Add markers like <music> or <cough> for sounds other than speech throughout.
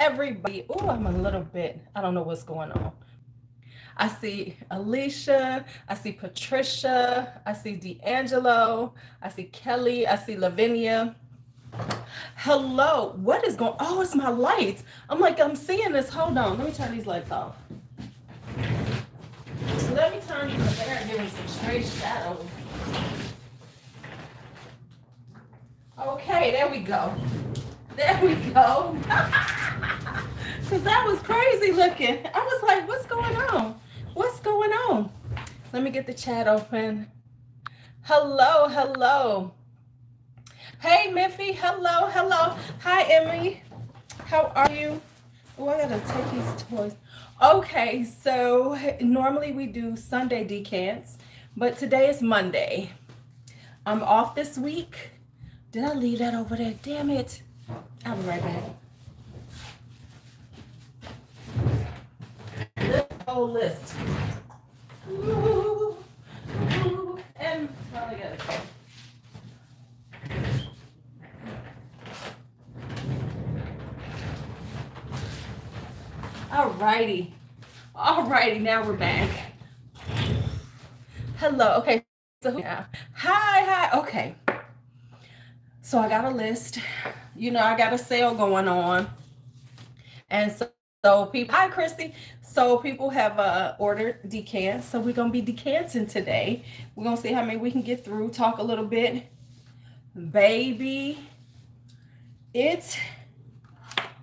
everybody. Oh, I'm a little bit, I don't know what's going on. I see Alicia. I see Patricia. I see D'Angelo. I see Kelly. I see Lavinia. Hello. What is going Oh, it's my lights. I'm like, I'm seeing this. Hold on. Let me turn these lights off. Let me turn these. I gotta give me some straight shadows. Okay, there we go. There we go. <laughs> Because that was crazy looking. I was like, what's going on? What's going on? Let me get the chat open. Hello, hello. Hey, Miffy. Hello, hello. Hi, Emmy. How are you? Oh, I gotta take these toys. Okay, so normally we do Sunday decants, but today is Monday. I'm off this week. Did I leave that over there? Damn it. I'll be right back. This whole list. Ooh, ooh, and probably got it. All righty. All righty, now we're back. Hello. Okay. So yeah. Hi, hi. Okay. So I got a list. You know, I got a sale going on. And so, so people, hi Christy. So people have uh, ordered decants. So we're gonna be decanting today. We're gonna see how many we can get through, talk a little bit. Baby, it is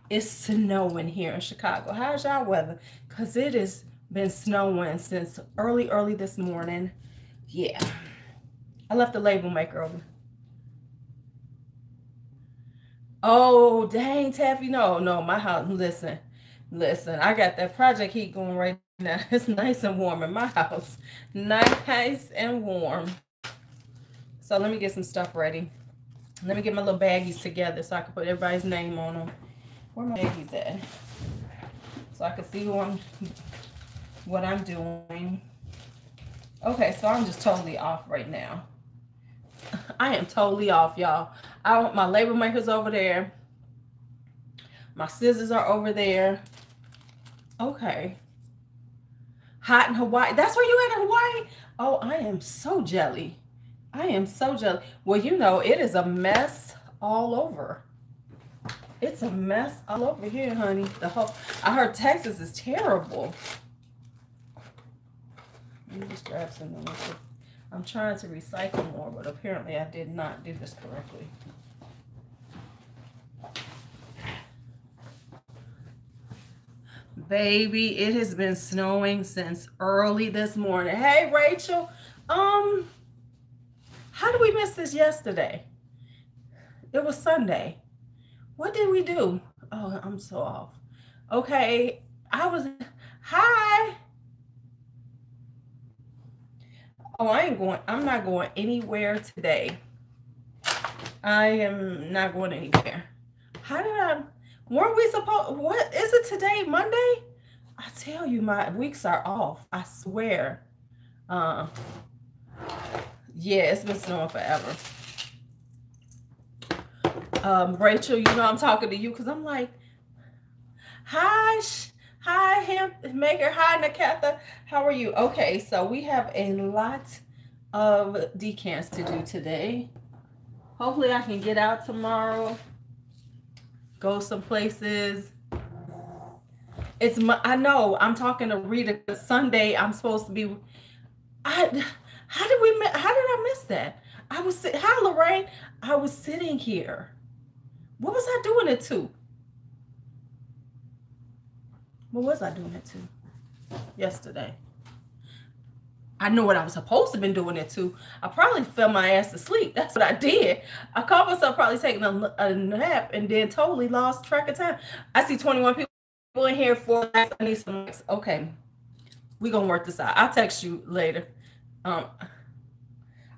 it's snowing here in Chicago. How's y'all weather? Because it has been snowing since early, early this morning. Yeah. I left the label maker open. Oh, dang, Taffy. No, no, my house. Listen, listen. I got that project heat going right now. <laughs> It's nice and warm in my house. Nice and warm. So let me get some stuff ready. Let me get my little baggies together so I can put everybody's name on them. Where my baggies at? So I can see who I'm, what I'm doing. Okay, so I'm just totally off right now. <laughs> I am totally off, y'all. I my label makers over there. My scissors are over there. Okay. Hot in Hawaii. That's where you at in Hawaii? Oh, I am so jelly. I am so jelly. Well, you know, it is a mess all over. It's a mess all over here, honey. The whole I heard Texas is terrible. Let me just grab some. I'm trying to recycle more, but apparently I did not do this correctly. Baby, it has been snowing since early this morning. Hey, Rachel. Um, how did we miss this yesterday? It was Sunday. What did we do? Oh, I'm so off. Okay, I was, hi. Oh, I ain't going, I'm not going anywhere today. I am not going anywhere. How did I, weren't we supposed, what is it today, Monday? I tell you, my weeks are off. I swear. Uh, yeah, it's been snowing forever. Um, Rachel, you know I'm talking to you because I'm like, hi, Hi, Ham Maker. Hi, Nakatha. How are you? Okay, so we have a lot of decants to do today. Hopefully I can get out tomorrow. Go some places. It's my, I know I'm talking to Rita Sunday. I'm supposed to be. I how did we how did I miss that? I was hi Lorraine. I was sitting here. What was I doing it to? What was I doing it to yesterday? I know what I was supposed to been doing it to. I probably fell my ass to sleep. That's what I did. I caught myself probably taking a, a nap and then totally lost track of time. I see 21 people in here for I need some. Okay. we gonna work this out. I'll text you later. Um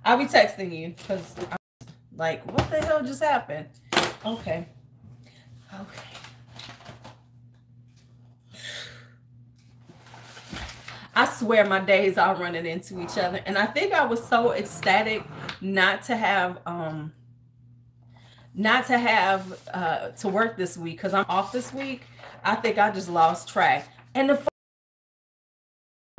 I'll be texting you because I'm like what the hell just happened? Okay. Okay. I swear my days are running into each other. And I think I was so ecstatic not to have um not to have uh to work this week because I'm off this week. I think I just lost track. And the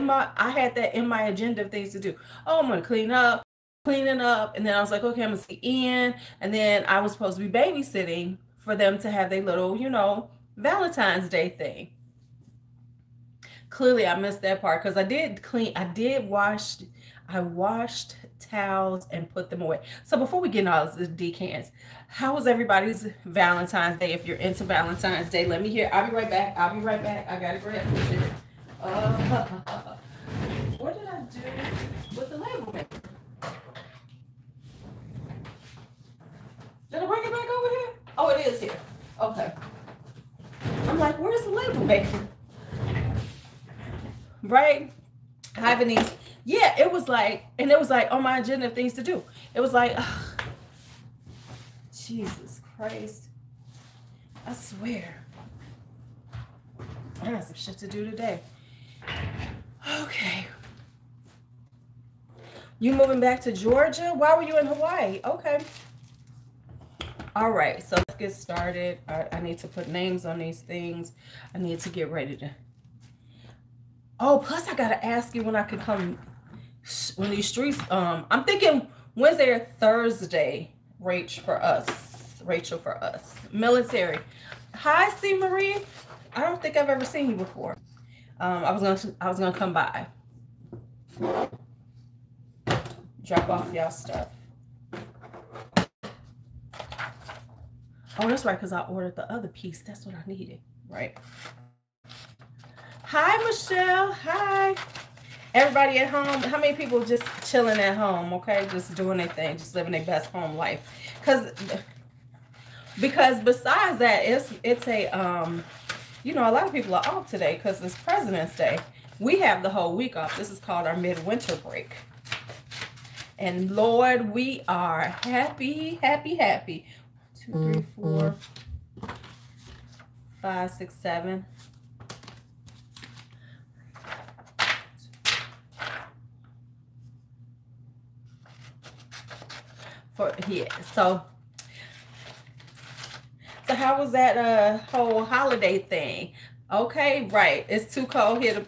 my I had that in my agenda of things to do. Oh, I'm gonna clean up, cleaning up, and then I was like, okay, I'm gonna see Ian, and then I was supposed to be babysitting for them to have their little, you know, Valentine's Day thing. Clearly, I missed that part because I did clean. I did wash. I washed towels and put them away. So before we get into all the decants, how was everybody's Valentine's Day? If you're into Valentine's Day, let me hear. I'll be right back. I'll be right back. I gotta grab. Uh, <laughs> what did I do with the label maker? Did I bring it back over here? Oh, it is here. Okay. I'm like, where's the label maker? Right? Hi, Venice. Yeah, it was like, and it was like on my agenda of things to do. It was like, ugh, Jesus Christ. I swear. I got some shit to do today. Okay. You moving back to Georgia? Why were you in Hawaii? Okay. All right, so let's get started. I, I need to put names on these things. I need to get ready to. Oh, plus I gotta ask you when I can come. When these streets, um, I'm thinking Wednesday or Thursday. Rach for us, Rachel for us, military. Hi, C Marie. I don't think I've ever seen you before. Um, I was gonna, I was gonna come by, drop off y'all stuff. Oh, that's right, because I ordered the other piece. That's what I needed, right? Hi, Michelle. Hi. Everybody at home. How many people just chilling at home, okay? Just doing their thing, just living their best home life. Because because besides that, it's it's a um, you know, a lot of people are off today because it's President's Day. We have the whole week off. This is called our midwinter break. And Lord, we are happy, happy, happy two, three, four, five, six, seven. For yeah, so so how was that uh whole holiday thing? Okay, right. It's too cold here to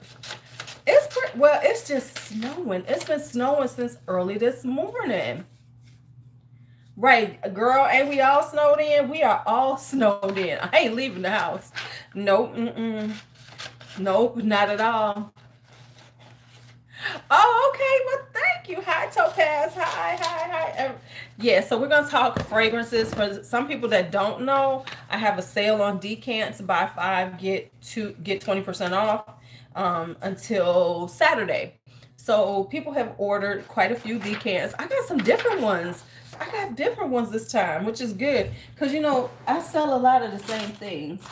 it's pretty, well, it's just snowing. It's been snowing since early this morning. Right, girl, ain't we all snowed in? We are all <laughs> snowed in. I ain't leaving the house. Nope, mm-mm. Nope, not at all. Oh, okay. Well, thank you. Hi, Topaz. Hi, hi, hi. Yeah, so we're going to talk fragrances. For some people that don't know, I have a sale on decants. Buy five, get two, get 20% off um, until Saturday. So people have ordered quite a few decants. I got some different ones. I got different ones this time, which is good because you know I sell a lot of the same things.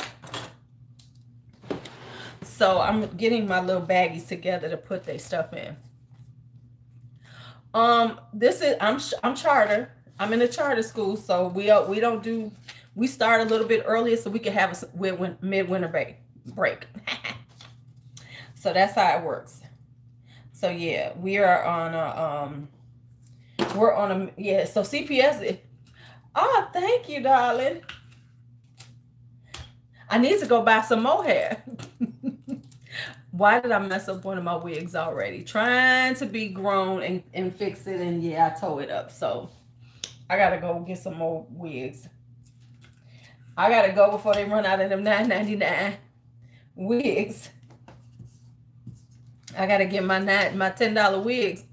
So I'm getting my little baggies together to put their stuff in. Um, this is I'm I'm charter. I'm in a charter school, so we we don't do we start a little bit earlier so we can have a midwinter break break. <laughs> so that's how it works. So yeah, we are on a um we're on a yeah. So CPS. Oh, thank you, darling. I need to go buy some more hair. <laughs> Why did I mess up one of my wigs already? Trying to be grown and, and fix it, and yeah, I tore it up. So I gotta go get some more wigs. I gotta go before they run out of them nine ninety nine wigs. I gotta get my nine my ten dollar wigs.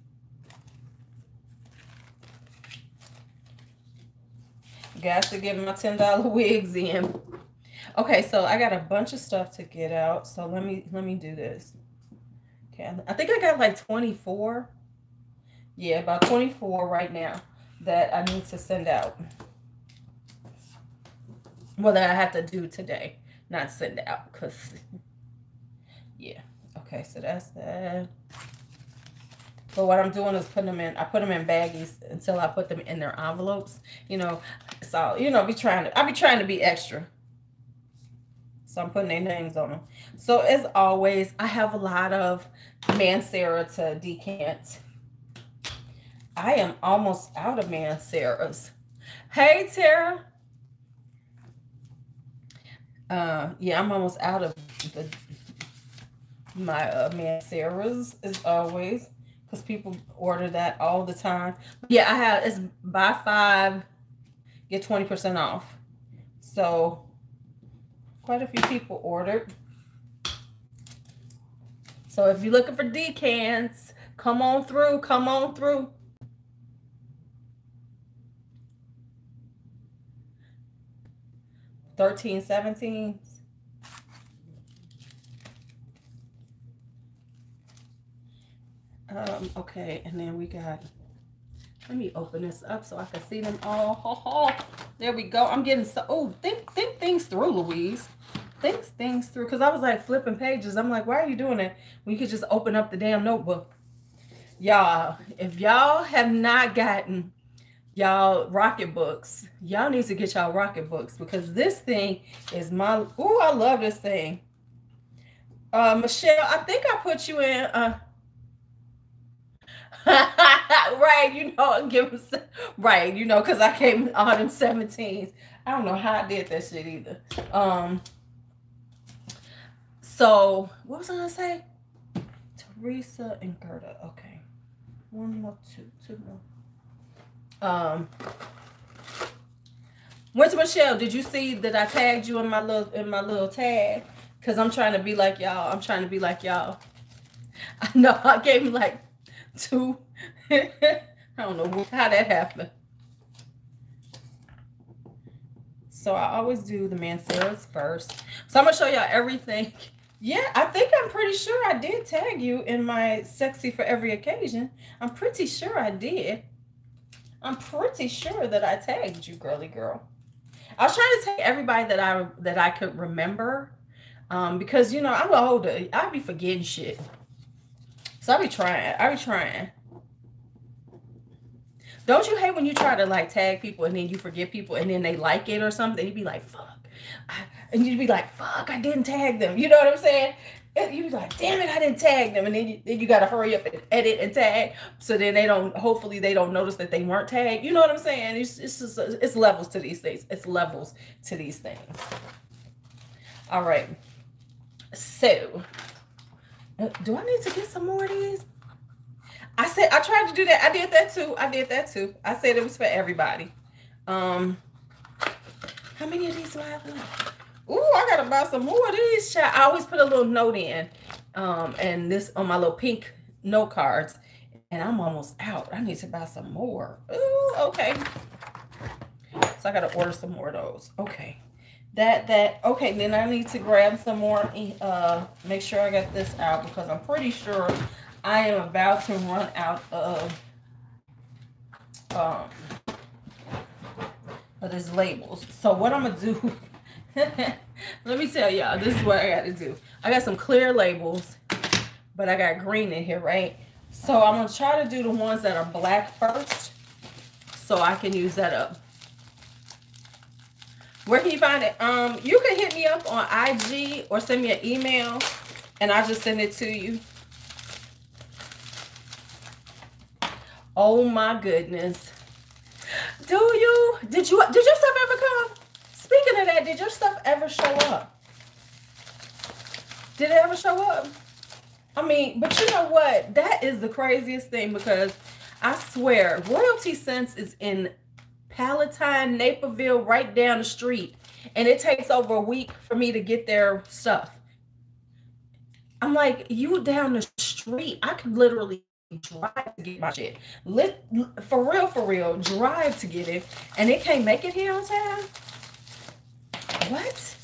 Got to get my $10 <laughs> wigs in. Okay, so I got a bunch of stuff to get out. So let me let me do this. Okay, I think I got like 24. Yeah, about 24 right now that I need to send out. Well, that I have to do today, not send out because, yeah. Okay, so that's that. But what I'm doing is putting them in, I put them in baggies until I put them in their envelopes. You know, so, you know, be trying to, I be trying to be extra. So I'm putting their names on them. So as always, I have a lot of Mancera to decant. I am almost out of Mancera's. Hey, Tara. Uh, yeah, I'm almost out of the my uh, Sarahs as always because people order that all the time. Yeah, I have it's buy five, get 20% off. So quite a few people ordered. So if you're looking for decants, come on through, come on through. Thirteen, seventeen. Um, okay, and then we got, let me open this up so I can see them all. There we go. I'm getting so, oh, think, think things through, Louise. Think things through. Because I was like flipping pages. I'm like, why are you doing it? We could just open up the damn notebook. Y'all, if y'all have not gotten y'all Rocketbooks, y'all need to get y'all Rocketbooks because this thing is my, oh, I love this thing. Uh, Michelle, I think I put you in, uh, <laughs> right, you know, <laughs> give right, you know, because I came on them 17s. I don't know how I did that shit either. Um, so what was I gonna say? Teresa and Gerda. Okay, one more, two, two more. Um, where's Michelle? Did you see that I tagged you in my little in my little tag? Cause I'm trying to be like y'all. I'm trying to be like y'all. <laughs> I know I gave you like two. <laughs> I don't know how that happened. So I always do the man Manceras first. So I'm to show y'all everything. <laughs> Yeah, I think I'm pretty sure I did tag you in my sexy for every occasion. I'm pretty sure I did. I'm pretty sure that I tagged you, girly girl. I was trying to tag everybody that I that I could remember. Um, because you know, I'm older. I'd be forgetting shit. So I be trying. I be trying. Don't you hate when you try to like tag people and then you forget people and then they like it or something? You'd be like, fuck. And you'd be like, fuck, I didn't tag them. You know what I'm saying? <laughs> you'd be like, damn it, I didn't tag them. And then you, then you got to hurry up and edit and tag. So then they don't, hopefully they don't notice that they weren't tagged. You know what I'm saying? It's, it's, just, it's levels to these things. It's levels to these things. All right. So do I need to get some more of these? I said I tried to do that. I did that too. I did that too. I said it was for everybody. Um, how many of these do I have left? Ooh, I gotta buy some more of these. I always put a little note in, um, and this on my little pink note cards. And I'm almost out. I need to buy some more. Ooh, okay. So I gotta order some more of those. Okay that that okay then i need to grab some more uh make sure i get this out because i'm pretty sure i am about to run out of um of these labels so what i'm gonna do <laughs> <laughs> let me tell y'all this is what i got to do i got some clear labels but i got green in here right so i'm gonna try to do the ones that are black first so i can use that up where can you find it? Um, you can hit me up on IG or send me an email and I'll just send it to you. Oh my goodness. Do you? Did you did your stuff ever come? Speaking of that, did your stuff ever show up? Did it ever show up? I mean, but you know what? That is the craziest thing because I swear, Royalty Scents is in Palatine, Naperville, right down the street. And it takes over a week for me to get their stuff. I'm like, you down the street. I could literally drive to get my shit. Lit, for real, for real, drive to get it. And it can't make it here on time? What?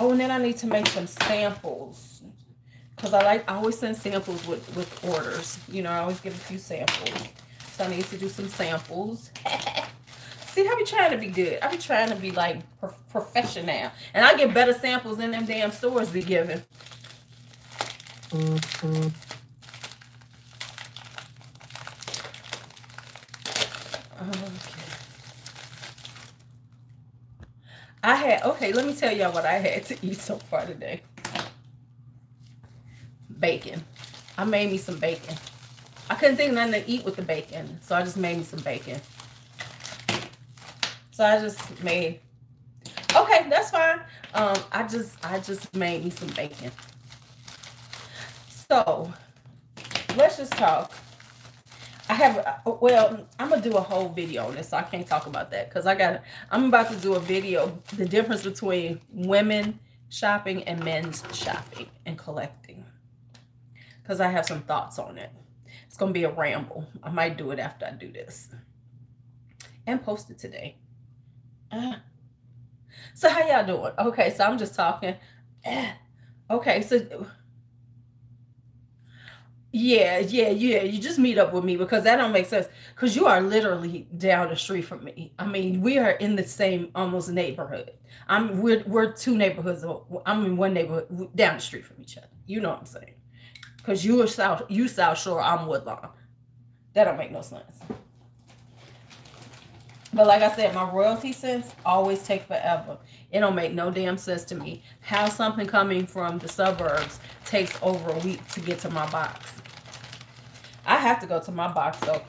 Oh, and then I need to make some samples. Because I like I always send samples with, with orders. You know, I always give a few samples. So I need to do some samples. <laughs> See, I be trying to be good. I be trying to be like pro professional. And I get better samples than them damn stores be giving. Mm -hmm. I had, okay, let me tell y'all what I had to eat so far today. Bacon. I made me some bacon. I couldn't think of nothing to eat with the bacon. So I just made me some bacon. So I just made, okay, that's fine. Um, I just I just made me some bacon. So let's just talk. I have uh, well, I'm gonna do a whole video on this, so I can't talk about that because I got I'm about to do a video the difference between women shopping and men's shopping and collecting because I have some thoughts on it. It's gonna be a ramble. I might do it after I do this and post it today. Uh, so how y'all doing? Okay, so I'm just talking. Uh, okay, so yeah, yeah, yeah. You just meet up with me because that don't make sense. Because you are literally down the street from me. I mean, we are in the same almost neighborhood. I'm we're we're two neighborhoods. Uh, I'm in one neighborhood down the street from each other. You know what I'm saying? Because you are South, you South Shore, I'm Woodlawn. That don't make no sense. But like I said, my Royalty Scents always take forever. It don't make no damn sense to me how something coming from the suburbs takes over a week to get to my box. I have to go to my box though.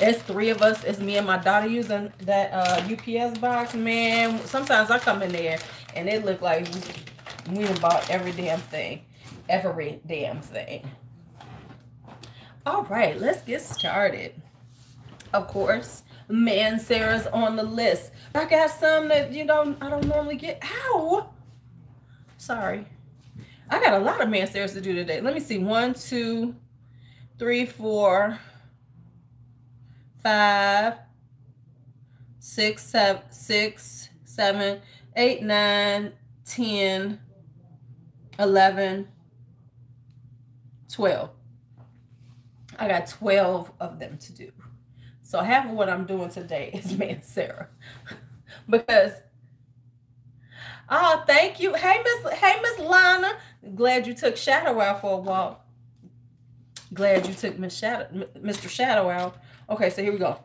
It's three of us. It's me and my daughter using that uh, UPS box. Man, sometimes I come in there and it look like we, we bought every damn thing. Every damn thing. All right, let's get started. Of course, Mancera's on the list. I got some that you don't I don't normally get. Ow! Sorry. I got a lot of Manceras to do today. Let me see. One, two, three, four, five, six, seven, six, seven, eight, nine, ten, eleven, twelve. I got 12 of them to do. So half of what I'm doing today is <laughs> Mancera. because oh thank you. Hey Miss Hey Miss Lana. Glad you took Shadow out for a walk. Glad you took Miss Shadow Mr. Shadow out. Okay, so here we go.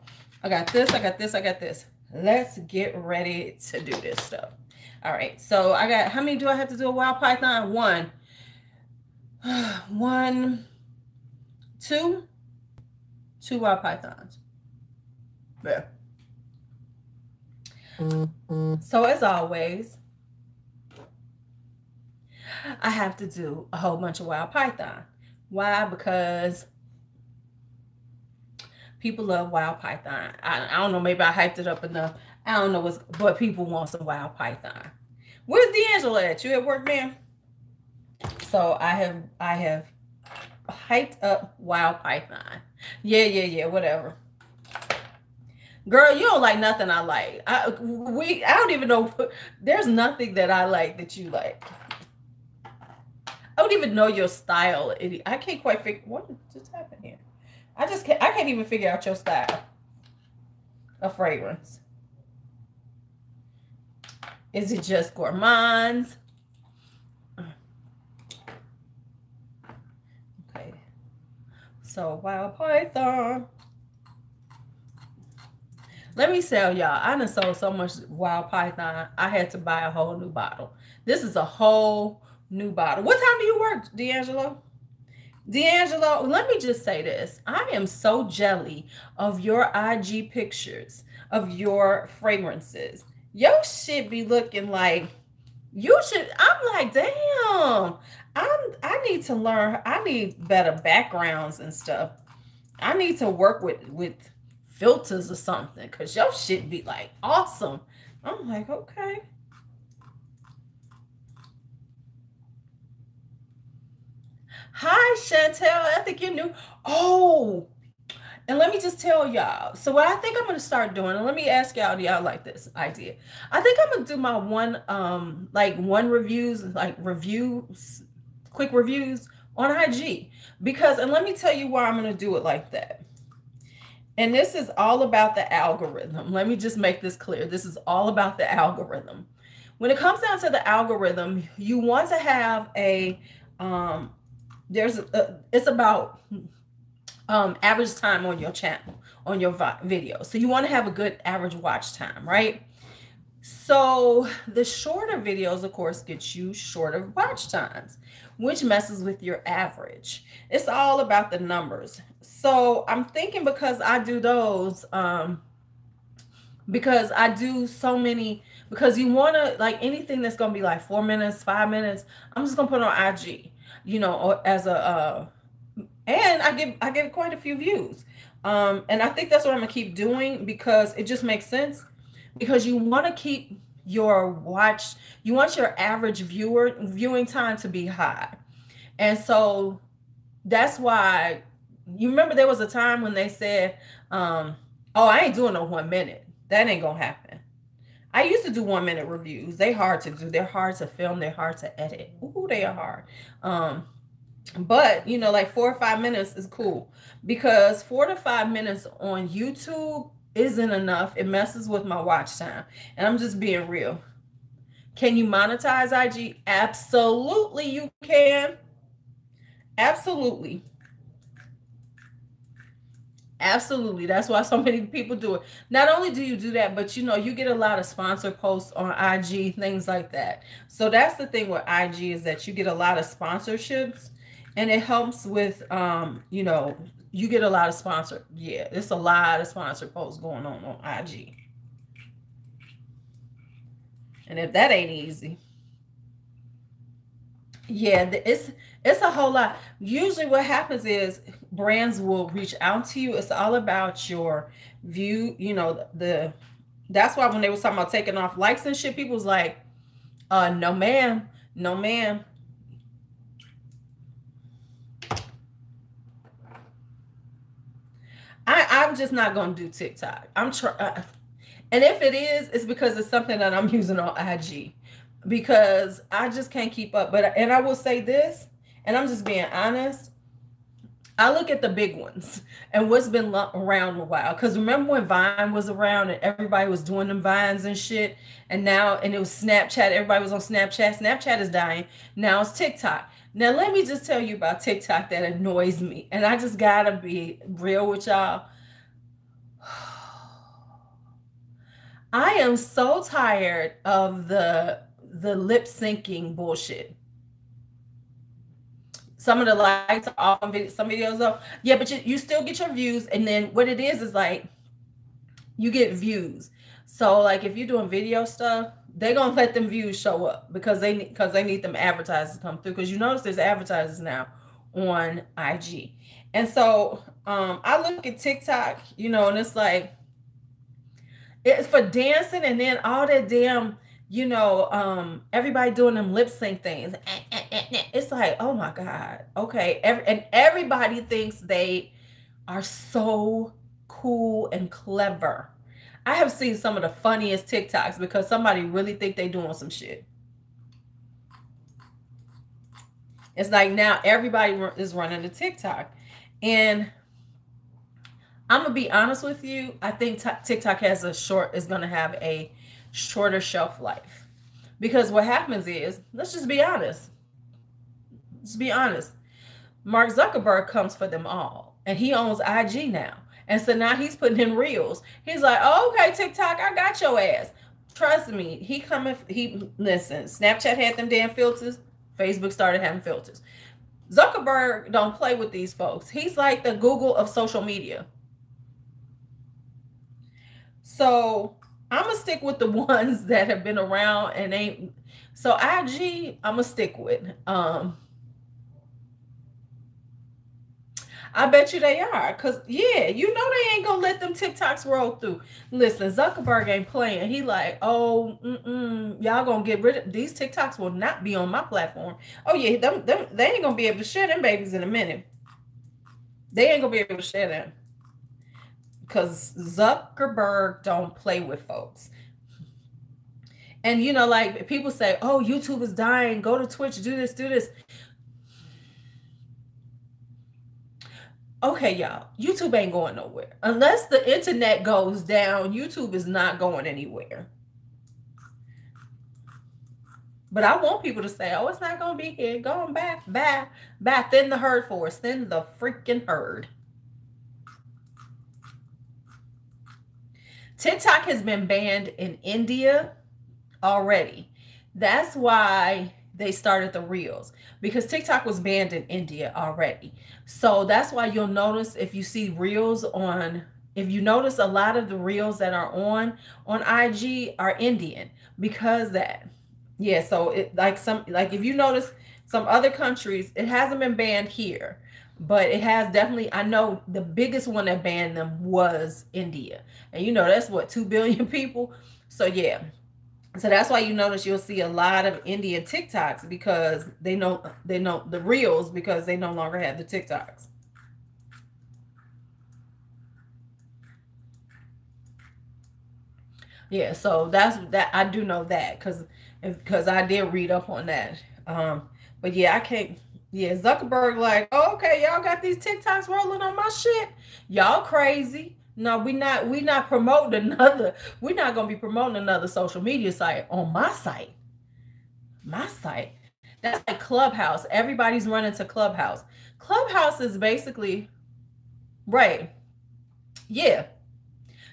I got this, I got this, I got this. Let's get ready to do this stuff. All right, so I got how many do I have to do a wild python? One, <sighs> one, two, two wild pythons. Yeah. Mm-hmm. So as always, I have to do a whole bunch of wild python. Why? Because people love wild python. I, I don't know, maybe I hyped it up enough. I don't know what's but people want some wild python. Where's D'Angelo at? You at work, man? So I have I have hyped up wild python. Yeah, yeah, yeah, whatever. Girl, you don't like nothing I like. I we I don't even know there's nothing that I like that you like. I don't even know your style. I can't quite figure what just happened here. I just can't I can't even figure out your style of fragrance. Is it just gourmands? Okay. So wild python. Let me tell y'all, I done sold so much wild python, I had to buy a whole new bottle. This is a whole new bottle. What time do you work, D'Angelo? D'Angelo, let me just say this. I am so jelly of your IG pictures of your fragrances. Your shit be looking like you should. I'm like, damn. I'm I need to learn. I need better backgrounds and stuff. I need to work with with filters or something because your shit be like awesome. I'm like, okay. Hi, Chantel. I think you're new. Oh, and let me just tell y'all. So what I think I'm gonna start doing, and let me ask y'all, do y'all like this idea? I think I'm gonna do my one, um, like one reviews, like reviews, quick reviews on IG because, and let me tell you why I'm gonna do it like that. And this is all about the algorithm. Let me just make this clear. This is all about the algorithm. When it comes down to the algorithm, you want to have a um there's a, it's about um average time on your channel, on your video. So you want to have a good average watch time, right? So the shorter videos, of course, get you shorter watch times, which messes with your average. It's all about the numbers. So I'm thinking because I do those, um, because I do so many because you want to like anything that's going to be like 4 minutes, 5 minutes, I'm just going to put on IG, you know, as a uh and I get I get quite a few views. Um and I think that's what I'm to keep doing because it just makes sense because you want to keep your watch you want your average viewer viewing time to be high. And so that's why you remember there was a time when they said um oh I ain't doing no 1 minute that ain't gonna happen. I used to do one minute reviews. They hard to do. They're hard to film. They're hard to edit. Ooh, they are hard. Um, but you know, like four or five minutes is cool because four to five minutes on YouTube isn't enough. It messes with my watch time. And I'm just being real. Can you monetize IG? Absolutely, you can. Absolutely. Absolutely. That's why so many people do it. Not only do you do that, but you know, you get a lot of sponsor posts on IG, things like that. So that's the thing with IG is that you get a lot of sponsorships and it helps with um, you know, you get a lot of sponsor. Yeah, it's a lot of sponsor posts going on on IG. And if that ain't easy, yeah, it's it's a whole lot. Usually what happens is brands will reach out to you. It's all about your view, you know, the that's why when they was talking about taking off likes and shit, people was like, uh, no ma'am, no ma'am. I, I'm just not gonna do TikTok. I'm trying, uh, and if it is, it's because it's something that I'm <laughs> using on IG because I just can't keep up. But and I will say this, and I'm just being honest. I look at the big ones <laughs> and what's been around a while. Because remember when Vine was around and everybody was doing them Vines and shit? And now, and it was Snapchat. Everybody was on Snapchat. Snapchat is dying. Now it's TikTok. Now, let me just tell you about TikTok that annoys me. And I just got to be real with y'all. I am so tired of the the lip syncing bullshit. Some of the likes are off on video, some videos though. Yeah, but you, you still get your views. And then what it is is like you get views. So like if you're doing video stuff, they're gonna let them views show up because they need because they need them advertisers to come through. Because you notice there's advertisers now on IG. And so um I look at TikTok, you know, and it's like it's for dancing and then all that damn you know, um, everybody doing them lip sync things. It's like, oh my God. Okay. Every, and everybody thinks they are so cool and clever. I have seen some of the funniest TikToks because somebody really think they doing some shit. It's like now everybody is running to TikTok. And I'm to be honest with you. I think TikTok has a short, is going to have a shorter shelf life. Because what happens is, let's just be honest. Let's be honest. Mark Zuckerberg comes for them all, and he owns IG now. And so now he's putting in reels. He's like, oh, okay, TikTok, I got your ass. Trust me, he coming. He listen. Snapchat had them damn filters. Facebook started having filters. Zuckerberg don't play with these folks. He's like the Google of social media. So I'm gonna stick with the <laughs> ones that have been around and ain't so IG I'm gonna stick with. Um I bet you they are. Cause yeah, you know they ain't gonna let them TikToks roll through. Listen, Zuckerberg ain't playing. He like, oh, y'all gonna get rid of these TikToks will not be on my platform. Oh yeah, them, them they ain't gonna be able to share them babies in a minute. They ain't gonna be able to share them because Zuckerberg don't play with folks. And you know, like people say, "Oh, YouTube is dying. Go to Twitch. Do this. Do this." Okay, y'all. YouTube ain't going nowhere unless the internet goes down. YouTube is not going anywhere. But I want people to say, "Oh, it's not going to be here. Going back, back, back. Thin the herd for us. Thin the freaking herd." TikTok has been banned in India already. That's why they started the reels because TikTok was banned in India already. So that's why you'll notice if you see reels on if you notice a lot of the reels that are on on IG are Indian because that yeah so it like some like if you notice some other countries it hasn't been banned here but it has definitely i know the biggest one that banned them was india. And you know that's what 2 <laughs> billion people? So yeah. So that's why you notice you'll see a lot of india tiktoks because they know they know the reels because they no longer have the tiktoks. Yeah so that's that i do know that because because i did read up on that. Um but yeah i can't yeah, Zuckerberg, like, oh, okay, y'all got these TikToks rolling on my shit. Y'all crazy. No, we not we not promoting <laughs> another, we're not gonna be promoting another social media site on my site. My site. That's like Clubhouse. Everybody's running to Clubhouse. Clubhouse is basically right. Yeah.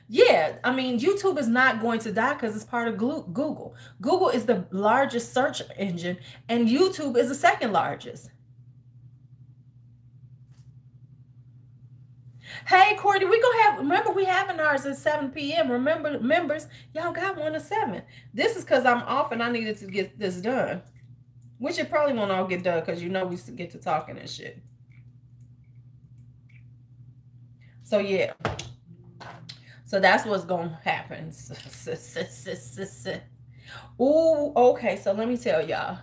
Yeah, I mean, YouTube is not going to die because it's part of Google. Google is the largest search engine, and YouTube is the second largest. Hey, Courtney, we gonna have remember we having ours at 7 p.m. Remember, members, y'all got one at 7. This is because I'm off and I needed to get this done. Which it probably won't all get done because you know we get to talking and shit. So yeah. So that's what's gonna happen. <laughs> Ooh, okay. So let me tell y'all.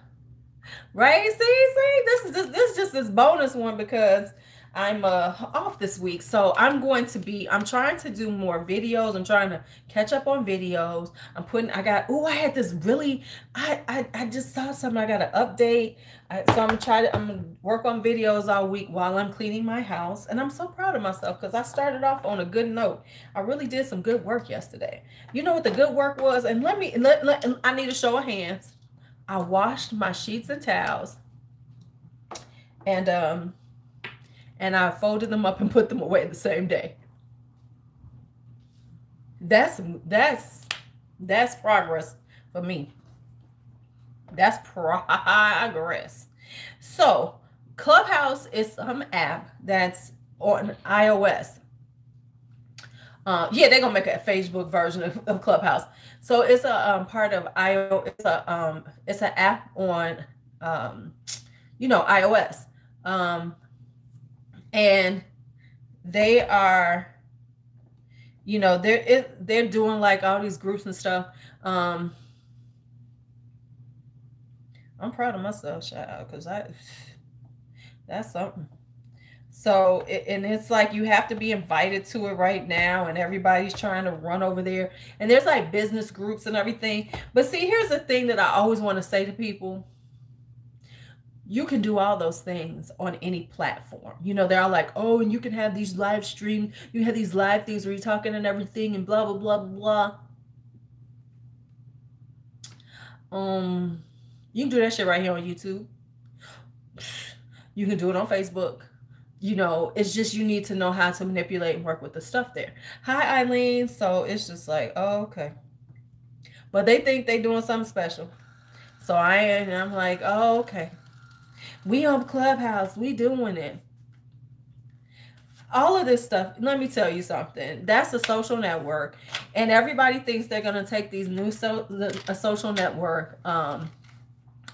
Right? See, see, this is just this is just this bonus one because I'm uh, off this week. So I'm going to be, I'm trying to do more videos. I'm trying to catch up on videos. I'm putting, I got, oh, I had this really, I, I, I just saw something I got to update. I, so I'm gonna try to, I'm gonna work on videos all week while I'm cleaning my house. And I'm so proud of myself because I started off on a good note. I really did some good work yesterday. You know what the good work was? And let me, let, let I need a show of hands. I washed my sheets and towels. And, um, and I folded them up and put them away the same day. That's that's that's progress for me. That's progress. So Clubhouse is some app that's on iOS. Uh, yeah, they're gonna make a Facebook version of, of Clubhouse. So it's a um, part of iOS. It's a um, it's an app on um, you know iOS. Um, and they are you know they're it, they're doing like all these groups and stuff. Um i'm proud of myself shout out because i that's something. So and it's like you have to be invited to it right now and everybody's trying to run over there. And there's like business groups and everything. But see here's the thing that i always want to say to people you can do all those things on any platform. You know, they're all like, oh, and you can have these live stream, you have these live things where you're talking and everything and blah, blah, blah, blah, blah. Um, you can do that shit right here on YouTube. You can do it on Facebook. You know, it's just you need to know how to manipulate and work with the stuff there. Hi, Eileen. So it's just like, oh, okay. But they think they doing something special. So I am I'm like, oh, okay. We on Clubhouse. We doing it. All of this stuff, let me tell you something. That's a social network. And everybody thinks they're going to take these new so a social network um,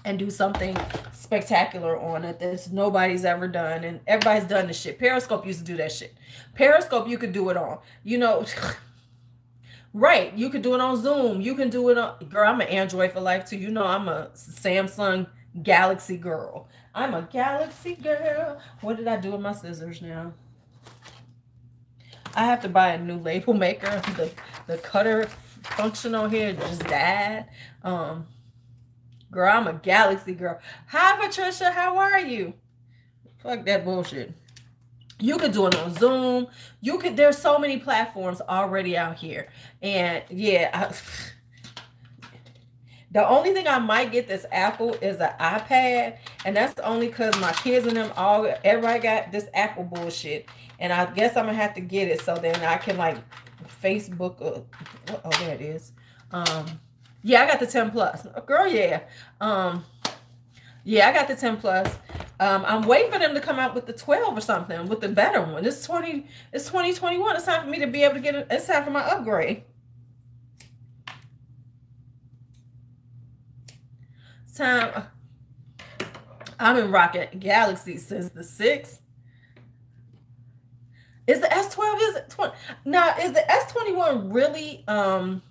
and do something spectacular on it that nobody's ever done. And everybody's done this shit. Periscope used to do that shit. Periscope, you could do it on. You know, <laughs> right. You could do it on Zoom. You can do it on, girl, I'm an Android for life too. You know, I'm a Samsung Galaxy girl. I'm a Galaxy girl. What did I do with my scissors now? I have to buy a new label maker. <laughs> The the cutter function on here just died. Um, girl, I'm a Galaxy girl. Hi, Patricia. How are you? Fuck that bullshit. You could do it on Zoom. You could. There's so many platforms already out here, and yeah. I, <laughs> the only thing I might get this Apple is an iPad, and that's only because my kids and them all everybody got this Apple bullshit, and I guess I'm gonna have to get it so then I can like Facebook. Uh, oh, there it is. Um, yeah, I got the 10 plus. Girl, yeah. Um, yeah, I got the 10 plus. Um, I'm waiting for them to come out with the 12 or something with the better one. It's 20, it's 2021. It's time for me to be able to get it. It's time for my upgrade. Time. I've been rocking Galaxy since the 6th. Is the S12 is it 20 now is the S21 really um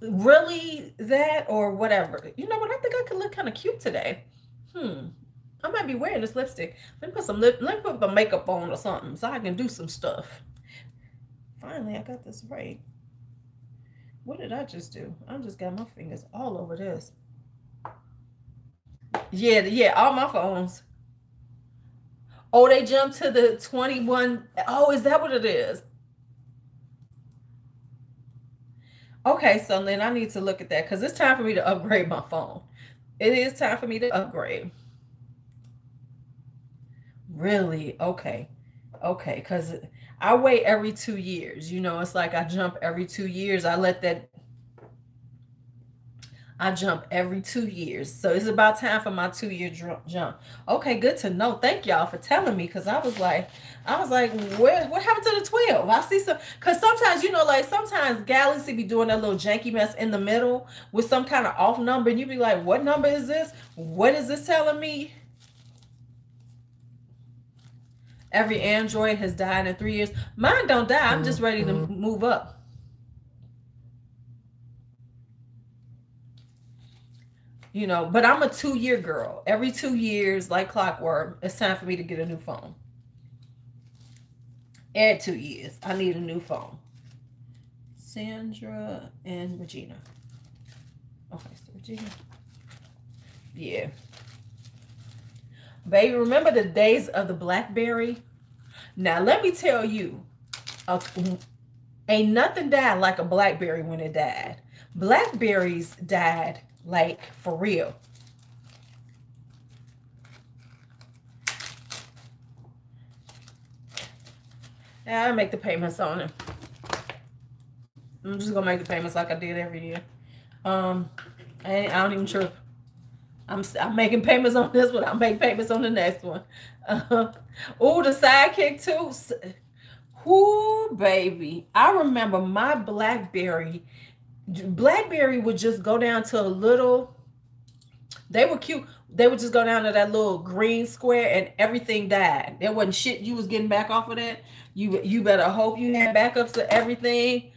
really that or whatever? You know what? I think I could look kind of cute today. Hmm. I might be wearing this lipstick. Let me put some lip, let me put my makeup on or something so I can do some stuff. Finally, I got this right. What did I just do? I just got my fingers all over this. Yeah, yeah, all my phones. Oh, they jumped to the 21. Oh, is that what it is? Okay, so then I need to look at that because it's time for me to upgrade my phone. It is time for me to upgrade. Really? Okay. Okay. Because I wait every two years. You know, it's like I jump every two years. I let that, I jump every two years. So it's about time for my two year jump. Okay. Good to know. Thank y'all for telling me. Because I was like, I was like, what, what happened to the 12? I see some, because sometimes, you know, like sometimes Galaxy be doing that little janky mess in the middle with some kind of off number. And you be like, what number is this? What is this telling me? Every Android has died in three years. Mine don't die. I'm just ready to mm-hmm. move up. You know, but I'm a two year girl. Every two years, like clockwork, it's time for me to get a new phone. Add two years. I need a new phone. Sandra and Regina. Okay, so Regina. Yeah. Baby, remember the days of the Blackberry? Now, let me tell you, uh, ain't nothing died like a Blackberry when it died. Blackberries died like for real. Yeah, I make the payments on it. I'm just gonna make the payments like I did every year. Um, I, I don't even trip. I'm, I'm making payments on <laughs> this one. I'll make payments on the next one. <laughs> Uh, oh, the sidekick too. Whoo, baby. I remember my Blackberry. Blackberry would just go down to a little. They were cute. They would just go down to that little green square and everything died. There wasn't shit you was getting back off of that. You you better hope you had backups to everything.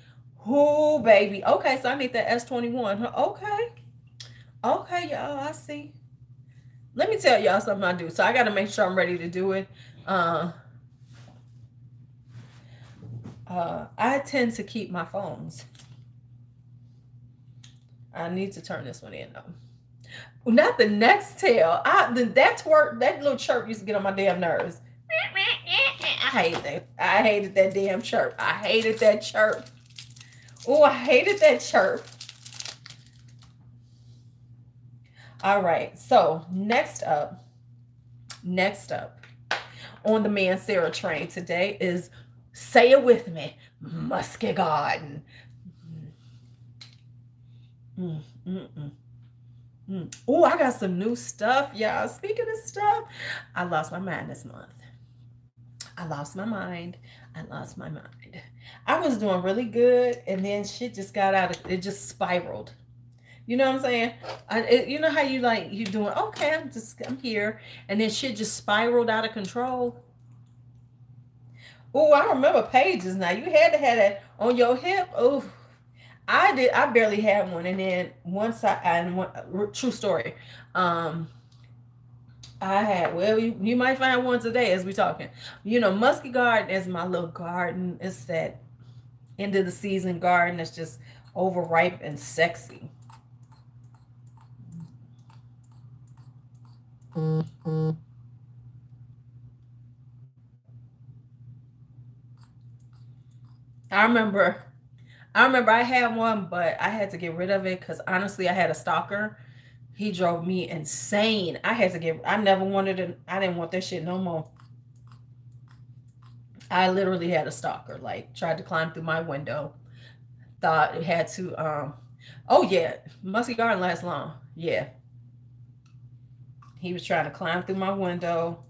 Whoo, baby. Okay, so I need that S21. Okay. Okay, y'all, I see. Let me tell y'all something I do. So I got to make sure I'm ready to do it. Uh, uh, I tend to keep my phones. I need to turn this one in though. Not the next tail. I the, that twerk, that little chirp used to get on my damn nerves. I hate that. I hated that damn chirp. I hated that chirp. Oh, I hated that chirp. All right. So next up, next up on the Mancera train today is say it with me, Musky Garden. Mm, mm, mm. Oh, I got some new stuff, y'all. Speaking of stuff, I lost my mind this month. I lost my mind. I lost my mind. I was doing really good, and then shit just got out of it, just spiraled. You know what I'm saying? I, it, you know how you like you doing? Okay, I'm just I'm here, and then shit just spiraled out of control. Oh, I remember pages. Now you had to have that on your hip. Oh, I did. I barely had one, and then once I and one true story. Um, I had well, you, you might find one today as we talking. You know, musky garden is my little garden. It's that end of the season garden that's just overripe and sexy. Mm-hmm. I remember, I remember I had one, but I had to get rid of it because honestly, I had a stalker. He drove me insane. I had to get. I never wanted to. I didn't want that shit no more. I literally had a stalker. Like tried to climb through my window. Thought it had to. Um. Oh yeah, musky garden lasts long. Yeah, he was trying to climb through my window.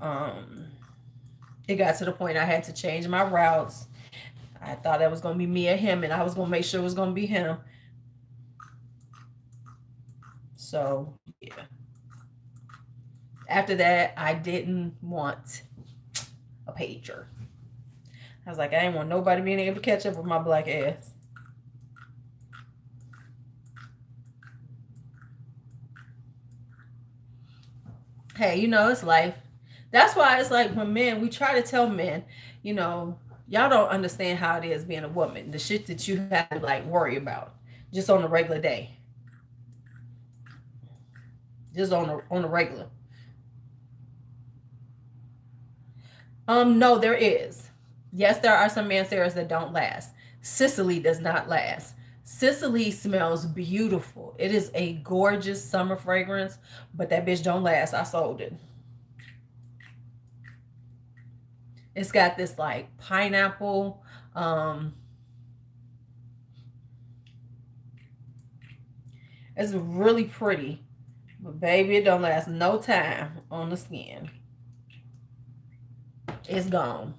Um, it got to the point I had to change my routes. I thought that was going to be me or him, and I was going to make sure it was going to be him. So, yeah. After that, I didn't want a pager. I was like, I didn't want nobody being able to catch up with my black ass. Hey, you know, it's life. That's why it's like when men, we try to tell men, you know, y'all don't understand how it is being a woman. The shit that you have to like worry about just on a regular day. Just on a on a regular. Um, no, there is. Yes, there are some Manceras that don't last. Sicily does not last. Sicily smells beautiful. It is a gorgeous summer fragrance, but that bitch don't last. I sold it. It's got this like pineapple. Um, it's really pretty, but baby, it don't last no time on the skin. It's gone.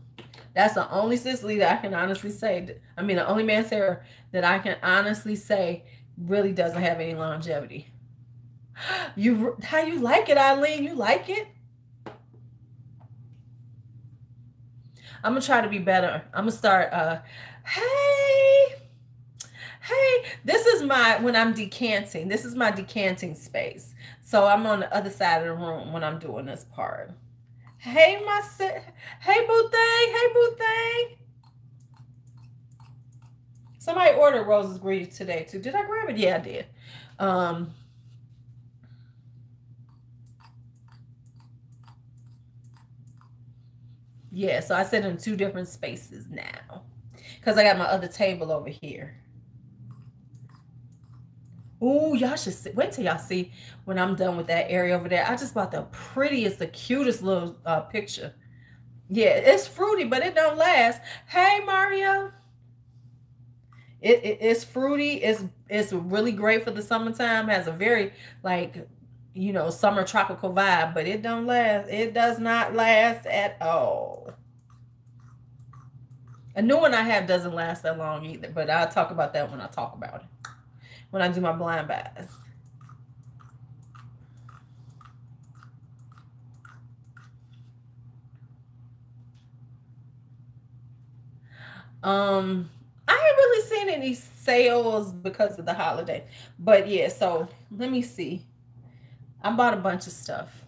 That's the only Sicily that I can honestly say. I mean, the only Mancera that I can honestly say really doesn't have any longevity. <gasps> You, how you like it, Eileen? You like it? I'm gonna try to be better. I'm gonna start. Uh, hey, hey, this is my when I'm decanting. This is my decanting space. So I'm on the other side of the room when I'm doing this part. Hey, my hey, boo thing. Hey, boo thing. Somebody ordered Roses Greedy today too. Did I grab it? Yeah, I did. Um, yeah, so I sit in two different spaces now because I got my other table over here. Oh, y'all should see, wait till y'all see when I'm done with that area over there. I just bought the prettiest, the cutest little uh, picture. Yeah, it's fruity, but it don't last. Hey, Mario. It, it, it's fruity. It's it's really great for the summertime. Has a very like you know summer tropical vibe, but it don't last. It does not last at all. A new one I have doesn't last that long either, but I'll talk about that when I talk about it when I do my blind bags. Um, I haven't really seen any sales because of the holiday. But yeah, so let me see. I bought a bunch of stuff.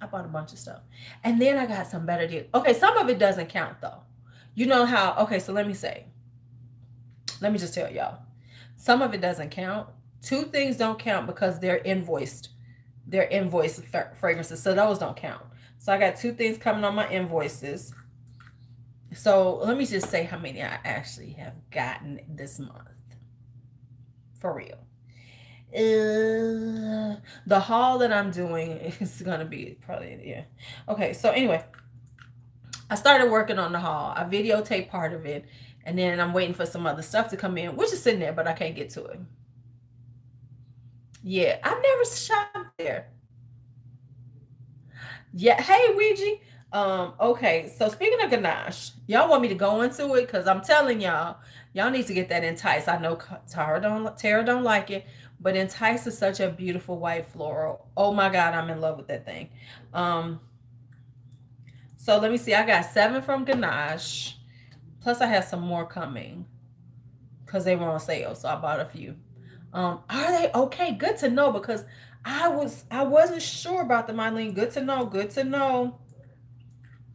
I bought a bunch of stuff. And then I got some better deals. Okay, some of it doesn't count though. You know how, okay, so let me say. Let me just tell y'all. Some of it doesn't count. Two things don't count because they're invoiced. They're invoiced fragrances. So those don't count. So I got two things coming on my invoices. So let me just say how many I actually have gotten this month. For real. Uh, the haul that I'm doing <laughs> is going to be probably, yeah. Okay, so anyway, I started working on the haul. I videotaped part of it and then I'm waiting for some other stuff to come in, which is sitting there, but I can't get to it. Yeah, I've never shopped there. Yeah, hey Ouija. Um, okay, so speaking of ganache, y'all want me to go into it because I'm telling y'all, y'all need to get that entice. I know Tara don't Tara don't like it, but entice is such a beautiful white floral. Oh my god, I'm in love with that thing. Um, so let me see. I got seven from Ganache. Plus, I have some more coming because they were on sale, so I bought a few. Um, are they okay? Good to know because I was I wasn't sure about them, Eileen. Good to know. Good to know.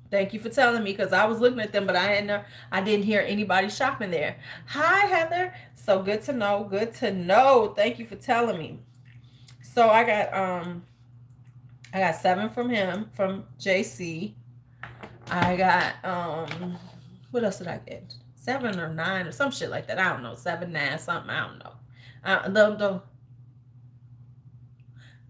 Thank you for telling me because I was looking at them, but I didn't I didn't hear anybody shopping there. Hi, Heather. So good to know. Good to know. Thank you for telling me. So I got um I got seven from him from JC. I got um what else did I get? Seven or nine or some shit like that. I don't know. Seven, nine, something. I don't know. Uh, the, the,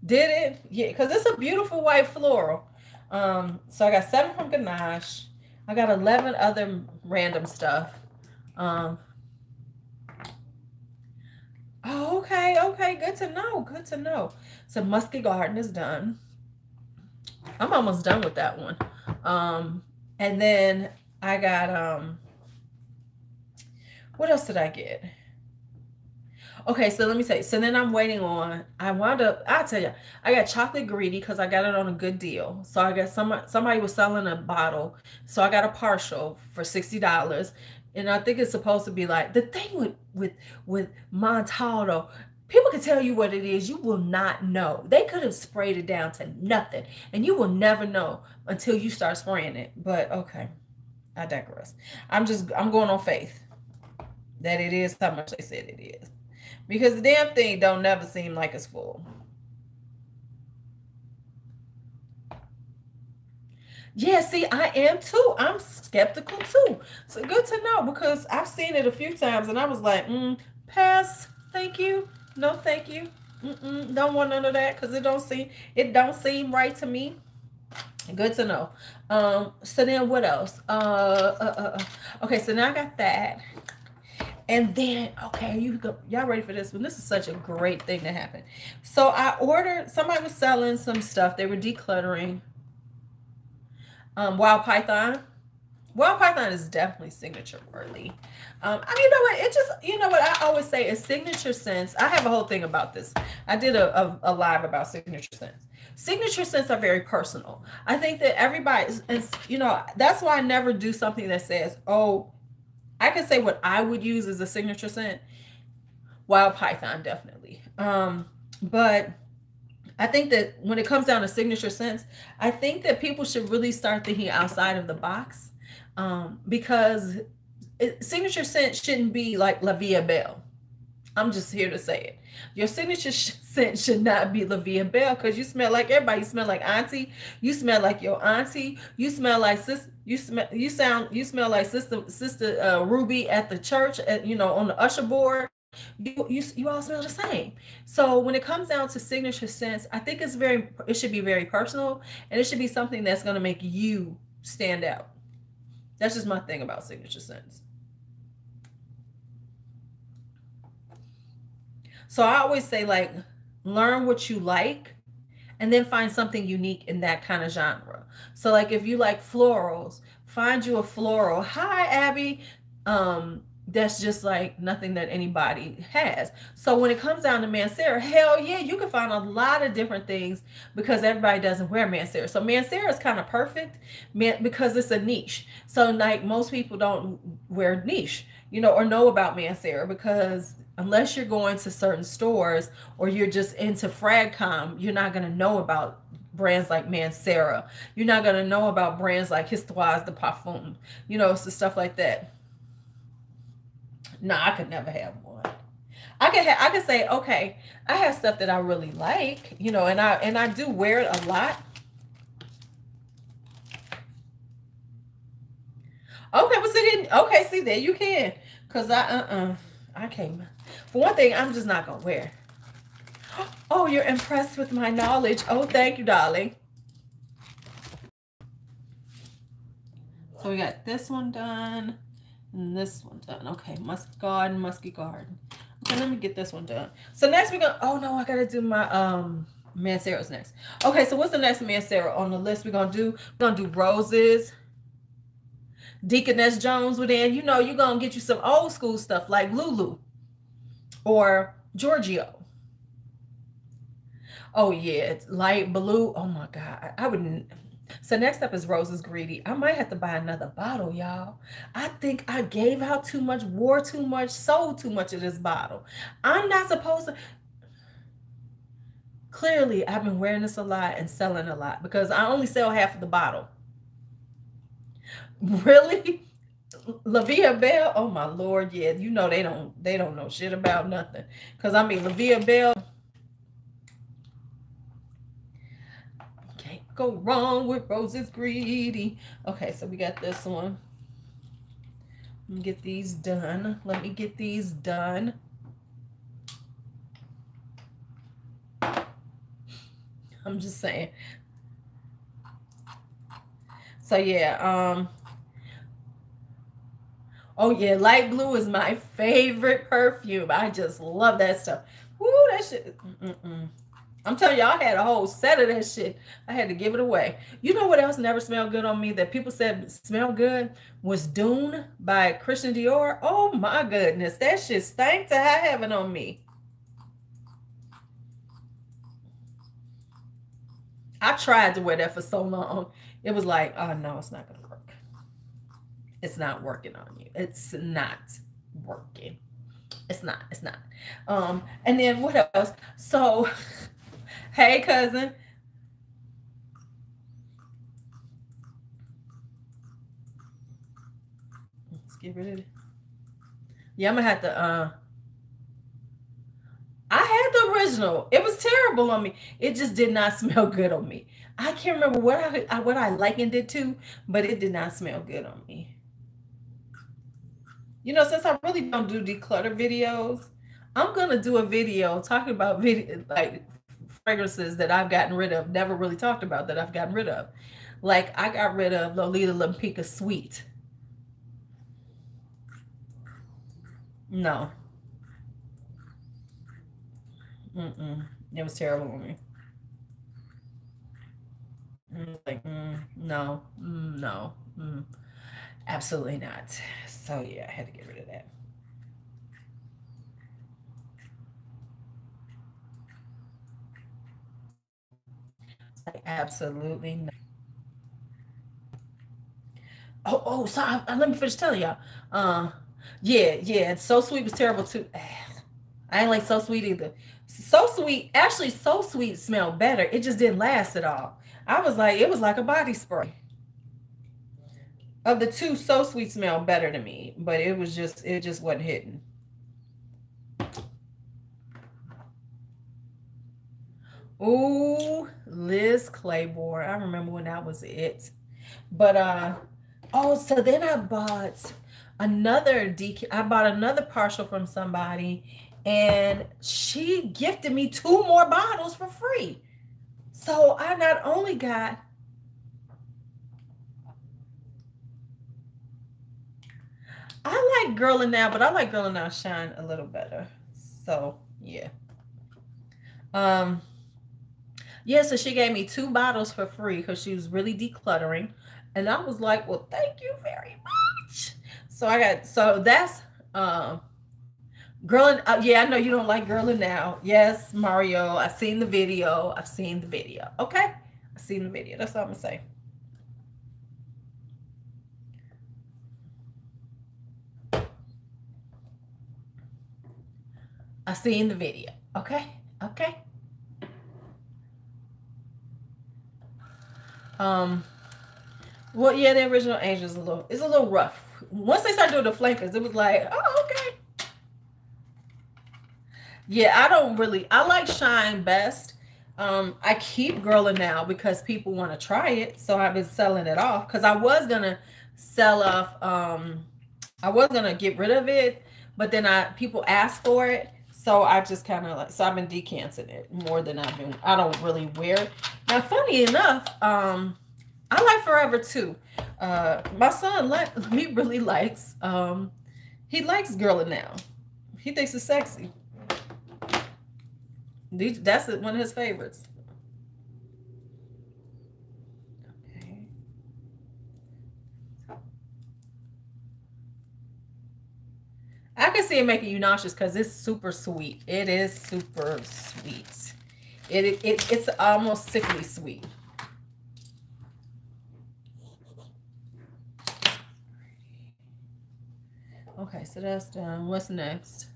did it? Yeah, because it's a beautiful white floral. Um, so I got seven from Ganache. I got 11 other random stuff. Um, oh, okay, okay, good to know, good to know. So Musky Garden is done. I'm almost done with that one. Um, and then I got um what else did I get? Okay, so let me say. So then I'm waiting on. I wound up. I tell you, I got chocolate greedy because I got it on a good deal. So I got some. Somebody was selling a bottle, so I got a partial for sixty dollars, and I think it's supposed to be like the thing with with with Montalto. People can tell you what it is. You will not know. They could have sprayed it down to nothing, and you will never know until you start spraying it. But okay, I digress. I'm just I'm going on faith that it is how much they said it is because the damn thing don't never seem like it's full. Yeah, see, I am too. I'm skeptical too. So good to know because I've seen it a few times and I was like, mm, pass, thank you. No, thank you. Mm-mm, don't want none of that because it don't seem it don't seem right to me. Good to know. Um, so then what else? Uh, uh, uh, uh okay, so now I got that. And then, okay, you go, y'all ready for this one? This is such a great thing to happen. So I ordered, somebody was selling some stuff. They were decluttering um, Wild Python. Wild Python is definitely signature worthy. Um, I mean, you know what? It just, you know what I always say is signature scents. I have a whole thing about this. I did a, a, a live about signature scents. Signature scents are very personal. I think that everybody, and you know, that's why I never do something that says, oh, I can say what I would use as a signature scent. Wild Python, definitely. Um, but I think that when it comes down to signature scents, I think that people should really start thinking outside of the box um, because signature scent shouldn't be like La Vie Belle. I'm just here to say it. Your signature <laughs> scent should not be La Vie Belle because you smell like everybody. You smell like auntie. You smell like your auntie. You smell like sis. You smell. You sound. You smell like sister sister uh, Ruby at the church. At you know on the usher board. You, you you all smell the same. So when it comes down to signature scents, I think it's very. It should be very personal, and it should be something that's going to make you stand out. That's just my thing about signature scents. So I always say, like, learn what you like and then find something unique in that kind of genre. So, like, if you like florals, find you a floral. Hi, Abby. Um, that's just like nothing that anybody has. So when it comes down to Mancera, hell yeah, you can find a lot of different things because everybody doesn't wear Mancera. So Mancera is kind of perfect because it's a niche. So like most people don't wear niche, you know, or know about Mancera because unless you're going to certain stores or you're just into Fragcom, you're not going to know about brands like Mancera. You're not going to know about brands like Histoire de Parfum, you know, so stuff like that. No, I could never have one. I could have, I could say, okay, I have stuff that I really like, you know, and I and I do wear it a lot. Okay, but see, then okay, see there you can, cause I uh uh I can't. For one thing, I'm just not gonna wear. Oh, you're impressed with my knowledge. Oh, thank you, darling. So we got this one done and this one done. Okay, Musk Garden, Musky Garden. Okay, let me get this one done. So next we're gonna. Oh no, I gotta do my um Mancera's next. Okay, so what's the next Mancera on the list? We're gonna do. We're gonna do roses. Deaconess Jones within. You know, you're gonna get you some old school stuff like Lulu or Giorgio. Oh yeah, it's light blue. Oh my god, I, wouldn't. So next up is Roses Greedy. I might have to buy another bottle, y'all. I think I gave out too much, wore too much, sold too much of this bottle. I'm not supposed to. Clearly, I've been wearing this a lot and selling a lot because I only sell half of the bottle. <laughs> Really? La Bell, oh my lord, yeah, you know they don't they don't know shit about nothing. Cause I mean La Bell can't go wrong with roses greedy. Okay, so we got this one. Let me get these done. Let me get these done. I'm just saying. So yeah, um, Oh yeah, light blue is my favorite perfume. I just love that stuff. Woo, that shit. Mm -mm. I'm telling y'all, I had a whole set of that shit. I had to give it away. You know what else never smelled good on me that people said smelled good was Dune by Christian Dior. Oh my goodness, that shit stank to high heaven on me. I tried to wear that for so long. It was like, oh no, it's not gonna. It's not working on you. It's not working. It's not. It's not. Um, and then what else? So <laughs> Hey, cousin. Let's get rid of it. Yeah, I'm gonna have to. Uh, I had the original. It was terrible on me. It just did not <laughs> smell good on me. I can't remember what I what I likened it to, but it did not smell good on me. You know, since I really don't do declutter videos, I'm gonna do a video talking about video like fragrances that I've gotten rid of, never really talked about that I've gotten rid of. Like I got rid of Lolita Lempicka Sweet. No. Mm-mm. It was terrible on me. Mm, like, mm, no, mm, no, mm, absolutely not. So yeah, I had to get rid of that. Absolutely not. Oh, oh, so I, let me finish telling y'all. Uh, yeah, yeah, so sweet was terrible too. <sighs> I ain't like so sweet either. So sweet, actually, so sweet smelled better. It just didn't last at all. I was like, it was like a body spray. Of the two, so sweet smelled better to me, but it was just, it just wasn't hitting. Ooh, Liz Claiborne. I remember when that was it. But uh oh, so then I bought another DK. I bought another partial from somebody, and she gifted me two more bottles for free. So I not only got I like Girl of Now, but I like Girl of Now Shine a little better. So yeah. Um yeah, so she gave me two bottles for free because she was really decluttering. And I was like, well, thank you very much. So I got, so that's, um, girl, and, uh, yeah, I know you don't like girl of now. Yes, Mario, I've seen the video. I've seen the video. Okay. I've seen the video. That's all I'm going to say. I seen the video. Okay. Okay. Um, well, yeah, the original Angel is a little, it's a little rough. Once they started doing the flankers, it was like, oh, okay. Yeah, I don't really, I like Shine best. Um, I keep Girling now because people want to try it. So I've been selling it off because I was going to sell off, um, I was going to get rid of it, but then I, people asked for it. So I just kind of like, so I've been decanting it more than I've been, I don't really wear it. Now, funny enough, um, I like Forever too. Uh, my son like <laughs> he really likes, um, he likes Girl Now. He thinks it's sexy. That's one of his favorites. I can see it making you nauseous because it's super sweet. It is super sweet. It, it, it It's almost sickly sweet. Okay, so that's done. What's next?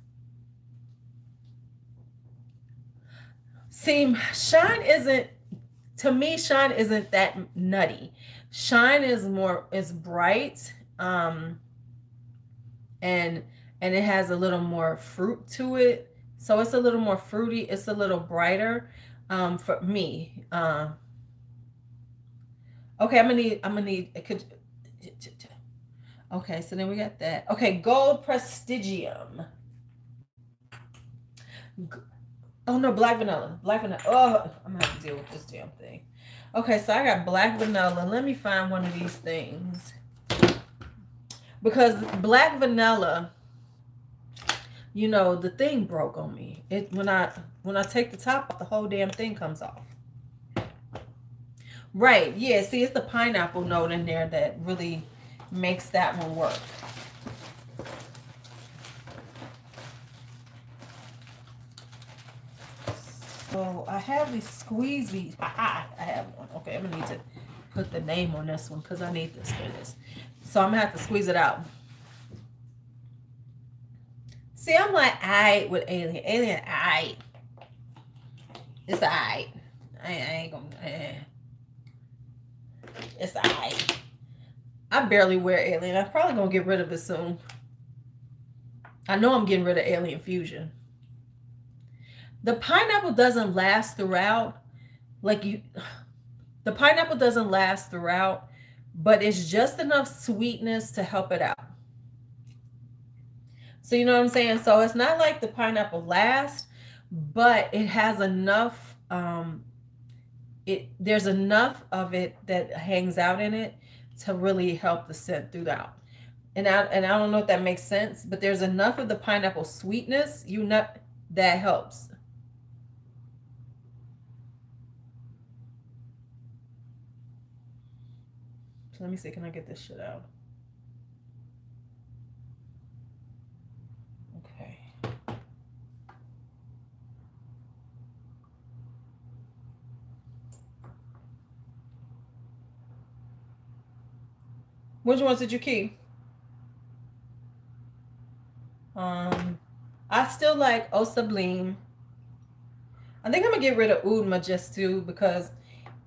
See, shine isn't, to me, shine isn't that nutty. Shine is more, is bright. Um, and and it has a little more fruit to it. So it's a little more fruity. It's a little brighter um, for me. Uh, okay, I'm gonna need. I'm gonna need. Could. Okay, so then we got that. Okay, gold prestigium. Oh no, black vanilla. Black vanilla. Oh, I'm gonna have to deal with this damn thing. Okay, so I got black vanilla. Let me find one of these things. Because black vanilla you know, the thing broke on me. It when I when I take the top off, the whole damn thing comes off. Right. Yeah. See, it's the pineapple note in there that really makes that one work. So I have these squeezies. <laughs> Aha, I have one. Okay, I'm gonna need to put the name on this one because I need this for this. So I'm gonna have to squeeze it out. See, I'm like I with alien. Alien, I. It's I. I, I ain't gonna. Eh. It's I. I barely wear alien. I'm probably gonna get rid of it soon. I know I'm getting rid of alien fusion. The pineapple doesn't last throughout. Like you, <sighs> the pineapple doesn't last throughout, but it's just enough sweetness to help it out. So you know what I'm saying? So it's not like the pineapple lasts, but it has enough um it there's enough of it that hangs out in it to really help the scent throughout. And I and I don't know if that makes sense, but there's enough of the pineapple sweetness you know that helps. So let me see, can I get this shit out? Okay. Which ones did you keep? Um, I still like Eau Sublime. I think I'm gonna get rid of Oud Majestueux because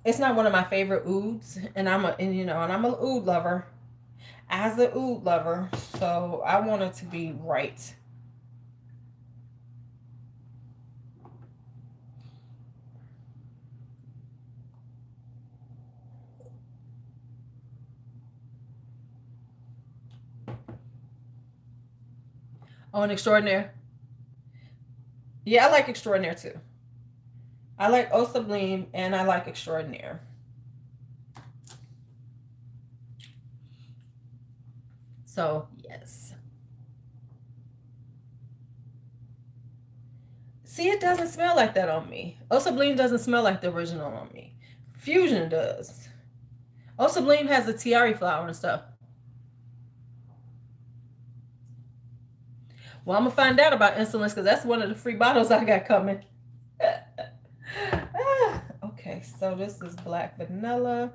it's not one of my favorite ouds, and I'm a and you know, and I'm a oud lover. As a oud lover, so I want it to be right. Oh, an extraordinaire. Yeah, I like extraordinaire too. I like Eau Sublime and I like Extraordinaire. So, yes. See, it doesn't smell like that on me. Eau Sublime doesn't smell like the original on me. Fusion does. Eau Sublime has the tiare flower and stuff. Well, I'm to find out about insolence because that's one of the free bottles I got coming. <laughs> Ah, okay, so this is black vanilla.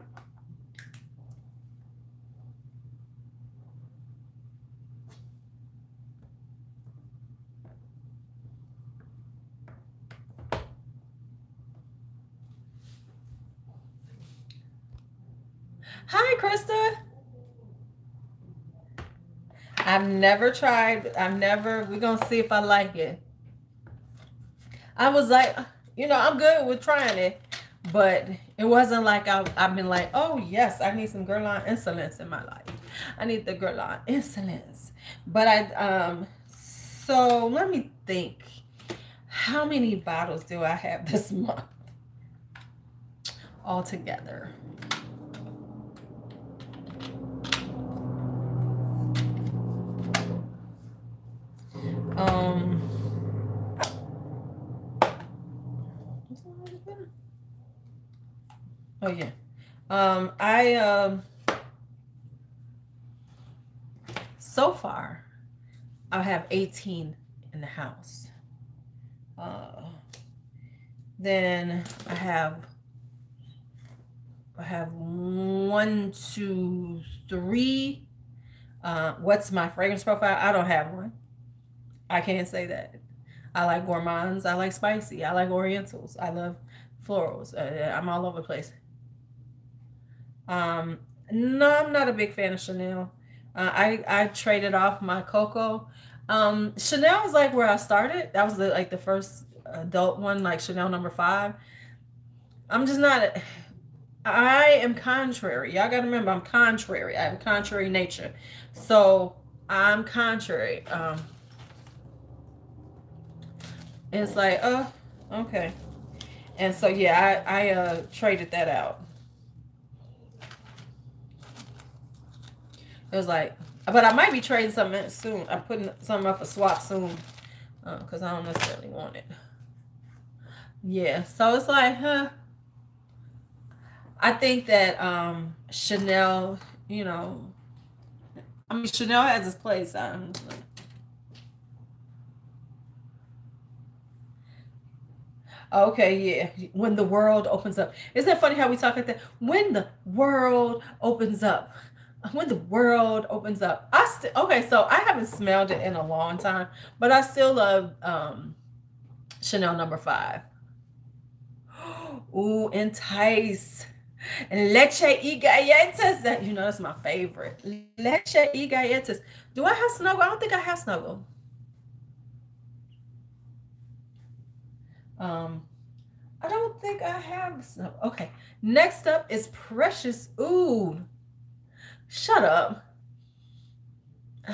Hi, Krista. I've never tried. I've never, we're to see if I like it. I was like, you know, I'm good with trying it. But it wasn't like I, I've been like, oh, yes, I need some Guerlain insolence in my life. I need the Guerlain insolence. But I, um, so let me think. How many bottles do I have <laughs> this month? All together. Um, Oh yeah. Um, I um so far I have 18 in the house. Uh then I have I have one, two, three. Uh, what's my fragrance profile? I don't have one. I can't say that. I like gourmands. I like spicy. I like orientals. I love florals. Uh, I'm all over the place. Um, no, I'm not a big fan of Chanel. Uh, I I traded off my Coco. Um, Chanel was like where I started. That was the, like the first adult one, like Chanel number five. I'm just not. I am contrary. Y'all gotta remember, I'm contrary. I have a contrary nature, so I'm contrary. Um, it's like, oh, okay, and so yeah, I I uh, traded that out. It was like, but I might be trading something soon. I'm putting something up for swap soon. because uh, I don't necessarily want it. Yeah, so it's like, huh? I think that um Chanel, you know, I mean Chanel has its place. I'm Okay, yeah. When the world opens up. Isn't that funny how we talk like that? When the world opens up. When the world opens up. I still okay, so I haven't smelled it in a long time, but I still love um Chanel number five. <gasps> Ooh, entice. Leche y galletas. That you know that's my favorite. Leche y galletas. Do I have snuggle? I don't think I have snuggle. Um, I don't think I have snuggle. Okay. Next up is Precious Oud. Shut up. <sighs>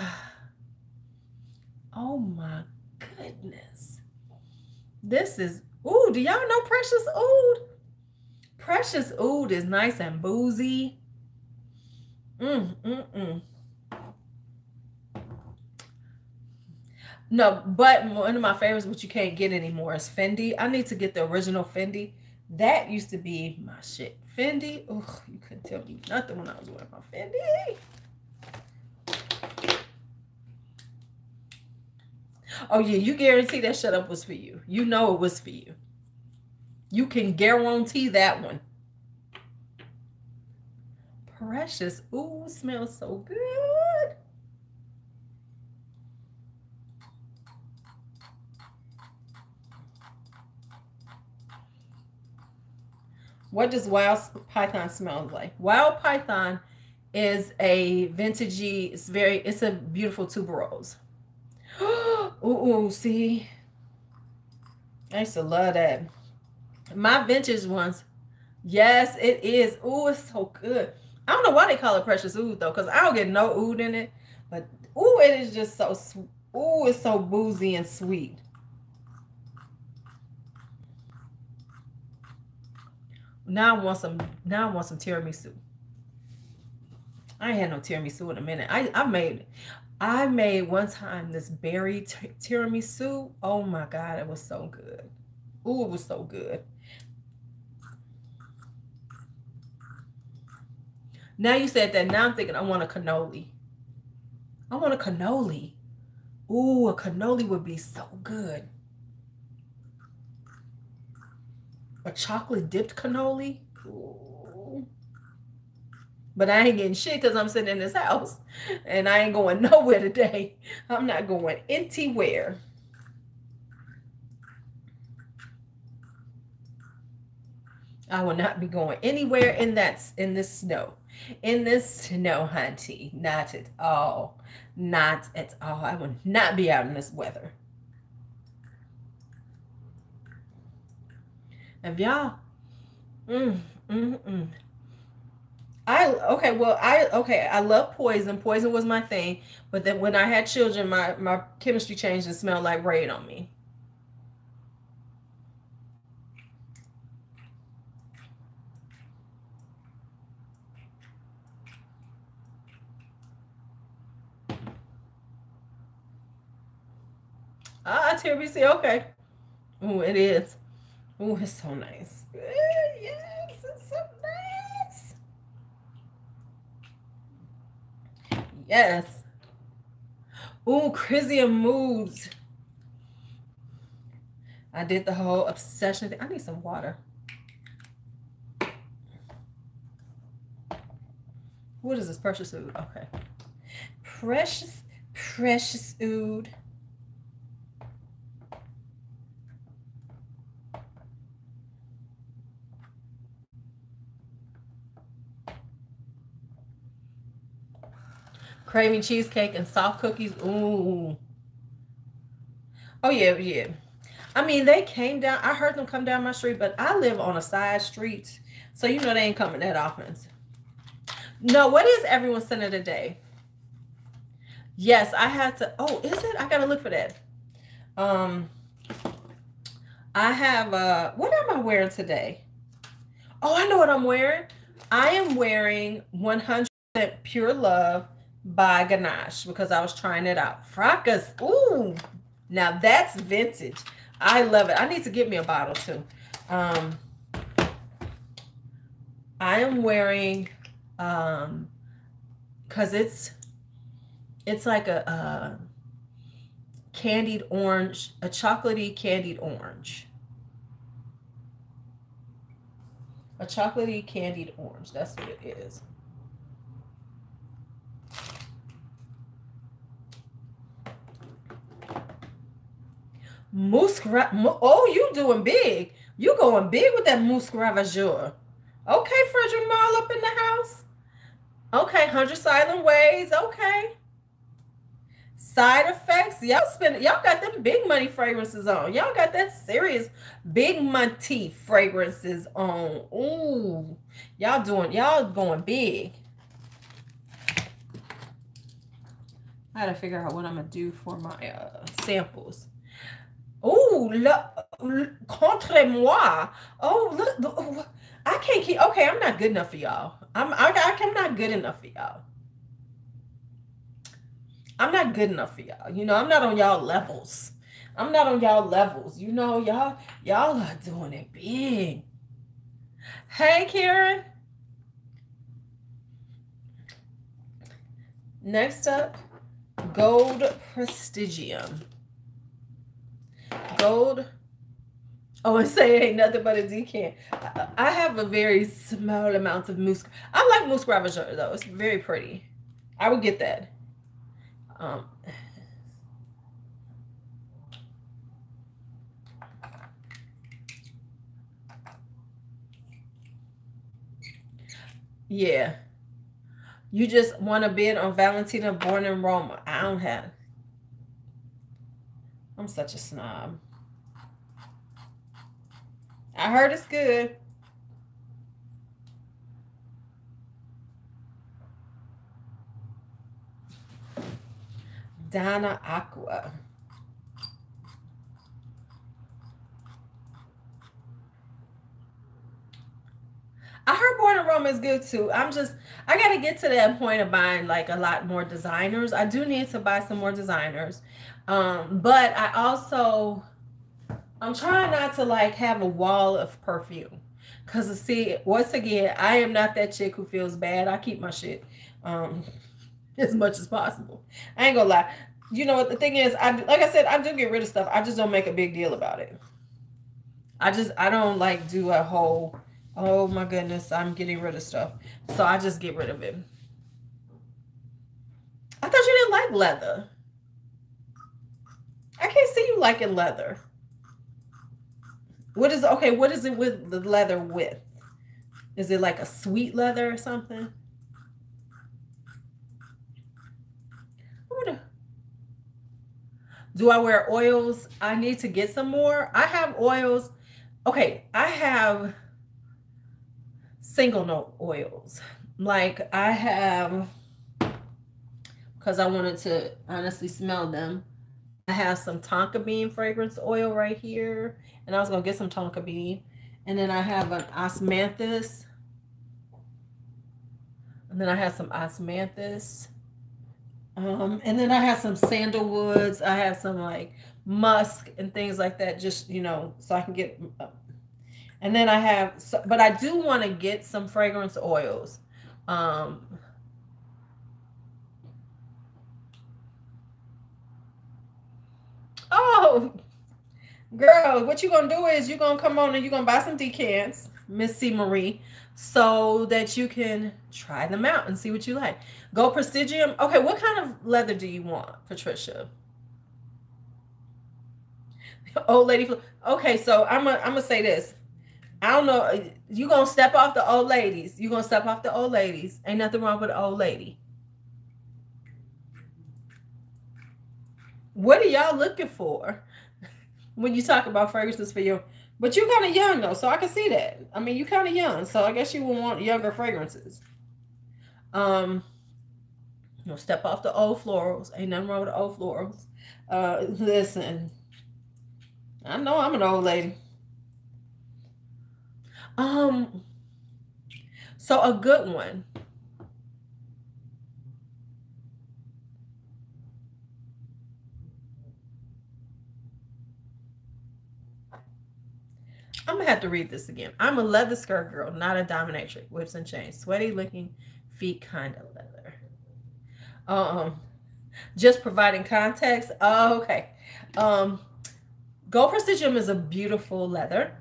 Oh my goodness. This is, ooh, do y'all know Precious Oud? Precious Oud is nice and boozy. Mm, mm, mm. No, but one of my favorites, which you can't get anymore, is Fendi. I need to get the original Fendi. That used to be my shit. Fendi, oh, you couldn't tell me nothing when I was wearing my Fendi. Oh yeah, you guarantee that shut up was for you. You know it was for you. You can guarantee that one. Precious. Ooh, smells so good. What does Wild Python smell like? Wild Python is a vintagey, it's very, it's a beautiful tuberose. <gasps> ooh, ooh, see? I used to love that. My vintage ones. Yes, it is. Ooh, it's so good. I don't know why they call it precious oud though, because I don't get no oud in it. But ooh, it is just so ooh, it's so boozy and sweet. Now I want some. Now I want some tiramisu. I ain't had no tiramisu in a minute. I I made, I made one time this berry tiramisu. Oh my god, it was so good. Ooh, it was so good. Now you said that. Now I'm thinking I want a cannoli. I want a cannoli. Ooh, a cannoli would be so good. A chocolate dipped cannoli. But I ain't getting shit because I'm sitting in this house and I ain't going <laughs> nowhere today. I'm not going anywhere. I will not be going anywhere in that in this snow in this snow, hunty. Not at all. Not at all. I will not be out in this weather. If y'all, mm, mm, mm. I okay, well, I okay, I love poison. Poison was my thing, but then when I had children, my my chemistry changed and smelled like rain on me. Ah, TRBC. Okay. Oh, it is. Oh, it's so nice. Yes, it's so nice. Yes. Oh, Crisium moves. I did the whole obsession thing. I need some water. What is this? Precious oud. Okay. Precious, precious oud. Craving cheesecake and soft cookies. Ooh. Oh, yeah, yeah. I mean, they came down. I heard them come down my street, but I live on a side street. So, you know, they ain't coming that often. No, what is everyone center today? Yes, I had to. Oh, is it? I got to look for that. Um, I have, uh, what am I wearing today? Oh, I know what I'm wearing. I am wearing 100% Pure Love by Ganache because I was trying it out. Fracas. Ooh, Now that's vintage. I love it. I need to get me a bottle too. Um, I am wearing, um, cause it's, it's like a, candied orange, a chocolatey candied orange. A chocolatey candied orange. That's what it is. Mousse Oh, you doing big. You going big with that mousse ravageur. Okay, Frederic Malle up in the house. Okay, 100 Silent Ways. Okay. Side effects. Y'all spend y'all got them big money fragrances on. Y'all got that serious big money fragrances on. Ooh. Y'all doing y'all going big. I gotta figure out what I'm gonna do for my uh, samples. Oh, contre moi. Oh, look, oh, I can't keep. Okay, I'm not good enough for y'all. I'm I, I'm not good enough for y'all. I'm not good enough for y'all. You know, I'm not on y'all levels. I'm not on y'all levels. You know, y'all y'all are doing it big. Hey, Karen. Next up, Gold Prestigium. Gold. Oh, <laughs> and say it ain't nothing but a decant. I, have a very small amount of mousse. I like mousse ravageur though. It's very pretty. I would get that. Um, <sighs> yeah. You just want to bid on Valentino Born in Roma. I don't have. I'm such a snob. I heard it's good. Donna Acqua. I heard Born in Roma is good too. I'm just, I got to get to that point of buying like a lot more designers. I do need to buy some more designers. Um, but I also, I'm trying not to like have a wall of perfume. Cause see, once again, I am not that chick who feels bad. I keep my shit um, <laughs> as much as possible. I ain't gonna lie. You know what the thing is? I like I said, I do get rid of stuff. I just don't make a big deal about it. I just I don't like do a whole oh my goodness, I'm getting rid of stuff. So I just get rid of it. I thought you didn't like leather. I can't see you liking leather. What is okay? What is it with the leather with? Is it like a sweet leather or something? Do I wear oils? I need to get some more. I have oils. Okay, I have single note oils. Like I have, because I wanted to honestly smell them. I have some tonka bean fragrance oil right here. And I was going to get some tonka bean. And then I have an osmanthus. And then I have some osmanthus. Um, and then I have some sandalwoods. I have some like musk and things like that, just, you know, so I can get. Uh, and then I have, so, but I do want to get some fragrance oils. Um, oh, girl, what you going to do is you're going to come on and you're going to buy some decants, Miss C. Marie so that you can try them out and see what you like. Go Prestigium. Okay, what kind of leather do you want, Patricia? Old lady. Okay, so I'm gonna I'm gonna say this. I don't know. Uh, you gonna step off the old ladies. You gonna step off the old ladies. Ain't nothing wrong with an old lady. What are y'all looking for when you talk about fragrances for your but you're kind of young though, so I can see that. I mean, you're kind of young, so I guess you will want younger fragrances. Um, you know, step off the old florals. Ain't nothing wrong with the old florals. Uh, listen, I know I'm an old lady. Um, so a good one. Have to read this again. I'm a leather skirt girl, not a dominatrix. Whips and chains, sweaty looking feet, kind of leather. Um, just providing context. Oh, okay. Um, Gold Prestigium is a beautiful leather.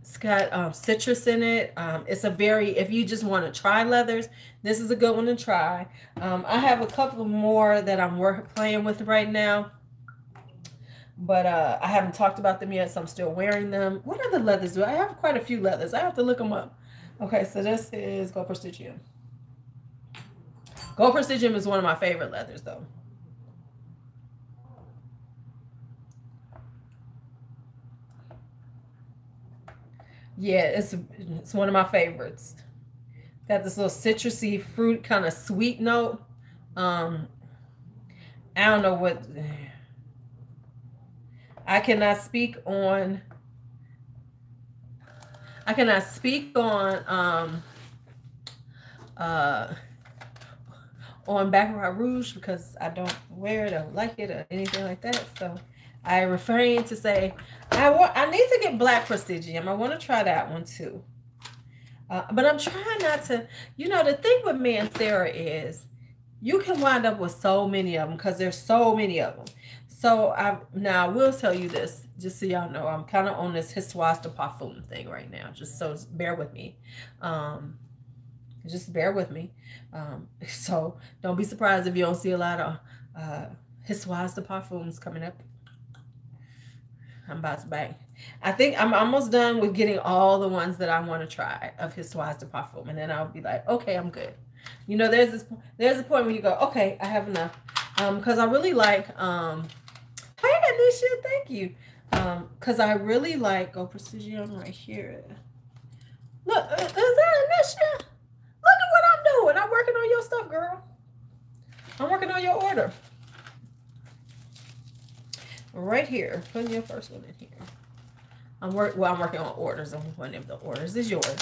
It's got um, citrus in it. Um, it's a very, if you just want to try leathers, this is a good one to try. Um, I have a couple more that I'm work, playing with right now but uh, I haven't talked about them yet, so I'm still wearing them. What other leathers do I, have? Quite a few leathers. I have to look them up. Okay, so this is Gold Prestigium. Gold Prestigium is one of my favorite leathers, though. Yeah, it's it's one of my favorites. Got this little citrusy fruit kind of sweet note. Um, I don't know what I cannot speak on I cannot speak on um uh on Baccarat Rouge because I don't wear it or like it or anything like that. So I refrain to say I want I need to get black prestigium. I want to try that one too. Uh, but I'm trying not to, you know, the thing with me and Sarah is you can wind up with so many of them because there's so many of them. So I now I will tell you this, just so y'all know, I'm kind of on this Histoire de Parfum thing right now. Just so bear with me. Um, just bear with me. Um, <laughs> so don't be surprised if you don't see a lot of uh, de Parfums coming up. I'm about to bang. I think I'm almost done with getting all the ones that I want to try of Histoire de Parfum, and then I'll be like, okay, I'm good. You know, there's this there's a point where you go, okay, I have enough, um, because I really like um Hey, Anisha, thank you. Um, because I really like Gold Prestigium right here. Look, uh, is that Anisha? Look at what I'm doing. I'm working on your stuff, girl. I'm working on your order. Right here. Putting your first one in here. I'm work well, I'm working on orders. I'm one of the orders is yours.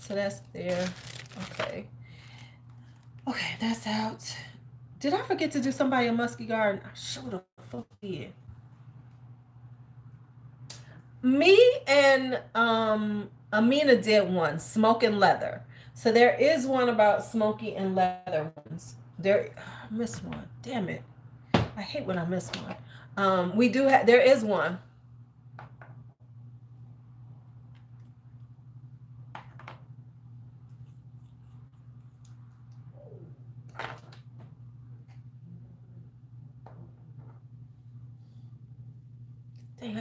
So that's there. Okay. Okay, that's out. Did I forget to do somebody a musky garden? I sure the did. Me and um Amina did one, smoking leather. So there is one about smoky and leather ones. There I missed one. Damn it. I hate when I miss one. Um, we do have there is one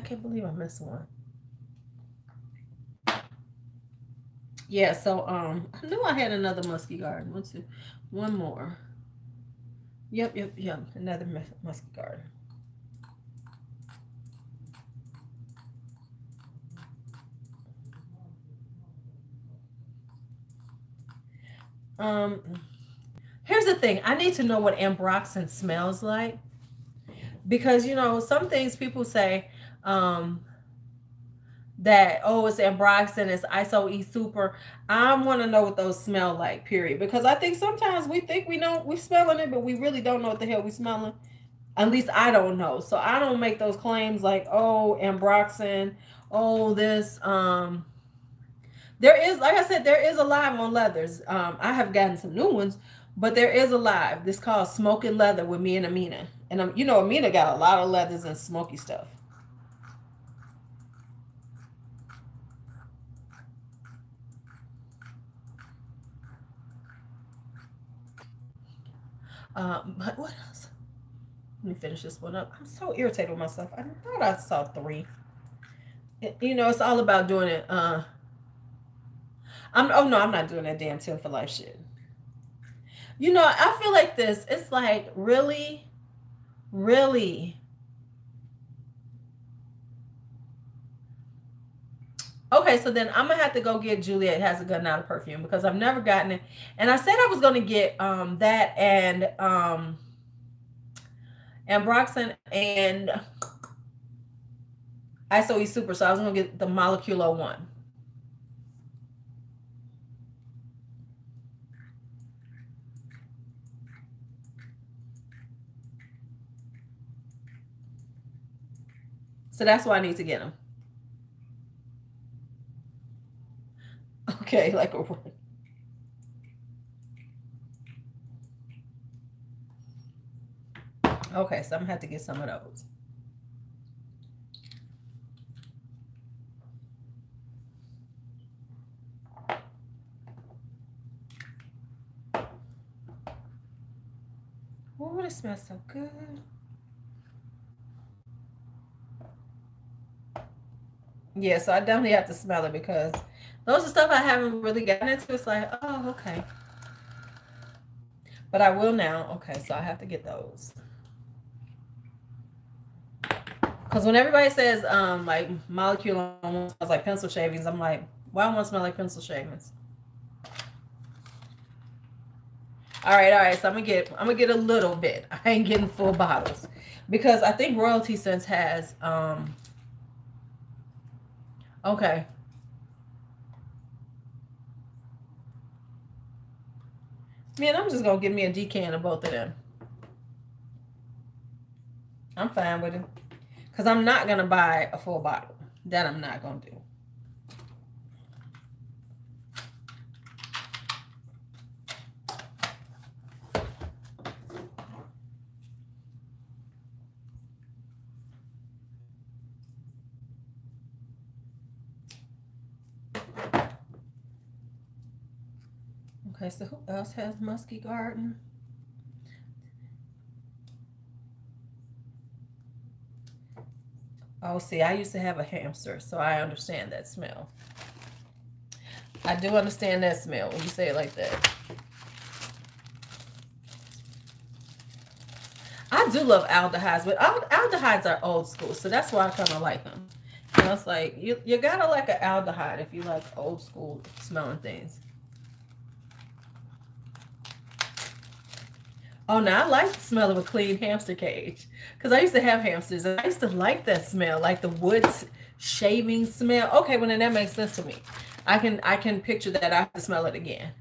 can't believe I missed one. Yeah, so um I knew I had another musky garden. One, two, one more. Yep, yep, yep. Another musky garden. Um, here's the thing. I need to know what ambroxan smells like because you know some things people say um, that oh it's ambroxan it's iso e super. I want to know what those smell like period. Because i think sometimes we think we know we smelling it but we really don't know what the hell we smelling. At least i don't know. So i don't make those claims like oh ambroxan oh this um there is like i said there is a live on leathers. Um i have gotten some new ones but there is a live. This called smoking leather with me and amina. And um, you know amina got a lot of leathers and smoky stuff Um, but what else? Let me finish this one up. I'm so irritated with myself. I thought I saw three. It, you know, it's all about doing it. Uh, I'm oh no, I'm not doing that damn 10 for life shit. You know, I feel like this. It's like really, really Okay, so then I'm gonna have to go get Juliet has a gun out of perfume because I've never gotten it. And I said I was gonna get um that and um and ambroxan and ISO Super. So I was gonna get the Molecule one. So that's why I need to get them. Okay, like a word. Okay, so I'm gonna have to get some of those. Oh, it smells so good. Yeah, so I definitely have to smell it because those are stuff I haven't really gotten into. It's like, oh, okay. But I will now. Okay, so I have to get those. Because when everybody says um like molecule smells like pencil shavings, I'm like, why want to smell like pencil shavings? All right, all right. So I'm gonna get I'm gonna get a little bit. <laughs> I ain't getting full bottles because I think Royalty Scents has um okay. Man, I'm just gonna give me a decan of both of them. I'm fine with it. Because I'm not gonna buy a full bottle. That I'm not gonna do. Who else has Musky Garden? Oh, see, I used to have a hamster, so I understand that smell. I do understand that smell when you say it like that. I do love aldehydes, but aldehydes are old school, so that's why I kind of like them. You know, it's like you, you gotta like an aldehyde if you like old school smelling things. Oh, now I like the smell of a clean hamster cage because I used to have hamsters and I used to like that smell, like the wood shaving smell. Okay, well then that makes sense to me. I can I can picture that. I have to smell it again.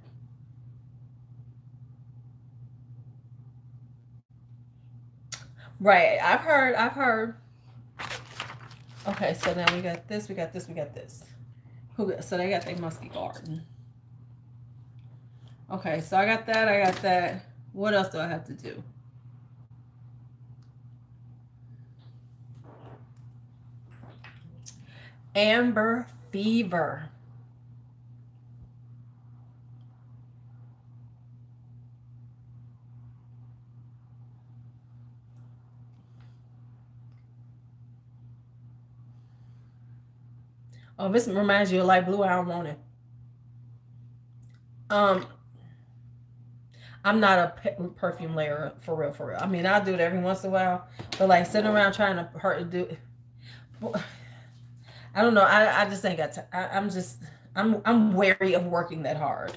Right, I've heard. I've heard. Okay, so now we got this. We got this. We got this. Who? So they got the musky garden. Okay, so I got that. I got that. What else do I have to do? Amber fever. Oh, this reminds you of light blue. I don't want it. Um, I'm not a perfume layer for real, for real. I mean, I'll do it every once in a while, but like sitting around trying to hurt do. <sighs> I don't know. I, I just ain't got I, I'm just, I'm, I'm wary of working that hard.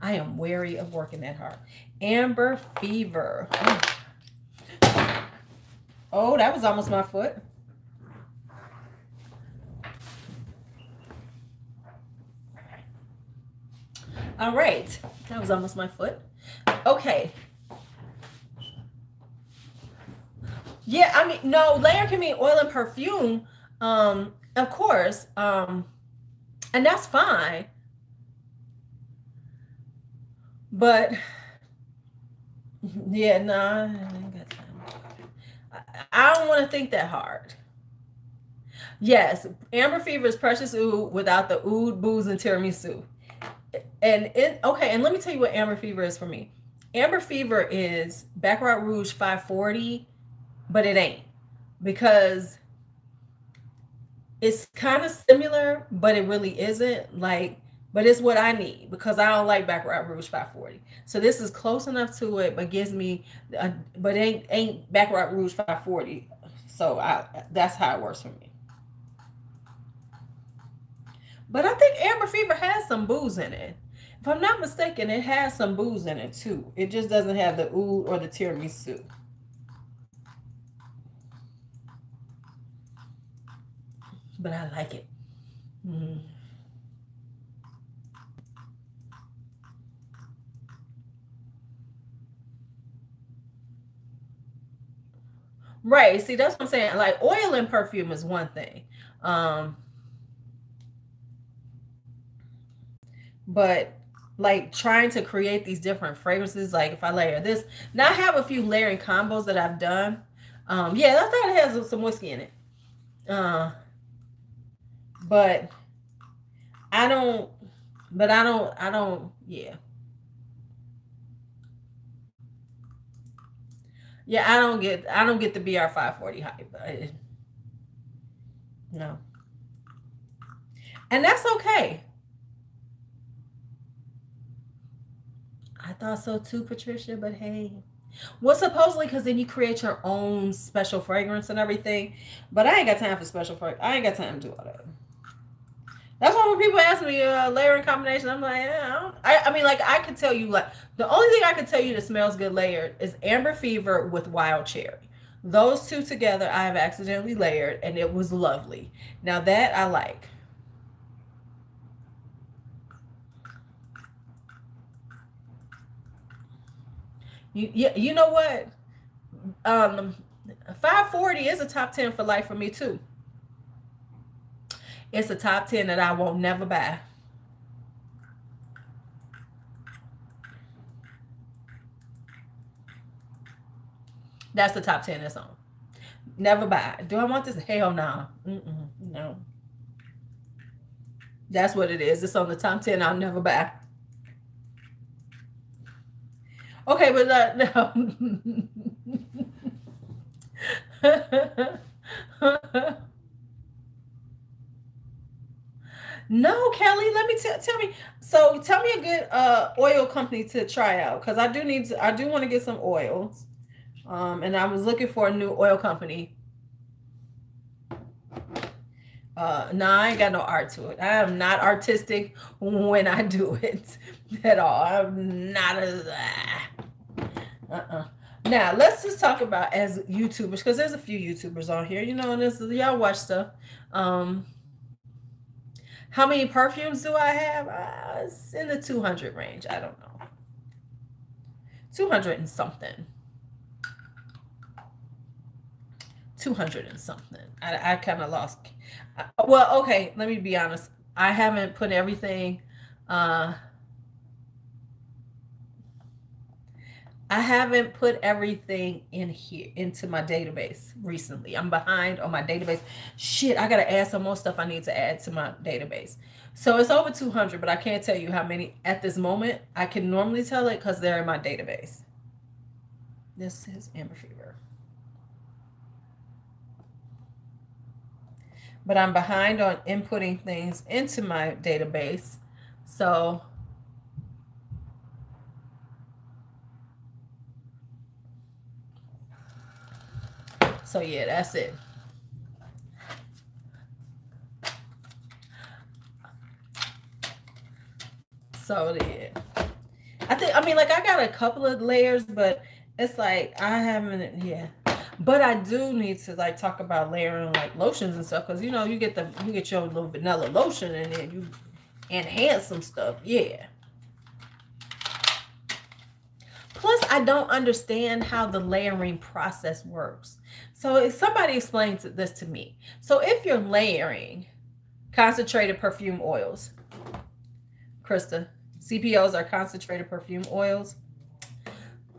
I am wary of working that hard. Amber fever. <sighs> Oh, that was almost my foot. All right. That was almost my foot. Okay. Yeah, I mean, no, layer can mean oil and perfume. Um, of course. Um, and that's fine. But yeah, no, nah, I, don't want to think that hard. Yes, amber fever is precious oud without the oud, booze, and tiramisu and it okay and let me tell you what amber fever is for me. Amber fever is baccarat rouge 540 but it ain't because it's kind of similar but it really isn't like but it's what i need because i don't like baccarat rouge 540 so this is close enough to it but gives me a, but ain't ain't baccarat rouge 540 so i that's how it works for me but I think Amber Fever has some booze in it. If I'm not mistaken, it has some booze in it too. It just doesn't have the oud or the tiramisu. But I like it. Mm. Right. See, that's what I'm saying. Like oil and perfume is one thing. Um, but like trying to create these different fragrances, like if I layer this, now I have a few layering combos that I've done. Um, yeah, I thought it has some whiskey in it. Uh, but I don't, but I don't, I don't, yeah. Yeah, I don't get I don't get the BR five forty hype. I, no, and that's okay. I thought so too, Patricia. But hey, well, supposedly because then you create your own special fragrance and everything. But I ain't got time for special fragrance. I ain't got time to do all that. That's why when people ask me uh, layering combination, I'm like, yeah, I, I, mean, like I could tell you, like the only thing I could tell you that smells good layered is Amber Fever with Wild Cherry. Those two together, I have accidentally layered, and it was lovely. Now that I like. You, you know what? Um, 540 is a top 10 for life for me too. It's a top 10 that I won't never buy. That's the top 10 that's on. Never buy. Do I want this? Hell no. -mm, no. That's what it is. It's on the top 10 I'll never buy. Okay, but uh, no. No, Kelly, let me tell tell me. So tell me a good uh oil company to try out because I do need to I do want to get some oils. Um, and I was looking for a new oil company. Uh, no, I ain't got no art to it. I am not artistic when I do it <laughs> at all. I'm not a uh-uh. Now let's just talk about as YouTubers because there's a few YouTubers on here, you know, and this y'all watch stuff. Um, how many perfumes do I have? Uh, it's in the 200 range. I don't know. 200 and something. 200 and something. I, I kind of lost. Uh, well, okay, let me be honest. I haven't put everything uh, I haven't put everything in here into my database recently. I'm behind on my database. Shit, I gotta add some more stuff I need to add to my database. So it's over 200, but I can't tell you how many at this moment. I can normally tell it because they're in my database. This is Amber Fever. But I'm behind on inputting things into my database. So So yeah, that's it. So yeah. I think I mean like I got a couple of layers, but it's like I haven't yeah. But I do need to like talk about layering like lotions and stuff because you know you get the you get your little vanilla lotion and then you enhance some stuff. Yeah. Plus, I don't understand how the layering process works. So if somebody explains this to me. So if you're layering concentrated perfume oils, Krista, CPOs are concentrated perfume oils.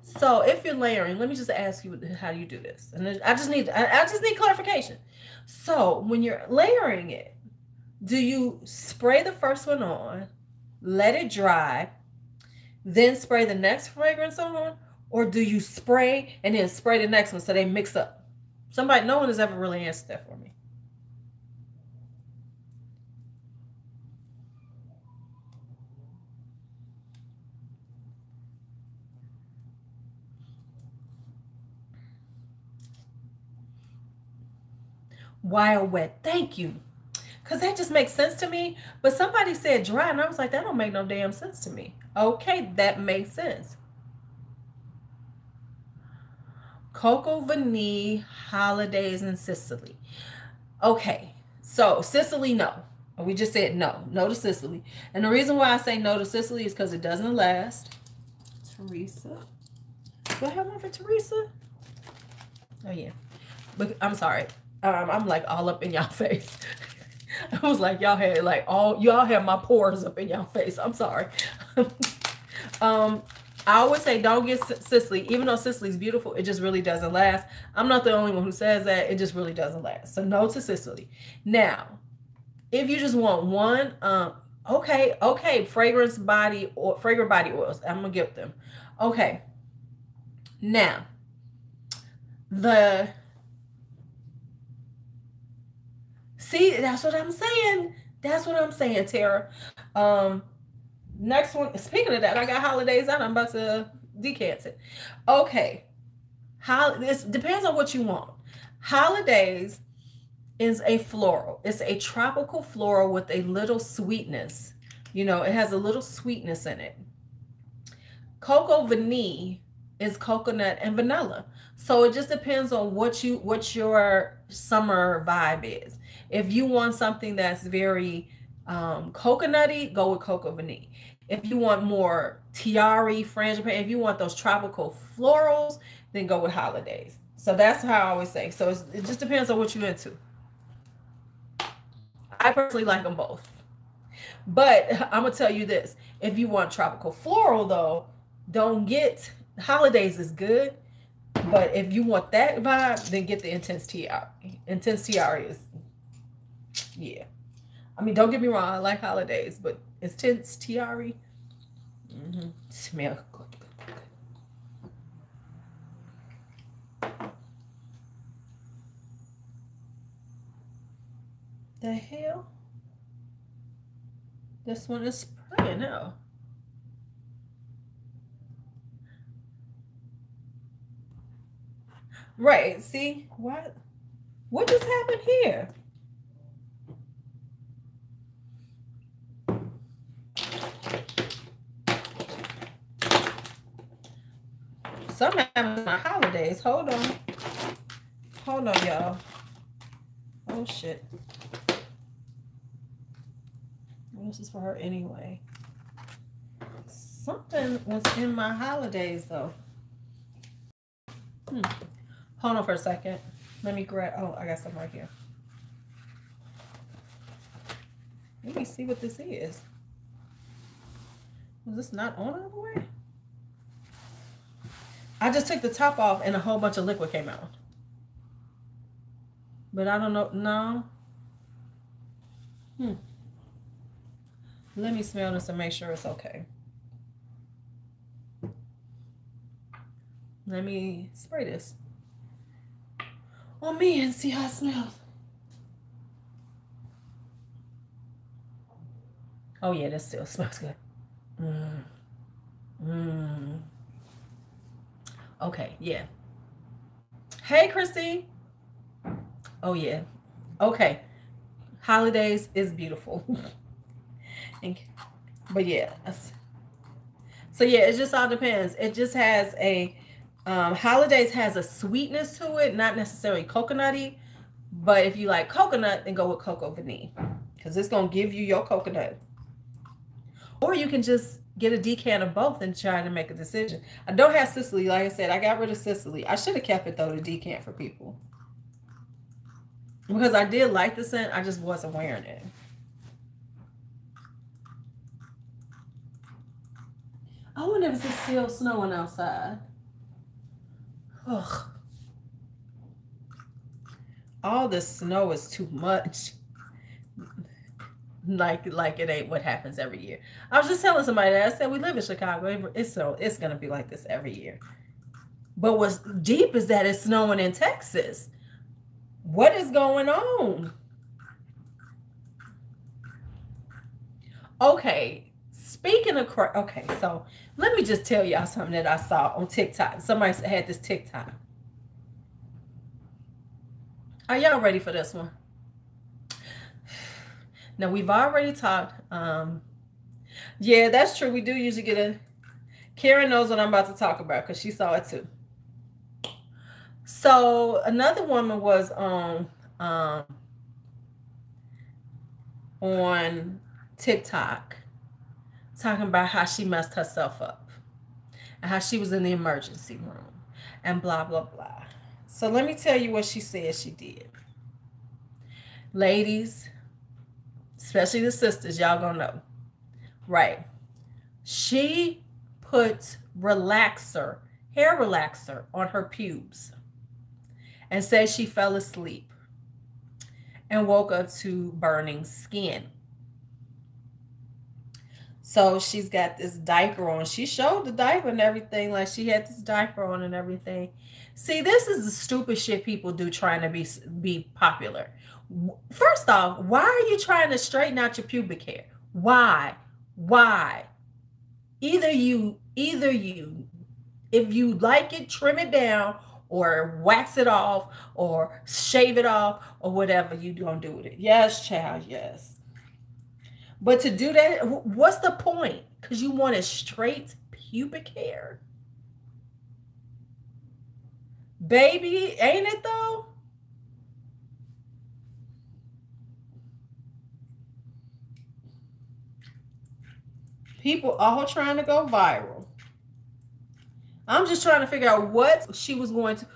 So if you're layering, let me just ask you how you do this? And I just need I just need clarification. So when you're layering it, do you spray the first one on, let it dry, then spray the next fragrance on, or do you spray and then spray the next one so they mix up? Somebody, no one has ever really answered that for me. Wild wet. Thank you. Because that just makes sense to me. But somebody said dry, and I was like, that don't make no damn sense to me. Okay, that makes sense. Coco Vanille holidays in Sicily. Okay, so Sicily, no. We just said no, no to Sicily. And the reason why I say no to Sicily is because it doesn't last. Teresa. Do I have one for Teresa? Oh, yeah. But I'm sorry. Um, I'm like all up in y'all <laughs> face. <laughs> I was like, y'all had like all y'all had my pores up in y'all face. I'm sorry. <laughs> um, I always say don't get Sicily, even though Sicily's beautiful, it just really doesn't last. I'm not the only one who says that. It just really doesn't last. So no to Sicily. Now, if you just want one, um, okay, okay, fragrance body or fragrant body oils. I'm gonna get them. Okay. Now, the see, that's what I'm saying. That's what I'm saying, Tara. Um, next one. Speaking of that, I got holidays out. I'm about to decant it. Okay. How this depends on what you want. Holidays is a floral. It's a tropical floral with a little sweetness. You know, it has a little sweetness in it. Coco Vanille is coconut and vanilla. So it just depends on what you what your summer vibe is. If you want something that's very um, coconutty, go with Coco Vanille. If you want more tiare, frangipani, if you want those tropical florals, then go with holidays. So that's how I always say. So it just depends on what you're into. I personally like them both. But I'm gonna tell you this: if you want tropical floral, though, don't get holidays is good. But if you want that vibe, then get the intense tiare. Intense tiare is, yeah. I mean, don't get me wrong, I like holidays, but it's tense, tiare, mm-hmm. smell good. The hell? This one is spraying now. Right. See what? What just happened here? Some having my holidays. Hold on. Hold on, y'all. Oh shit. This is for her anyway. Something was in my holidays though. Hmm. Hold on for a second. Let me grab. Oh, I got some right here. Let me see what this is. Was this not on all the way? I just took the top off and a whole bunch of liquid came out. But I don't know. No. Hmm. Let me smell this and make sure it's okay. Let me spray this on me and see how it smells. Oh yeah, this still smells good. Mmm. Mmm. Okay, yeah. Hey, Christy. Oh yeah. Okay. Holidays is beautiful. <laughs> Thank you. but yeah. So yeah, it just all depends. It just has a um, holidays has a sweetness to it, not necessarily coconutty, but if you like coconut, then go with Coco Vanille because it's gonna give you your coconut. Or you can just get a decant of both and try to make a decision. I don't have Sicily, like I said, I got rid of Sicily. I should have kept it though, the decant for people. Because I did like the scent, I just wasn't wearing it. I wonder if it's still snowing outside. Ugh. All the snow is too much. Like, like it ain't what happens every year. I was just telling somebody that I said we live in Chicago. It's so it's gonna be like this every year. But what's deep is that it's snowing in Texas. What is going on? Okay, speaking of okay, so let me just tell y'all something that I saw on TikTok. Somebody had this TikTok. Are y'all ready for this one? Now we've already talked. Um, yeah, that's true. We do usually get a. Karen knows what I'm about to talk about because she saw it too. So another woman was on um, on TikTok talking about how she messed herself up and how she was in the emergency room and blah, blah, blah. So let me tell you what she said she did. Ladies, especially the sisters, y'all gonna know. Right. She puts relaxer, hair relaxer on her pubes and says she fell asleep and woke up to burning skin. So she's got this diaper on. She showed the diaper and everything, like she had this diaper on and everything. See, this is the stupid shit people do trying to be be popular. First off, why are you trying to straighten out your pubic hair? Why? Why? Either you, either you, if you like it, trim it down or wax it off or shave it off or whatever you gonna do with it. Yes, child, yes. But to do that, what's the point? Because you want a straight pubic hair. Baby, ain't it though? People all trying to go viral. I'm just trying to figure out what she was going to.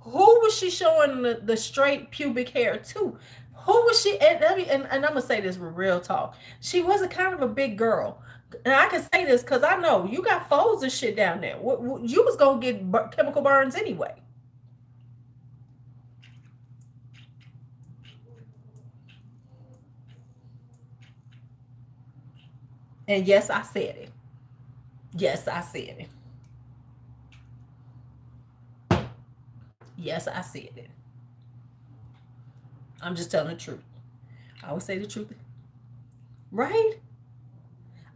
Who was she showing the, the straight pubic hair to? Who was she? And, and, and I'm gonna say this with real talk. She was a kind of a big girl, and I can say this because I know you got folds and shit down there. You was gonna get chemical burns anyway. And yes, I said it. Yes, I said it. Yes, I said it. I'm just telling the truth. I always say the truth. Right?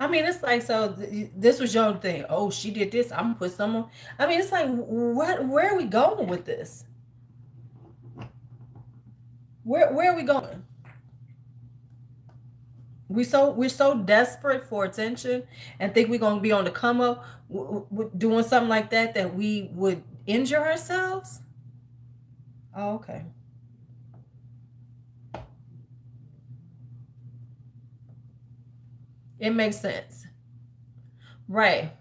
I mean, it's like, so th this was your thing. Oh, she did this. I'm gonna put someone. I mean, it's like, what? Where are we going with this? Where Where are we going? We so we're so desperate for attention and think we're going to be on the come up doing something like that that we would injure ourselves? Oh, okay. It makes sense. Right.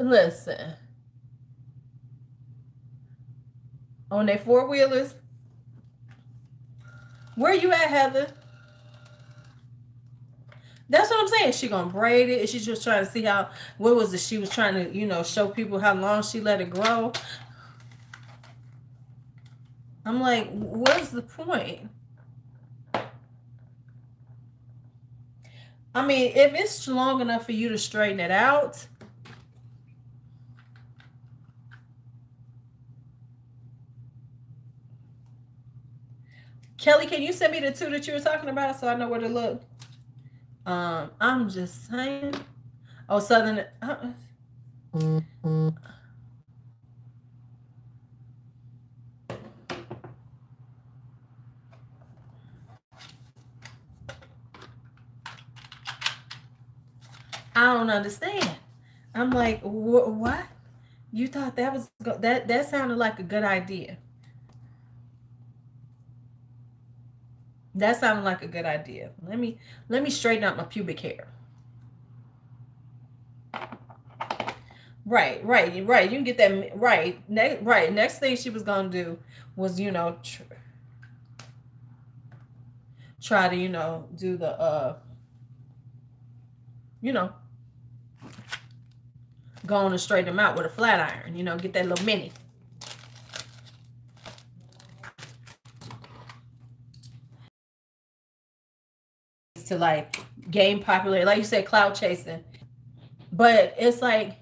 Listen. On their four wheelers where you at, Heather? That's what I'm saying. She gonna braid it. She's just trying to see how. What was it? She was trying to, you know, show people how long she let it grow. I'm like, what's the point? I mean, if it's long enough for you to straighten it out, Kelly, can you send me the two that you were talking about so I know where to look? Um, I'm just saying. Oh, Southern. Uh. I don't understand. I'm like, wh what? You thought that was that that sounded like a good idea. That sounded like a good idea. Let me let me straighten out my pubic hair. Right, right, right. You can get that right. Right. Next thing she was gonna do was, you know, tr try to, you know, do the, uh, you know, go on and straighten them out with a flat iron. You know, get that little mini. To like gain popularity, like you said, cloud chasing. But it's like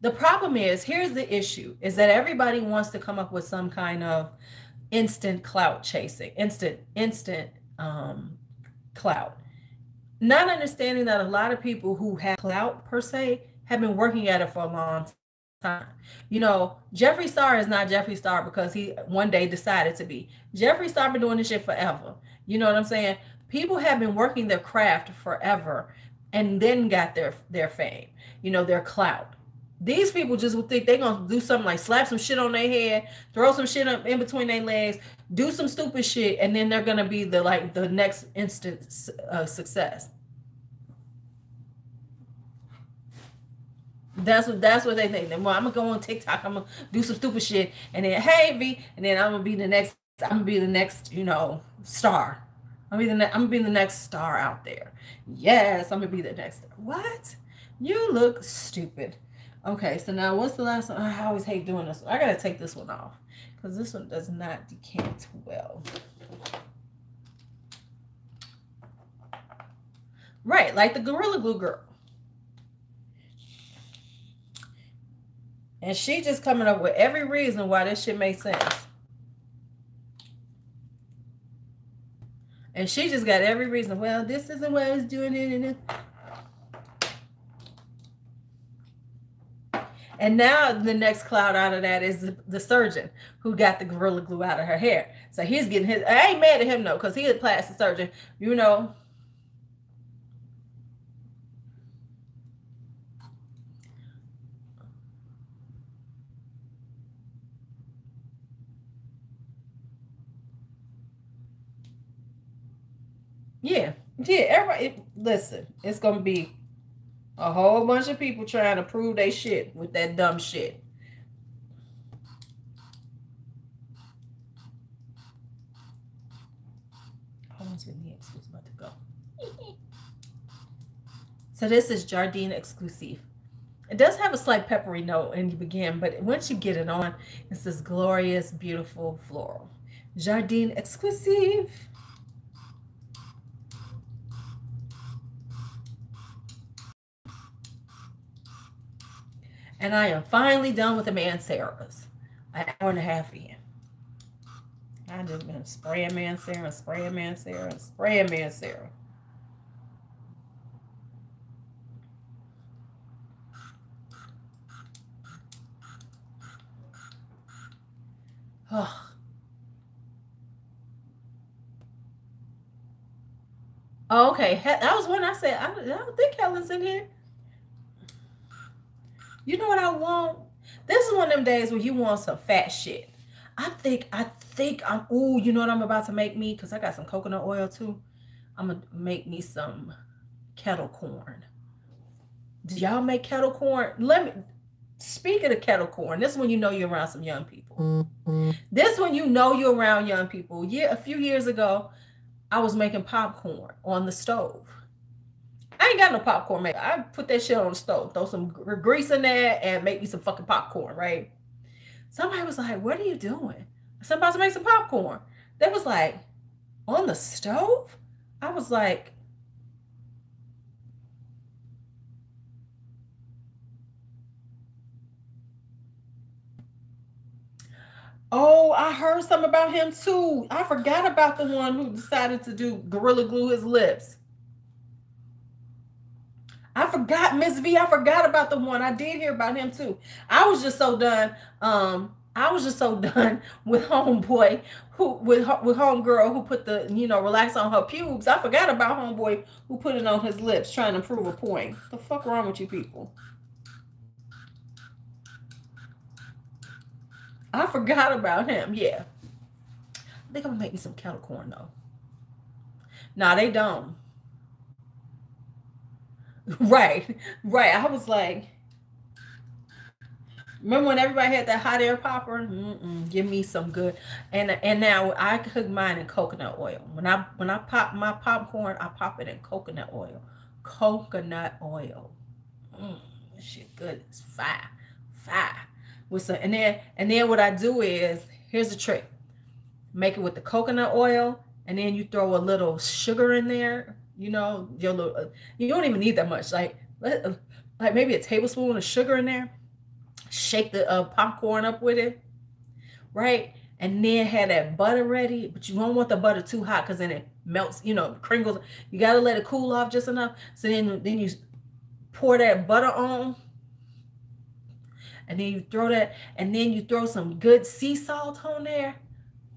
the problem is here's the issue is that everybody wants to come up with some kind of instant clout chasing, instant, instant um clout. Not understanding that a lot of people who have clout per se have been working at it for a long time. You know, Jeffree Star is not Jeffree Star because he one day decided to be. Jeffree Star been doing this shit forever. You know what I'm saying? People have been working their craft forever and then got their their fame you know their clout these people just would think they're gonna do something like slap some shit on their head throw some shit up in between their legs do some stupid shit and then they're gonna be the like the next instant uh, success That's what that's what they think. Then well, I'm gonna go on TikTok. I'm gonna do some stupid shit, and then hey V, and then I'm gonna be the next I'm gonna be the next, you know, star. I'm gonna be the ne- I'm gonna be the next star out there. Yes, I'm gonna be the next. What? You look stupid. Okay, so now what's the last one? I always hate doing this. I gotta take this one off because this one does not decant well. Right, like the Gorilla Glue girl. And she just coming up with every reason why this shit makes sense. And she just got every reason. Well, this isn't what I was doing it. And now the next cloud out of that is the, the, surgeon who got the gorilla glue out of her hair. So he's getting his. I ain't mad at him though, because he's a plastic surgeon. You know, Yeah, yeah. Everybody, listen. It's gonna be a whole bunch of people trying to prove they shit with that dumb shit. about to go. so this is Jardin exclusive. It does have a slight peppery note in the beginning, but once you get it on, it's this glorious, beautiful floral. Jardin exclusive. And I am finally done with the Manceras. An hour and a half in. I just been spraying Mancera, spraying Mancera, spraying Mancera. <sighs> Oh. okay. That was when I said, I don't think Helen's in here. You know what I want? This is one of them days where you want some fat shit. I think, I think I'm, ooh, you know what I'm about to make me? Because I got some coconut oil too. I'm going to make me some kettle corn. Do y'all make kettle corn? Let me, speaking of kettle corn, this one you know you're around some young people. Mm-hmm. This one you know you're around young people. Yeah, a few years ago, I was making popcorn on the stove. I ain't got no popcorn maker. I put that shit on the stove, throw some grease in there, and make me some fucking popcorn, right? Somebody was like, What are you doing? Somebody to make some popcorn. They was like, On the stove? I was like, Oh, I heard something about him too. I forgot about the one who decided to do Gorilla Glue his lips. I forgot Miss V. I forgot about the one. I did hear about him too. I was just so done. Um, I was just so <laughs> done with homeboy who with with homegirl who put the you know relax on her pubes. I forgot about homeboy who put it on his lips trying to prove a point. The fuck wrong with you people? I forgot about him. Yeah. I'm gonna make me some kettle corn though. Nah, they don't. Right, right. I was like, remember when everybody had that hot air popper? Mm-mm, give me some good. And and now I cook mine in coconut oil. When I when I pop my popcorn, I pop it in coconut oil. Coconut oil. Mm, shit good. It's fire, fire. With some, and then and then what I do is here's the trick. Make it with the coconut oil, and then you throw a little sugar in there you know, your little, uh, you don't even need that much. Like, let, uh, like maybe a tablespoon of sugar in there. Shake the uh, popcorn up with it, right? And then have that butter ready, but you don't want the butter too hot because then it melts. You know, crinkles. You gotta let it cool off just enough. So then, then you pour that butter on, and then you throw that, and then you throw some good sea salt on there.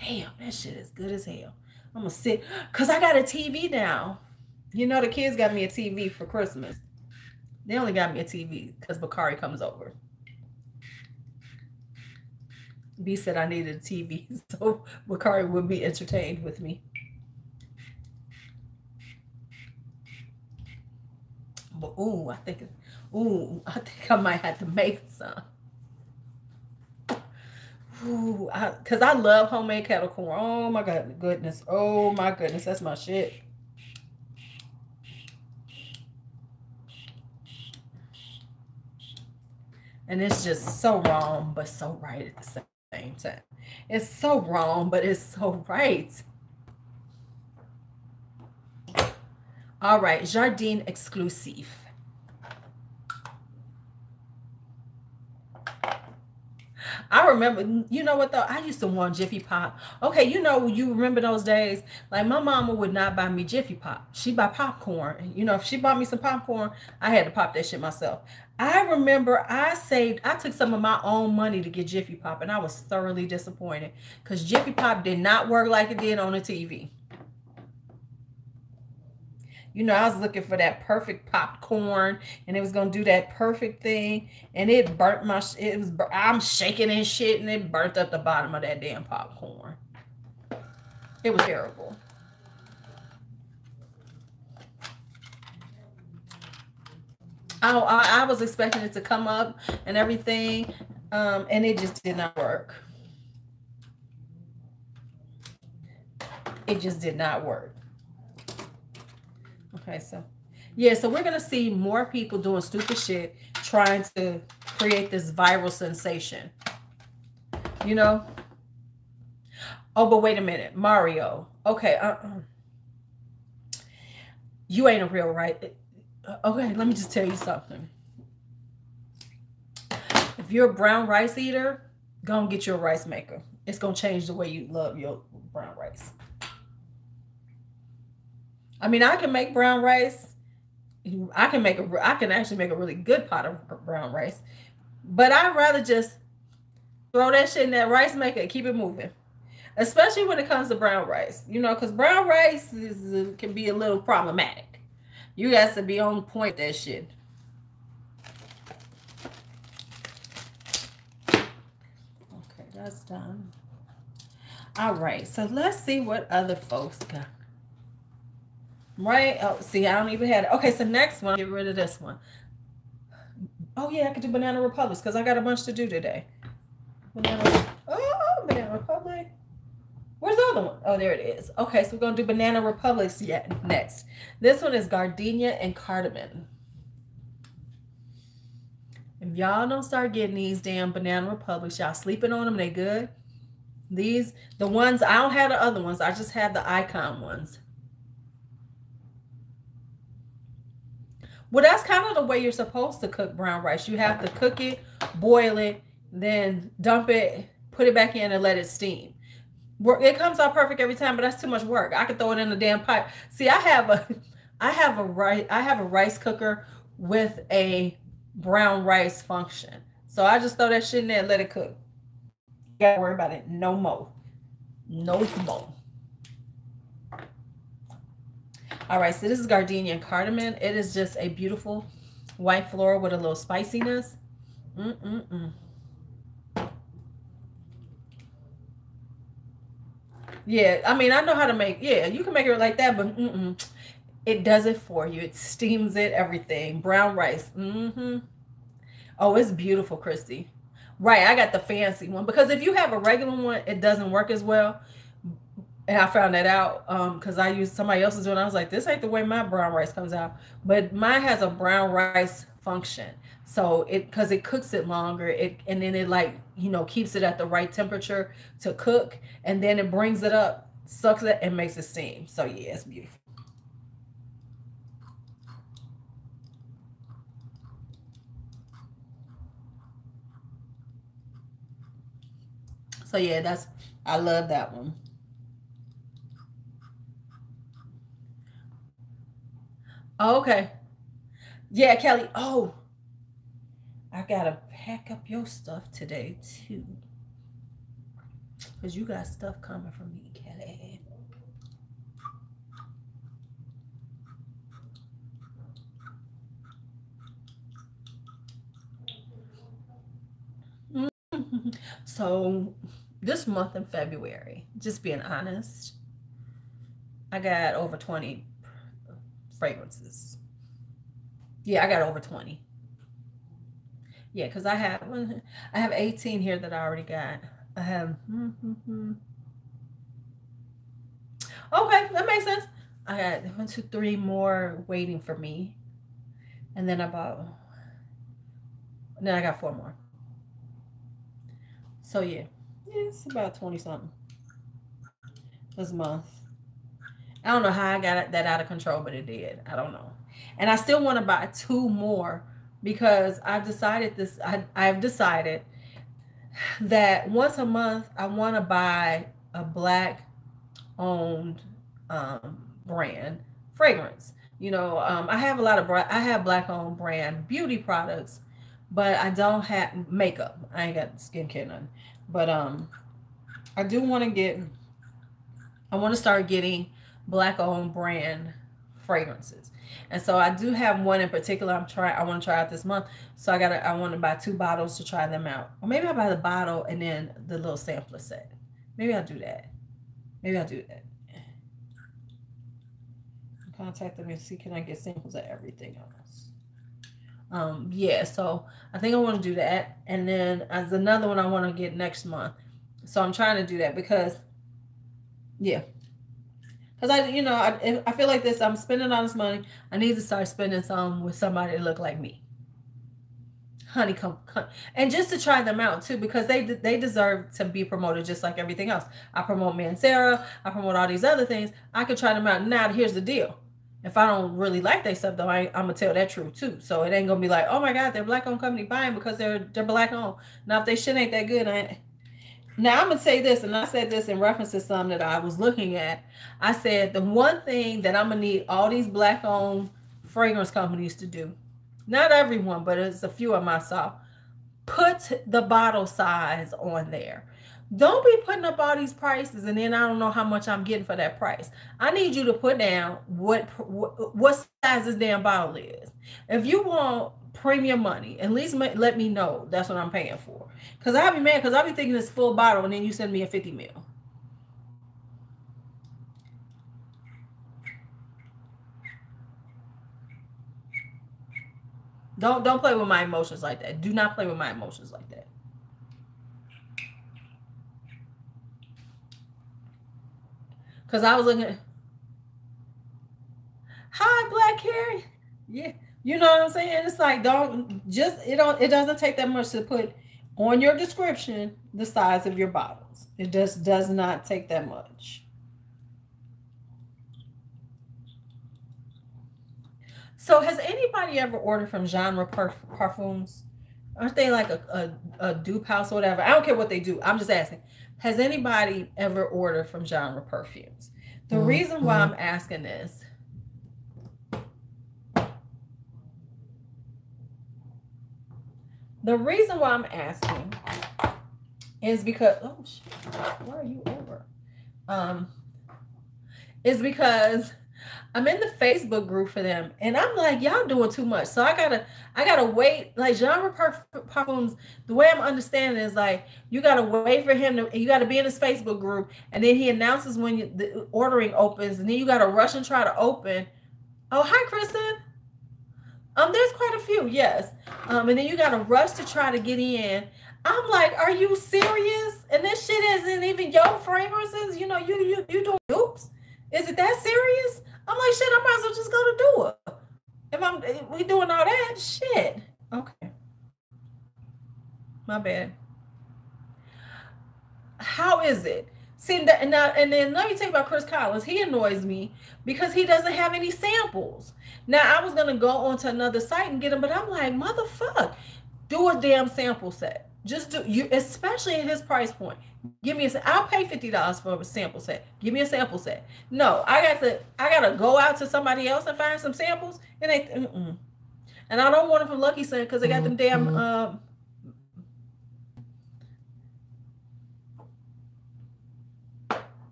Damn, that shit is good as hell. I'm gonna sit because I got a TV now. You know, the kids got me a TV for Christmas. They only got me a TV because Bakari comes over. B said I needed a TV, <laughs> so Bakari would be entertained with me. But ooh, I think ooh, I think I might have to make some. because I, I love homemade kettle corn. Oh my god, goodness. Oh my goodness, that's my shit. And it's just so wrong, but so right at the same time. It's so wrong, but it's so right. All right, Jardin Exclusive. I remember, you know what though? I used to want Jiffy Pop. Okay, you know, you remember those days? Like my mama would not buy me Jiffy Pop. She buy popcorn. You know, if she bought me some popcorn, I had to pop that shit myself. I remember I saved, I took some of my own money to get Jiffy Pop, and I was thoroughly disappointed because Jiffy Pop did not work like it did on the TV. You know, I was looking for that perfect popcorn and it was going to do that perfect thing. And it burnt my, it was, I'm shaking and shit and it burnt up the bottom of that damn popcorn. It was terrible. I, I, I was expecting it to come up and everything, um, and it just did not work. It just did not work. Okay, so yeah, so we're gonna see more people doing stupid shit, trying to create this viral sensation. You know? Oh, but wait a minute, Mario. Okay, uh, uh you ain't a real right. Uh, okay, let me just tell you something. If you're a brown rice eater, go and get your rice maker. It's gonna change the way you love your brown rice. I mean, I can make brown rice. I can make a, I can actually make a really good pot of brown rice, but I'd rather just throw that shit in that rice maker and keep it moving. Especially when it comes to brown rice, you know, because brown rice is, can be a little problematic. You got to be on point that shit. Okay, that's done. All right, so let's see what other folks got. Right? Oh, see, I don't even have it. Okay, so next one, get rid of this one. Oh, yeah, I could do Banana Republics because I got a bunch to do today. Banana, oh, Banana Republic. Where's the other one? Oh, there it is. Okay, so we're going to do Banana Republics yet next. This one is gardenia and cardamom. If y'all don't start getting these damn Banana Republics, y'all sleeping on them, they good. These, the ones, I don't have the other ones. I just have the icon ones. Well, that's kind of the way you're supposed to cook brown rice. You have to cook it, boil it, then dump it, put it back in and let it steam. It comes out perfect every time, but that's too much work. I could throw it in the damn pipe. See, I have a <laughs> I have a rice I have a rice cooker with a brown rice function. So I just throw that shit in there and let it cook. You gotta worry about it no more. No more. All right, so this is gardenia and cardamom. It is just a beautiful white floral with a little spiciness. Mm-mm-mm. Yeah, I mean, I know how to make, yeah, you can make it like that, but mm-mm. It does it for you. It steams it, everything. Brown rice. Mm-hmm. Oh, it's beautiful, Christy. Right, I got the fancy one because if you have a regular one, it doesn't work as well and I found that out because um, I used somebody else's one. I was like, this ain't the way my brown rice comes out. But mine has a brown rice function. So it because it cooks it longer, it and then it like you know keeps it at the right temperature to cook, and then it brings it up, sucks it, and makes it steam. So yeah, it's beautiful. So yeah, that's I love that one. Okay. Yeah, Kelly. Oh, I gotta pack up your stuff today too. Because you got stuff coming from me, Kelly. <laughs> so this month in February, just being honest, I got over 20 fragrances. Yeah, I got over 20. Yeah, because I have <laughs> I have 18 here that I already got. I have. Mm-hmm. Okay, that makes sense. I got one, two, three more waiting for me, and then about. Then I got four more. So yeah, yeah it's about twenty something this month. I don't know how I got that out of control, but it did. I don't know. And I still want to buy two more because I've decided this. I, I've decided that once a month I want to buy a black owned um, brand fragrance. You know, um, I have a lot of I have black owned brand beauty products, but I don't have makeup. I ain't got skincare none. But um, I do want to get. I want to start getting black owned brand fragrances. And so I do have one in particular I'm trying I want to try out this month. So I gotta I want to buy two bottles to try them out. Or maybe I'll buy the bottle and then the little sampler set. Maybe I'll do that. Maybe I'll do that. Contact them and see can I get samples of everything else. Um, yeah, so I think I want to do that. And then as another one I want to get next month. So I'm trying to do that because yeah, because I, you know, I, I feel like this. I'm spending all this money. I need to start spending some with somebody that look like me. Honeycomb, and just to try them out too, because they they deserve to be promoted just like everything else. I promote Mancera. I promote all these other things. I could try them out. Now, here's the deal. If I don't really like their stuff, though, I, I'm gonna tell that truth too. So it ain't gonna be like, oh my God, they're black owned company buying because they're they're black owned. Now, if they shit ain't that good, I now I'm gonna say this, and I said this in reference to some that I was looking at. I said the one thing that I'm gonna need all these black-owned fragrance companies to do, not everyone, but it's a few of my saw, put the bottle size on there. Don't be putting up all these prices and then I don't know how much I'm getting for that price. I need you to put down what what, what size this damn bottle is. If you want premium money. At least let me know that's what I'm paying for. Cause I'll be mad because I'll be thinking it's full bottle and then you send me a 50 mil. Don't don't play with my emotions like that. Do not play with my emotions like that. Cause I was looking Hi, Black Carrie. Yeah. You know what I'm saying? It's like don't just it don't it doesn't take that much to put on your description the size of your bottles. It just does not take that much. So has anybody ever ordered from Genre Parf Parfums? Aren't they like a, a, a dupe house or whatever? I don't care what they do. I'm just asking. Has anybody ever ordered from Genre Perfumes? The mm -hmm. reason why I'm asking this The reason why I'm asking is because oh shit, where are you over? Um, is because I'm in the Facebook group for them, and I'm like, y'all doing too much. So I gotta, I gotta wait. Like genre perfumes, the way I'm understanding is like you gotta wait for him to, you gotta be in his Facebook group, and then he announces when you, the ordering opens, and then you gotta rush and try to open. Oh, hi, Kristen. Um, there's quite a few, yes. Um, and then you got to rush to try to get in. I'm like, are you serious? And this shit isn't even your fragrances. You know, you you you doing oops. Is it that serious? I'm like, shit, I might as well just go to do it. If I'm if we doing all that, shit. Okay. My bad. How is it? See that now, and then let me tell you about Chris Collins. He annoys me because he doesn't have any samples. Now I was gonna go onto another site and get them, but I'm like, motherfuck, do a damn sample set. Just do you, especially at his price point. Give me a. I'll pay fifty dollars for a sample set. Give me a sample set. No, I got to. I gotta go out to somebody else and find some samples. And they, mm-mm. and I don't want it from Luckyscent because they got them damn. Mm-hmm. Uh,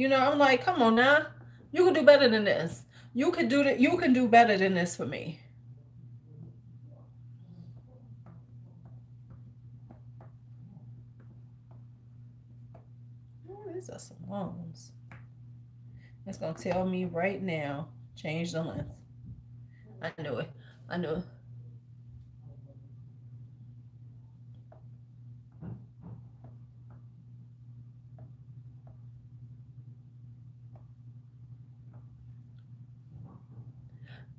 You know, I'm like, come on now. You can do better than this. You can do that. You can do better than this for me. Oh, these are some loans. It's gonna tell me right now Change the length. I knew it. I knew it.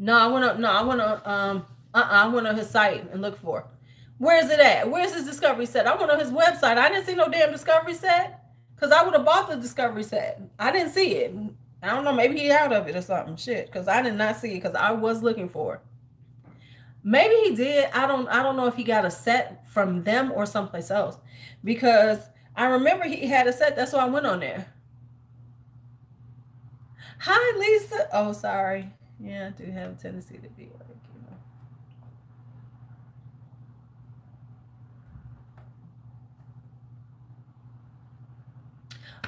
No, I wanna no, I wanna um uh-uh, I went on his site and look for. Where's it at? Where's his discovery set? I went on his website. I didn't see no damn discovery set. Cause I would have bought the discovery set. I didn't see it. I don't know, maybe he out of it or something. Shit. Cause I did not see it because I was looking for it. Maybe he did. I don't I don't know if he got a set from them or someplace else. Because I remember he had a set. That's why I went on there. Hi, Lisa. Oh, sorry. Yeah, I do have a tendency to be like, you know.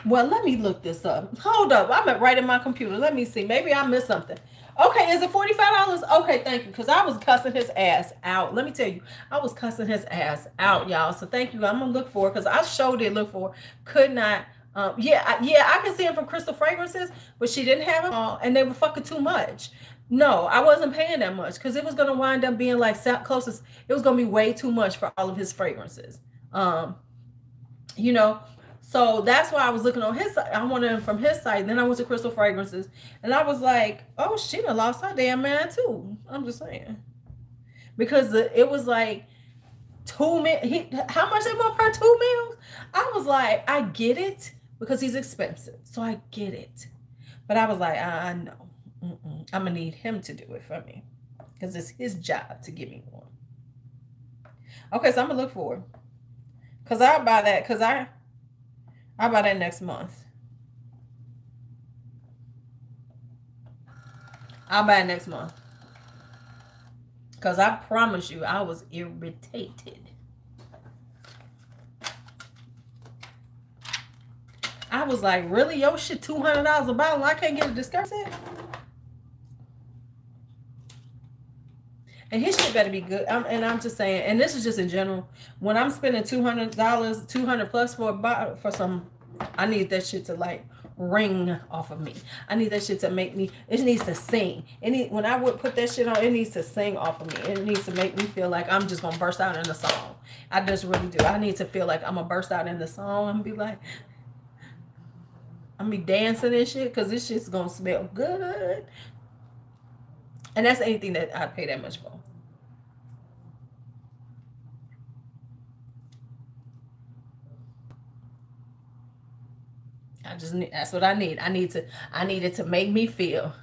Well, let me look this up. Hold up. I'm right in my computer. Let me see. Maybe I missed something. Okay, is it $45? Okay, thank you. Because I was cussing his ass out. Let me tell you, I was cussing his ass out, y'all. So thank you. I'm gonna look for it because I showed it look for. Could not um, yeah, I, yeah, I can see them from Crystal Fragrances, but she didn't have them all, and they were fucking too much. No, I wasn't paying that much because it was gonna wind up being like closest. It was gonna be way too much for all of his fragrances. Um, you know, so that's why I was looking on his. I wanted from his site. Then I went to Crystal Fragrances, and I was like, "Oh, she done lost her damn man too." I'm just saying, because it was like two mil. How much they want per two meals? I was like, I get it because he's expensive. So I get it. But I was like, uh, I know. I'm going to need him to do it for me because it's his job to give me one. Okay, so I'm going to look for it. Because I'll buy that because I, I'll buy that next month. I'll buy it next month. Because I promise you, I was irritated I was like, really? Yo, shit, $200 a bottle. I can't get a discount? And his shit better be good. I'm, and I'm just saying, and this is just in general. When I'm spending $200, 200 plus for a bottle, for some, I need that shit to like ring off of me. I need that shit to make me, it needs to sing. Any when I would put that shit on, it needs to sing off of me. It needs to make me feel like I'm just gonna burst out in the song. I just really do. I need to feel like I'm gonna burst out in the song and be like, I'm be dancing and shit because this shit's gonna smell good. And that's anything that I pay that much for. I just need that's what I need. I need to I need it to make me feel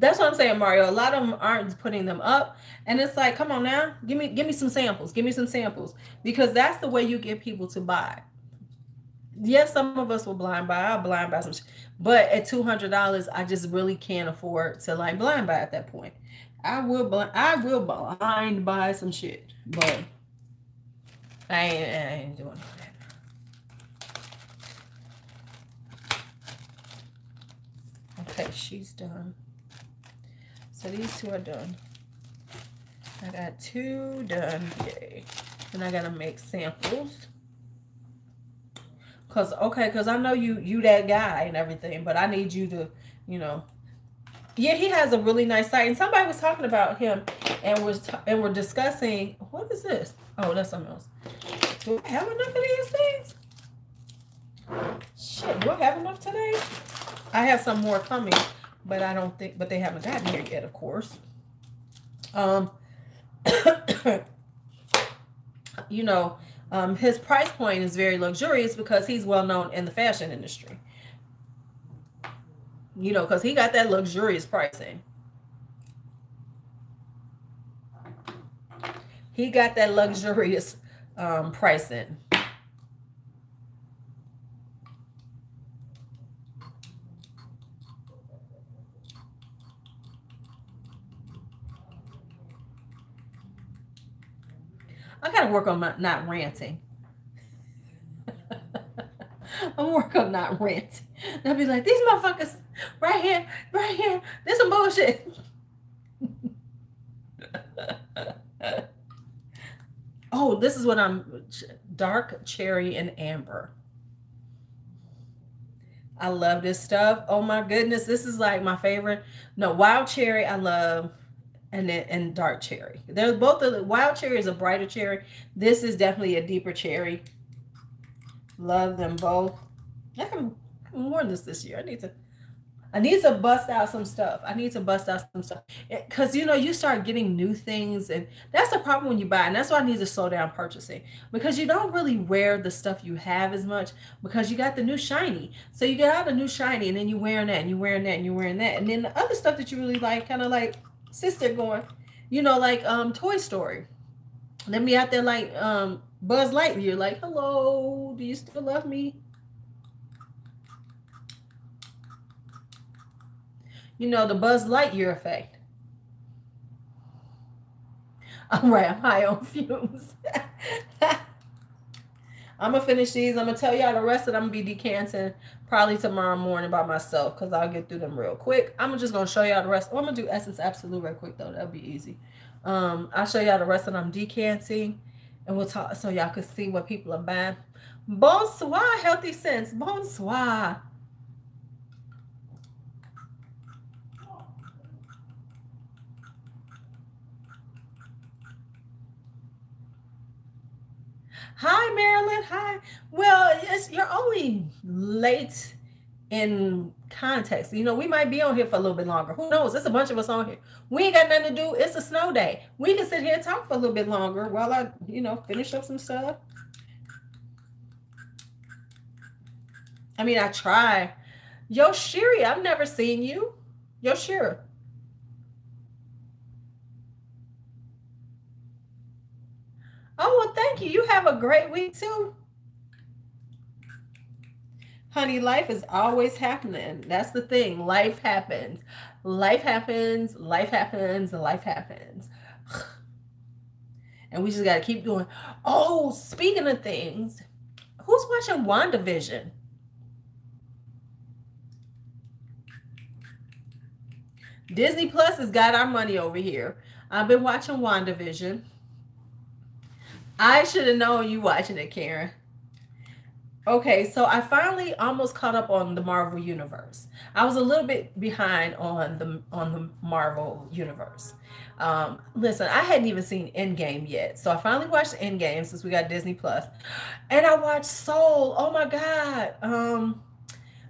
that's what I'm saying, Mario. A lot of them aren't putting them up. And it's like, come on now, give me give me some samples. Give me some samples. Because that's the way you get people to buy. Yes, some of us will blind buy. I'll blind buy some but at two hundred dollars, I just really can't afford to like blind buy at that point. I will blind I will blind buy some shit, but I ain't, I ain't doing that. Okay, she's done. So these two are done. I got two done. Yay. And I gotta make samples. Cause okay, cause I know you you that guy and everything, but I need you to, you know. Yeah, he has a really nice site. And somebody was talking about him and was and we're discussing what is this? Oh, that's something else. Do I have enough of these things? Shit, do I have enough today? I have some more coming but I don't think, but they haven't gotten here yet, of course. Um, <coughs> you know, um, his price point is very luxurious because he's well known in the fashion industry. You know, because he got that luxurious pricing. He got that luxurious um, pricing. Gotta work on my, not ranting. <laughs> I'm working on not ranting. I'll be like, these motherfuckers right here, right here, there's some bullshit. <laughs> oh, this is what I'm dark cherry and amber. I love this stuff. Oh my goodness, this is like my favorite. No, wild cherry I love, and and dark cherry. They're both the wild cherry is a brighter cherry. This is definitely a deeper cherry. Love them both. I haven't worn this this year. I need to I need to bust out some stuff. I need to bust out some stuff eh, because you know you start getting new things, and that's the problem when you buy. And that's why I need to slow down purchasing because you don't really wear the stuff you have as much because you got the new shiny. So you get out the new shiny, and then you're wearing that, and you're wearing that, and you're wearing that, and then the other stuff that you really like, kind of like sister going, you know, like um Toy Story. Then be out there like um Buzz Lightyear, like, hello, do you still love me? you know, the Buzz Lightyear effect. All right, I'm high <laughs> on fumes. <laughs> I'm gonna finish these. I'm gonna tell y'all the rest them. I'm gonna be decanting probably tomorrow morning by myself because I'll get through them real quick. I'm just gonna show y'all the rest. Oh, I'm gonna do Essence Absolute real quick though. That'll be easy. Um, I'll show y'all the rest of them decanting and we'll talk so y'all can see what people are buying. Bonsoir, healthy sense. Bonsoir. Hi, Marilyn. Hi. Well, yes, you're only late in context. You know, we might be on here for a little bit longer. Who knows? There's a bunch of us on here. We ain't got nothing to do. It's a snow day. We can sit here and talk for a little bit longer while I, you know, finish up some stuff. I mean, I try. Yo, Shiri, I've never seen you. Yo, Shiri. Oh, well, you. You have a great week too. Honey, life is always happening. That's the thing. Life happens. Life happens. Life happens. Life happens. <sighs> And we just got to keep doing. Oh, speaking of things, who's watching WandaVision? Disney Plus has got our money over here. I've been watching WandaVision. I should have known you watching it, Karen. Okay, so I finally almost caught up on the Marvel universe. I was a little bit behind on the on the Marvel universe. Um, listen, I hadn't even seen Endgame yet, so I finally watched Endgame since we got Disney Plus, and I watched Soul. Oh my God, um,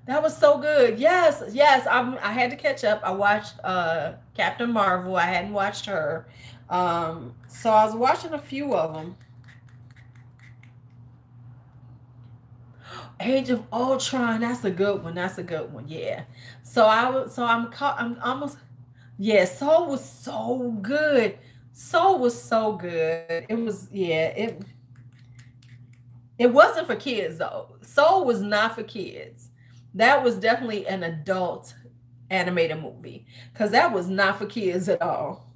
that was so good. Yes, yes, I'm, I had to catch up. I watched uh, Captain Marvel. I hadn't watched her, um, so I was watching a few of them. Age of Ultron. That's a good one. That's a good one. Yeah. So I was. So I'm. Caught, I'm almost. Yeah. Soul was so good. Soul was so good. It was. Yeah. It. It wasn't for kids though. Soul was not for kids. That was definitely an adult animated movie because that was not for kids at all.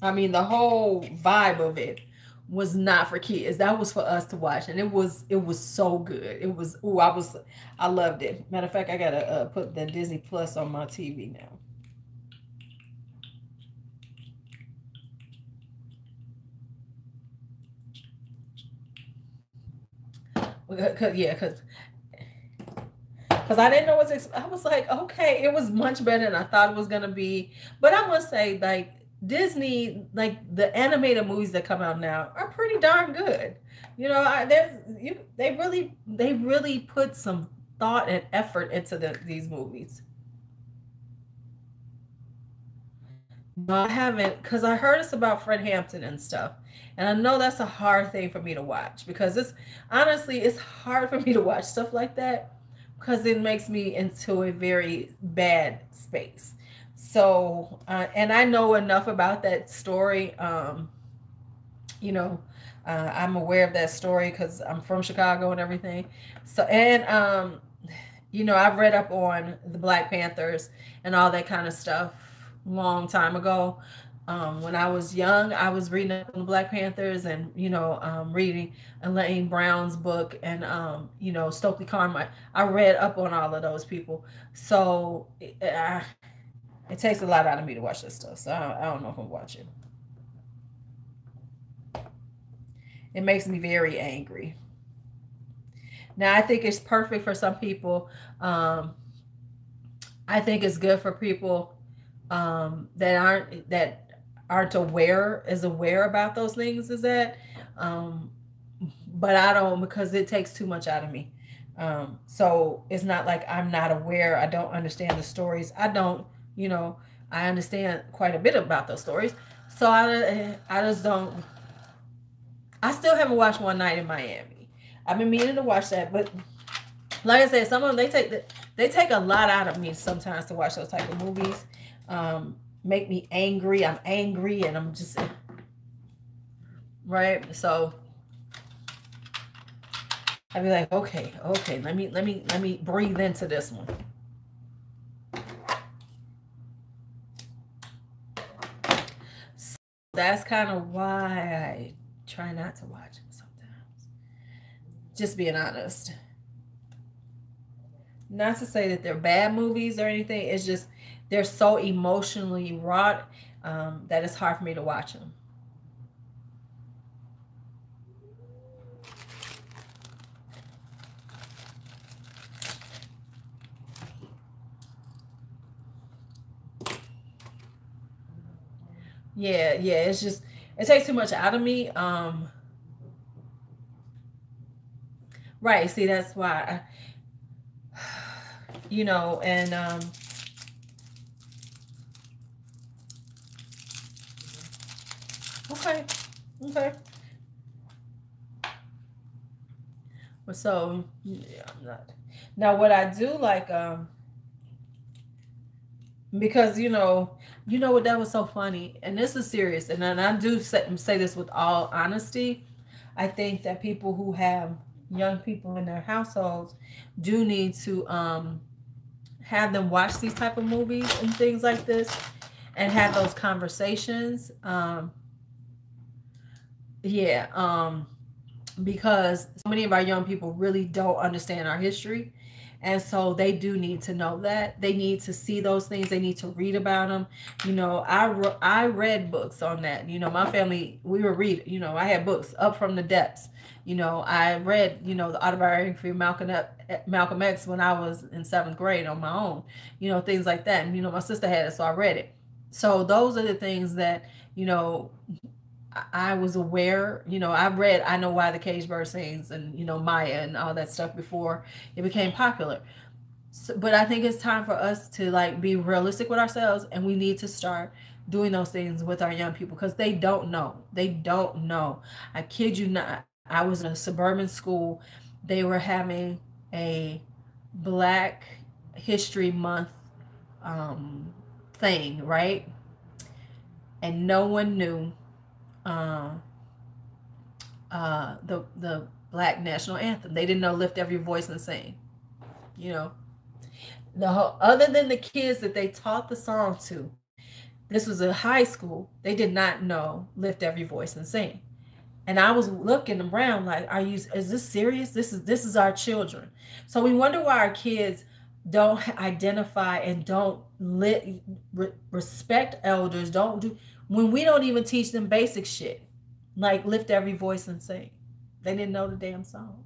I mean, the whole vibe of it was not for kids. That was for us to watch, and it was it was so good. It was oh, I was I loved it. Matter of fact, I gotta uh, put the Disney Plus on my TV now. Cause yeah, cause because I didn't know what to. I was like, okay, it was much better than I thought it was gonna be. But I must say, like Disney, like the animated movies that come out now, are pretty darn good. You know, I, there's you. They really, they really put some thought and effort into the, these movies. No, I haven't, because I heard it's about Fred Hampton and stuff, and I know that's a hard thing for me to watch because it's honestly it's hard for me to watch stuff like that because it makes me into a very bad space so uh, and i know enough about that story um you know uh, i'm aware of that story because i'm from chicago and everything so and um you know i've read up on the black panthers and all that kind of stuff long time ago um, when I was young, I was reading up on the Black Panthers and, you know, um, reading Elaine Brown's book and, um, you know, Stokely Carmichael. I read up on all of those people. So uh, it takes a lot out of me to watch this stuff. So I, I don't know if I'm watching. It makes me very angry. Now, I think it's perfect for some people. Um, I think it's good for people um, that aren't that aren't aware is aware about those things. Is that, um, but I don't because it takes too much out of me. Um, so it's not like I'm not aware. I don't understand the stories. I don't, you know, I understand quite a bit about those stories. So I, I just don't. I still haven't watched One Night in Miami. I've been meaning to watch that, but like I said, some of them they take the, they take a lot out of me sometimes to watch those type of movies. Um, make me angry. I'm angry, and I'm just right. So I'd be like, okay, okay, let me let me let me breathe into this one. So that's kind of why I try not to watch them sometimes. Just being honest. Not to say that they're bad movies or anything. It's just they're so emotionally wrought um, that it's hard for me to watch them. Yeah, yeah, it's just it takes too much out of me. Um Right, see that's why <sighs> you know, and um Okay. Okay. So yeah, I'm not. Now what I do like um because you know you know what? That was so funny. And this is serious. And, and i do say, say this with all honesty. I think that people who have young people in their households do need to um have them watch these type of movies and things like this and have those conversations. Um yeah um because so many of our young people really don't understand our history and so they do need to know that. They need to see those things. They need to read about them. You know, I, re- I read books on that. You know, my family, we were read, you know, I had books up from the depths. You know, I read, you know, the autobiography of Malcolm, Malcolm X when I was in seventh grade on my own, you know, things like that. And, you know, my sister had it, so I read it. So those are the things that, you know, I was aware, you know, I've read I Know Why the Cage Bird Sings and, you know, Maya and all that stuff before it became popular. So, but I think it's time for us to like be realistic with ourselves and we need to start doing those things with our young people because they don't know. They don't know. I kid you not. I was in a suburban school. They were having a Black History Month um, thing, right? And no one knew uh, uh, the the black national anthem. They didn't know "Lift Every Voice and Sing." You know, the whole, other than the kids that they taught the song to, this was a high school. They did not know "Lift Every Voice and Sing." And I was looking around like, "Are you? Is this serious? This is this is our children." So we wonder why our kids don't identify and don't lit, re, respect elders. Don't do when we don't even teach them basic shit like lift every voice and sing. They didn't know the damn song.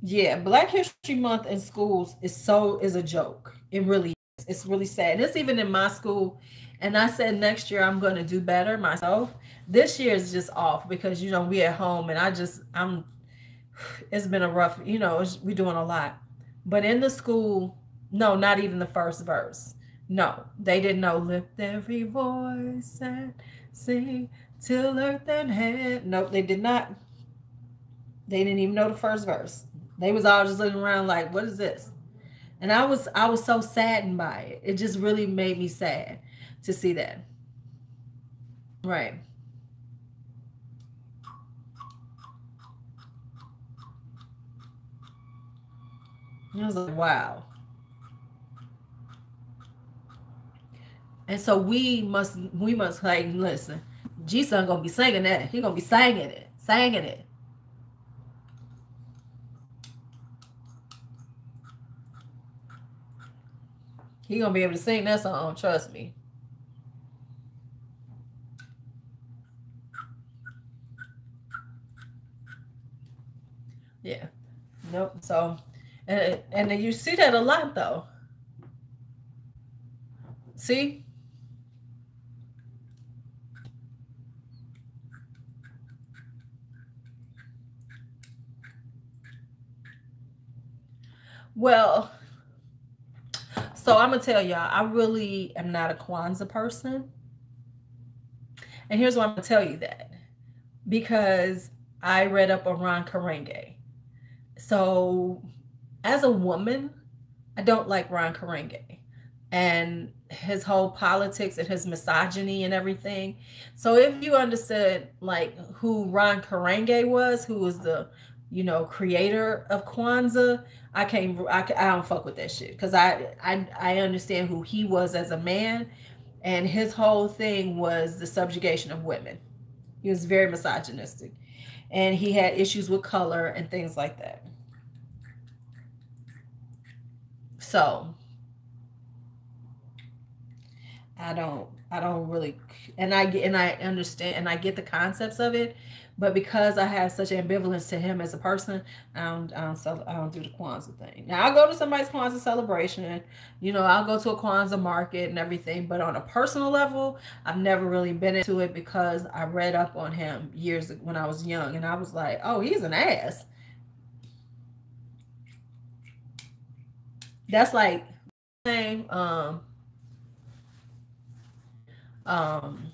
Yeah, Black History Month in schools is so is a joke. It really is. It's really sad. And it's even in my school. And I said next year I'm gonna do better myself. This year is just off because you know we at home and I just I'm it's been a rough, you know, we're doing a lot. But in the school, no, not even the first verse. No, they didn't know lift every voice and sing till earth and heaven. Nope, they did not. They didn't even know the first verse. They was all just looking around like, what is this? And I was I was so saddened by it. It just really made me sad to see that. Right. I was like, wow. And so we must we must like listen. Jesus gonna be singing that. He gonna be singing it, singing it. He gonna be able to sing that song, trust me. Yeah. Nope. So and and you see that a lot though. See? Well, so I'm gonna tell y'all, I really am not a Kwanzaa person. And here's why I'm gonna tell you that. Because I read up on Ron Karenga. So as a woman, I don't like Ron Karenga and his whole politics and his misogyny and everything. So if you understood like who Ron Karenga was, who was the you know creator of Kwanzaa, I can't I, I don't fuck with that shit because I, I I understand who he was as a man, and his whole thing was the subjugation of women. He was very misogynistic, and he had issues with color and things like that. So I don't I don't really and I get and I understand and I get the concepts of it, but because I have such ambivalence to him as a person, I don't I don't, I don't do the Kwanzaa thing. Now I'll go to somebody's Kwanzaa celebration, you know, I'll go to a Kwanzaa market and everything, but on a personal level, I've never really been into it because I read up on him years when I was young and I was like, oh, he's an ass. That's like um um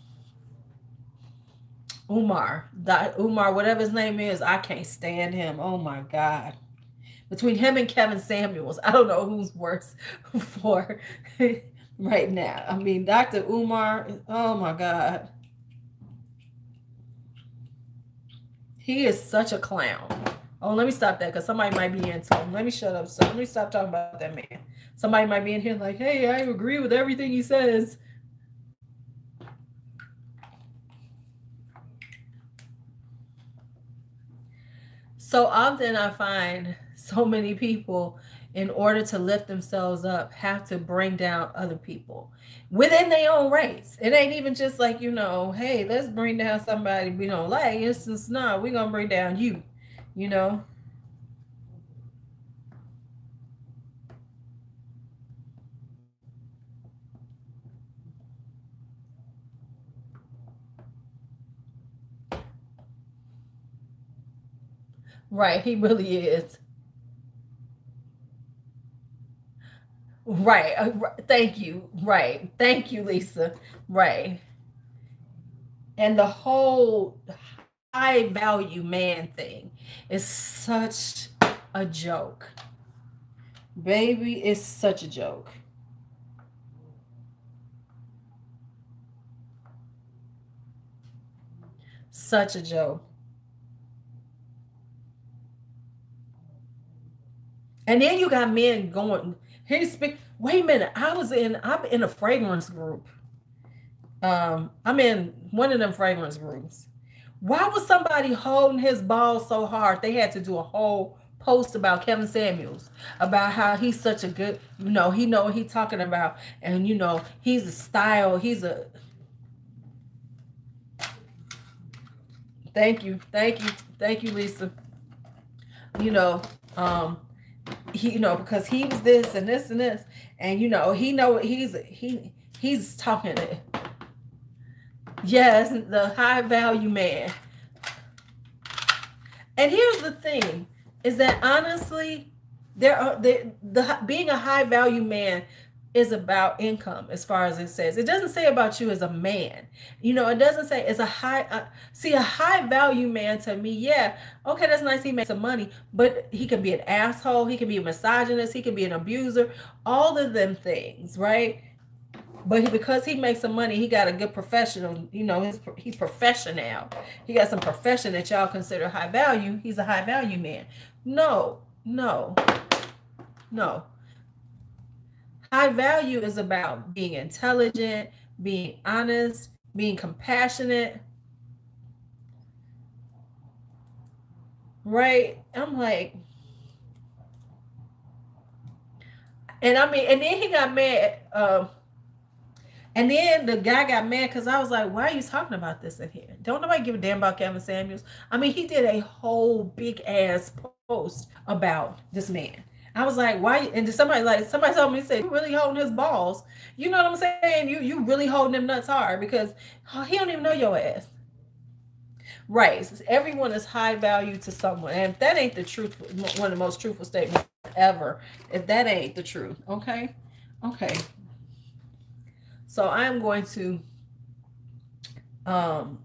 Umar, that Umar, whatever his name is, I can't stand him. Oh my God. Between him and Kevin Samuels, I don't know who's worse <laughs> for <laughs> right now. I mean, Dr. Umar, oh my God. He is such a clown. Oh, let me stop that because somebody might be into him. Let me shut up. So let me stop talking about that man. Somebody might be in here like, hey, I agree with everything he says. So often I find so many people, in order to lift themselves up, have to bring down other people within their own race. It ain't even just like, you know, hey, let's bring down somebody we don't like. It's just not, we're going to bring down you, you know? Right, he really is. Right. Uh, thank you. Right. Thank you, Lisa. Right. And the whole high value man thing is such a joke. Baby, it's such a joke. Such a joke. And then you got men going, he's speak. Wait a minute. I was in, I'm in a fragrance group. Um, I'm in one of them fragrance groups. Why was somebody holding his balls so hard? They had to do a whole post about Kevin Samuels, about how he's such a good, you know, he know what he's talking about. And you know, he's a style, he's a thank you, thank you, thank you, Lisa. You know, um, he you know because he was this and this and this and you know he know he's he he's talking it yes the high value man. And here's the thing is that honestly there are the the being a high value man is about income as far as it says. It doesn't say about you as a man. You know it doesn't say it's a high uh, see a high value man to me yeah okay that's nice he makes some money but he can be an asshole he can be a misogynist he can be an abuser all of them things right but he, because he makes some money he got a good professional you know he's professional he got some profession that y'all consider high value he's a high value man no no no High value is about being intelligent, being honest, being compassionate. Right? I'm like, and I mean, and then he got mad. Um, and then the guy got mad because I was like, why are you talking about this in here? Don't nobody give a damn about Kevin Samuels. I mean, he did a whole big ass post about this man. I was like, why? And somebody like somebody told me, said, you really holding his balls. You know what I'm saying? You you really holding him nuts hard because he don't even know your ass. Right. Everyone is high value to someone. And if that ain't the truth, one of the most truthful statements ever, if that ain't the truth, okay? Okay. So I'm going to um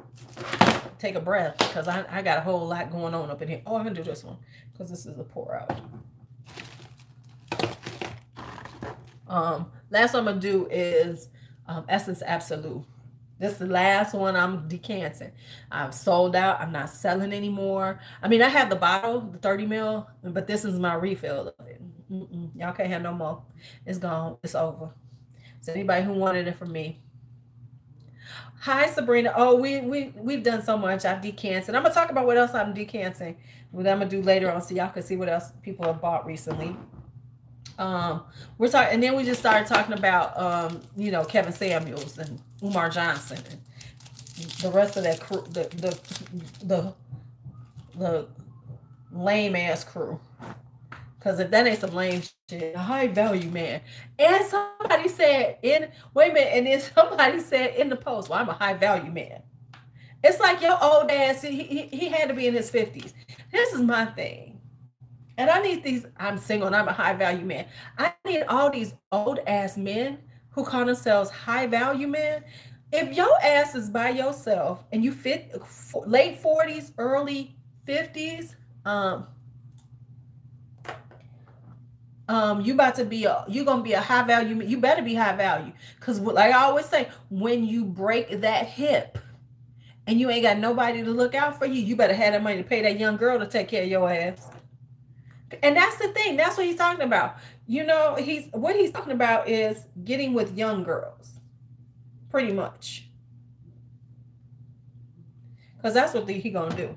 take a breath because I, I got a whole lot going on up in here. Oh, I'm gonna do this one because this is a pour out. Um, last I'm gonna do is um, Essence Absolute. This is the last one I'm decanting. I've sold out. I'm not selling anymore. I mean, I have the bottle, the 30 mil, but this is my refill of it. Y'all can't have no more. It's gone. It's over. Anybody who wanted it from me. Hi, Sabrina. Oh, we we we've done so much. I've decanted. I'm gonna talk about what else I'm decanting. What I'm gonna do later on, so y'all can see what else people have bought recently. Um, we're talking, and then we just started talking about, um, you know, Kevin Samuels and Umar Johnson and the rest of that crew, the the the the lame ass crew. Because if that ain't some lame shit, a high value man. And somebody said in wait a minute, and then <laughs> somebody said in the post, well, I'm a high value man. It's like your old ass, he, he, he had to be in his 50s. This is my thing. And I need these, I'm single and I'm a high value man. I need all these old ass men who call themselves high value men. If your ass is by yourself and you fit late 40s, early 50s, um, um, you about to be a you gonna be a high value. You better be high value, cause like I always say, when you break that hip, and you ain't got nobody to look out for you, you better have that money to pay that young girl to take care of your ass. And that's the thing. That's what he's talking about. You know, he's what he's talking about is getting with young girls, pretty much. Cause that's what the, he gonna do.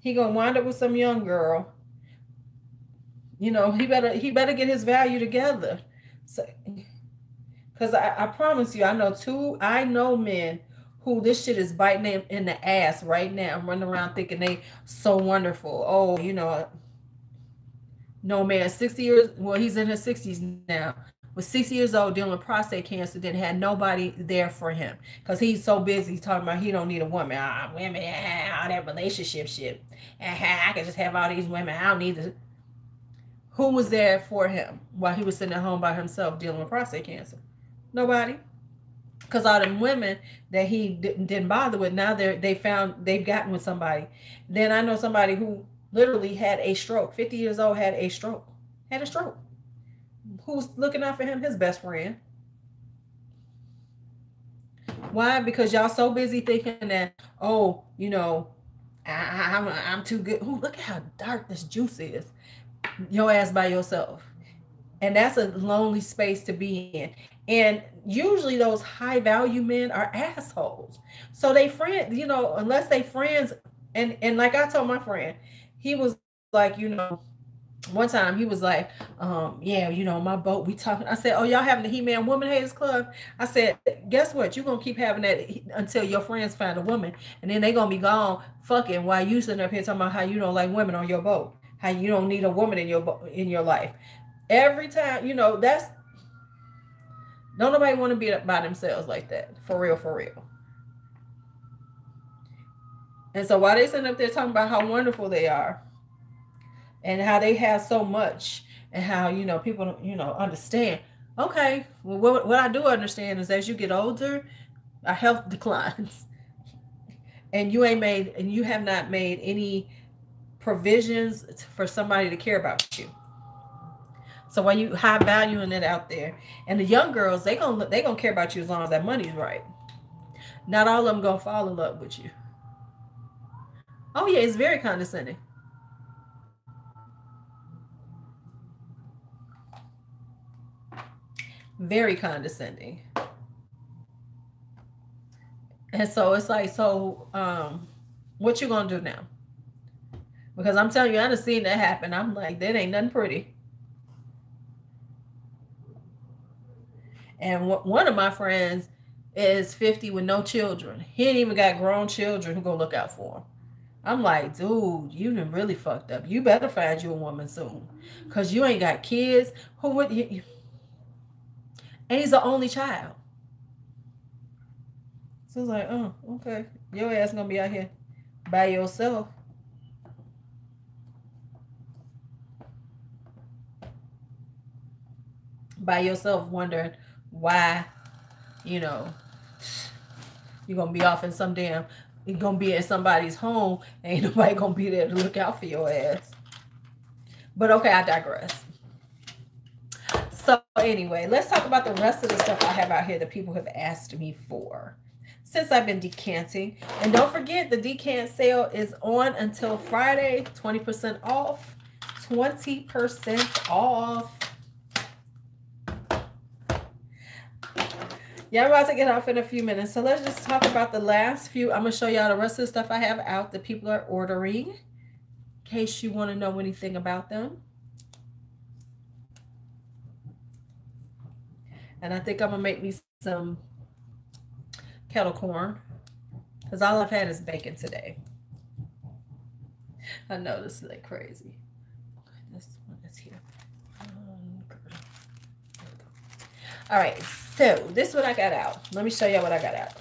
He gonna wind up with some young girl. You know, he better he better get his value together. So, cause I, I promise you, I know two. I know men who this shit is biting them in the ass right now. I'm running around thinking they so wonderful. Oh, you know, no man, 60 years, well, he's in his 60s now, was 60 years old dealing with prostate cancer, then had nobody there for him because he's so busy talking about he don't need a woman. Ah, women, ah, all that relationship shit. Ah, I can just have all these women. I don't need to. Who was there for him while he was sitting at home by himself dealing with prostate cancer? Nobody. Because all them women that he didn't, didn't bother with, now they're they found they've gotten with somebody. Then I know somebody who literally had a stroke. 50 years old, had a stroke. Had a stroke. Who's looking out for him? His best friend. Why? Because y'all so busy thinking that, oh, you know, I, am I'm, I'm too good. Ooh, look at how dark this juice is. Your ass by yourself. And that's a lonely space to be in. And usually those high value men are assholes. So they friend, you know, unless they friends, and and like I told my friend, he was like, you know, one time he was like, um, yeah, you know, my boat, we talking. I said, oh, y'all having the He-Man Woman Haters Club? I said, guess what? You're going to keep having that until your friends find a woman. And then they going to be gone fucking while you sitting up here talking about how you don't like women on your boat, how you don't need a woman in your in your life. Every time, you know, that's, don't nobody want to be by themselves like that. For real, for real. And so while they sitting up there talking about how wonderful they are and how they have so much and how, you know, people, don't, you know, understand. Okay, well, what, what I do understand is as you get older, our health <laughs> declines. and you ain't made, and you have not made any provisions for somebody to care about you. So while you high valuing it out there, and the young girls, they gonna they gonna care about you as long as that money's right. Not all of them gonna fall in love with you. Oh yeah, it's very condescending. Very condescending. And so it's like, so um, what you gonna do now? Because I'm telling you, I done seen that happen. I'm like, that ain't nothing pretty. And one of my friends is 50 with no children. He ain't even got grown children who gonna look out for him. I'm like, dude, you done really fucked up. You better find you a woman soon. Cause you ain't got kids. Who would you and he's the only child. So it's like, oh, okay. Your ass gonna be out here by yourself. By yourself, wondering why, you know, you're gonna be off in some damn you're gonna be in somebody's home ain't <laughs> nobody gonna be there to look out for your ass. But okay i digress. So anyway let's talk about the rest of the stuff i have out here that people have asked me for since i've been decanting. And don't forget the decant sale is on until friday 20 percent off 20 percent off Yeah, I'm about to get off in a few minutes. So let's just talk about the last few. I'm going to show y'all the rest of the stuff I have out that people are ordering in case you want to know anything about them. And I think I'm going to make me some kettle corn because all I've had is bacon today. I know this is like crazy. This one is here. Um, all right, so this is what I got out. Let me show y'all what I got out.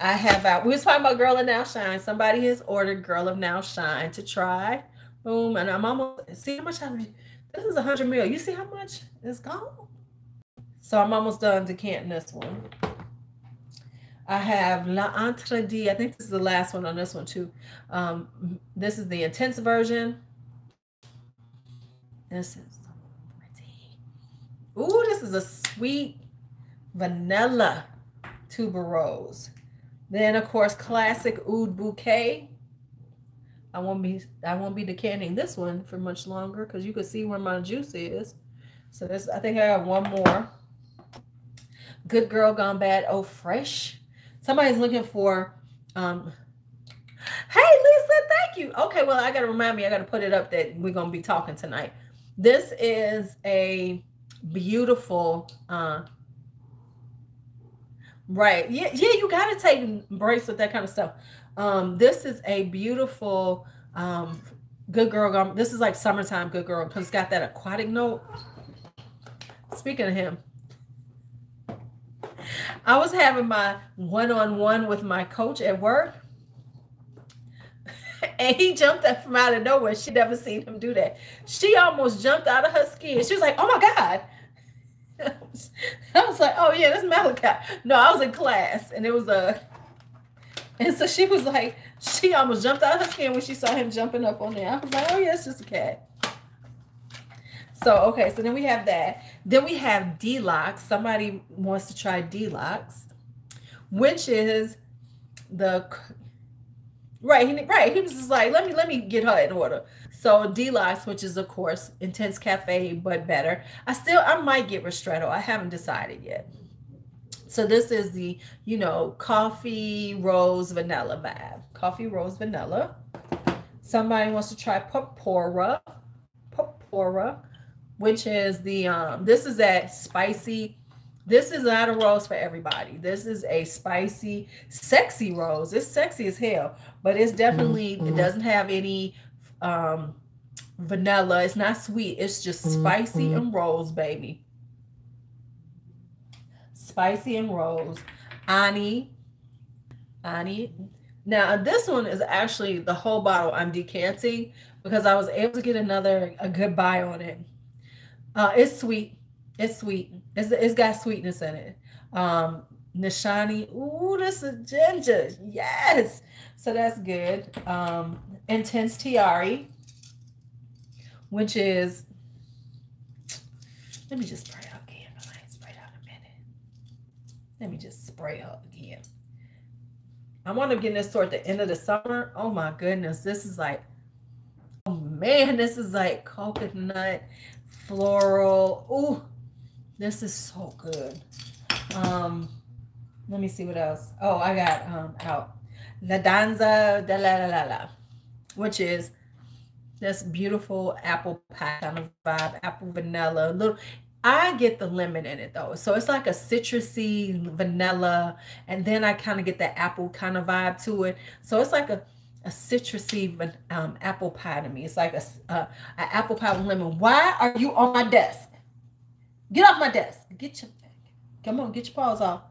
I have out, we was talking about Girl of Now Shine. Somebody has ordered Girl of Now Shine to try. Boom. And I'm almost, see how much I mean, this is 100 mil. You see how much is gone? So I'm almost done decanting this one. I have La Entredit. I think this is the last one on this one too. Um, this is the intense version. This is. Ooh, this is a sweet vanilla tuberose. Then of course, classic oud bouquet. I won't be I won't be decanting this one for much longer because you can see where my juice is. So this I think I have one more. Good girl gone bad. Oh, fresh. Somebody's looking for um Hey Lisa, thank you. Okay, well, I gotta remind me, I gotta put it up that we're gonna be talking tonight. This is a beautiful uh Right. Yeah, yeah, you gotta take breaks with that kind of stuff. Um, this is a beautiful um good girl. This is like summertime good girl because it's got that aquatic note. Speaking of him, I was having my one-on-one with my coach at work. <laughs> And he jumped up from out of nowhere. She never seen him do that. She almost jumped out of her skin. She was like, "Oh my god!" I was like, oh yeah, that's Malachi. No, I was in class and it was a, and so she was like, she almost jumped out of her skin when she saw him jumping up on there. I was like, oh yeah, it's just a cat. So, okay, so then we have that. Then we have Deluxe. Somebody wants to try Deluxe, which is the right. He, right. He was just like, let me let me get her in order. So Deluxe, which is of course intense cafe, but better. I still I might get Ristretto. I haven't decided yet. So this is the, you know, coffee rose vanilla vibe. Coffee rose vanilla. Somebody wants to try Papora. Papora, which is the um this is that spicy this is not a rose for everybody. This is a spicy, sexy rose. It's sexy as hell, but it's definitely mm-hmm. it doesn't have any um, vanilla. It's not sweet. It's just spicy mm-hmm. and rose, baby. Spicy and rose. Ani. Ani. Now, this one is actually the whole bottle I'm decanting because I was able to get another, a good buy on it. Uh, it's sweet. It's sweet. It's, it's got sweetness in it. Um, Nishane. Ooh, this is ginger. Yes. So that's good. Um, Intense Tiare, which is, let me just spray out again. I ain't out a minute. Let me just spray out again. I want to get this toward the end of the summer. Oh my goodness. This is like, oh man, this is like coconut, floral. Ooh, this is so good. Um, let me see what else. Oh, I got um out La Danza de la La La La, which is this beautiful apple pie kind of vibe, apple vanilla, little I get the lemon in it though. So it's like a citrusy vanilla. And then I kind of get that apple kind of vibe to it. So it's like a, a citrusy um, apple pie to me. It's like a, a, a apple pie with lemon. Why are you on my desk? Get off my desk. Get your, come on, get your paws off.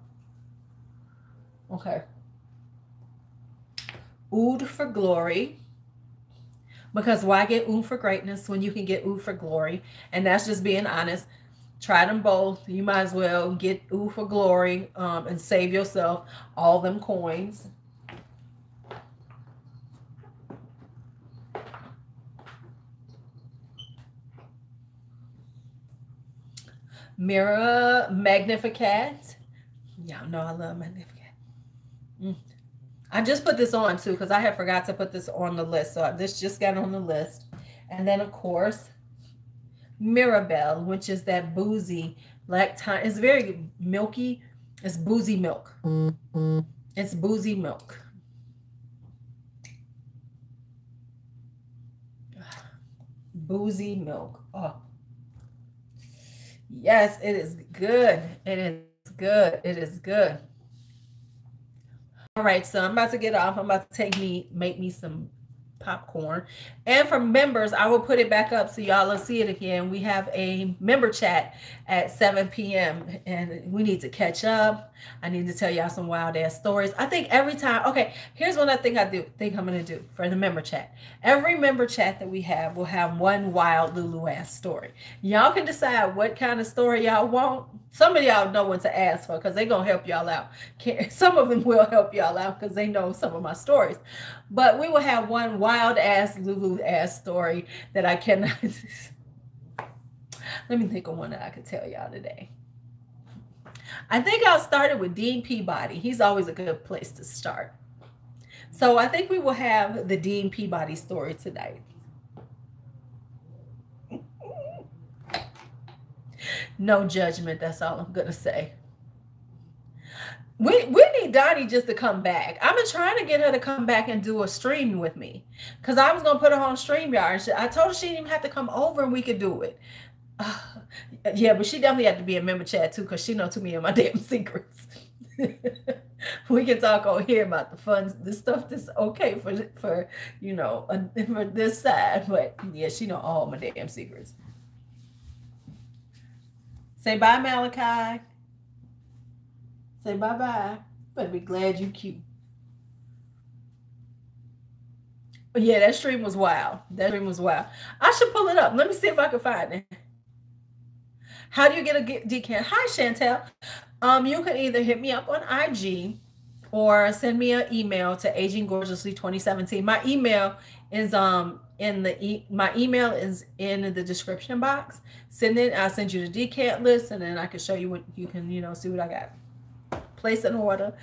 Okay. Oud for glory. Because why get oud for greatness when you can get oud for glory? And that's just being honest. Try them both. You might as well get oud for glory um, and save yourself all them coins. Mirror Magnificat. Y'all know I love Magnificat. Mm. I just put this on too because I had forgot to put this on the list. So this just got on the list. And then, of course, Mirabelle, which is that boozy lactine. It's very milky. It's boozy milk. Mm-hmm. It's boozy milk. Boozy milk. Oh. Yes, it is good. It is good. It is good. All right, so I'm about to get off. I'm about to take me, make me some popcorn. And for members, I will put it back up so y'all will see it again. We have a member chat at 7 p.m. and we need to catch up. I need to tell y'all some wild ass stories. I think every time, okay, here's what I think I do think I'm gonna do for the member chat. Every member chat that we have will have one wild Lulu ass story. Y'all can decide what kind of story y'all want. Some of y'all know what to ask for because they're gonna help y'all out. <laughs> Some of them will help y'all out because they know some of my stories. But we will have one wild ass Lulu ass story that I cannot. <laughs> Let me think of one that I could tell y'all today. I think I'll start it with Dean Peabody. He's always a good place to start. So I think we will have the Dean Peabody story tonight. no judgment, that's all I'm going to say. We, we need Donnie just to come back. I've been trying to get her to come back and do a stream with me. Because I was going to put her on StreamYard. I told her she didn't even have to come over and we could do it. Uh, <sighs> yeah, but she definitely had to be a member chat too, because she know too many of my <laughs> damn secrets. <laughs> we can talk on here about the fun, the stuff that's okay for for you know uh, for this side, but yeah, she know all my damn secrets. Say bye, Malachi. Say bye bye. Better be glad you cute. But yeah, that stream was wild. That stream was wild. I should pull it up. Let me see if I can find it. How do you get a decant? Hi, Chantel. Um, you can either hit me up on IG or send me an email to aging gorgeously 2017. My email is um in the e- my email is in the description box. Send it. I'll send you the decant list, and then I can show you what you can you know see what I got. Place an order,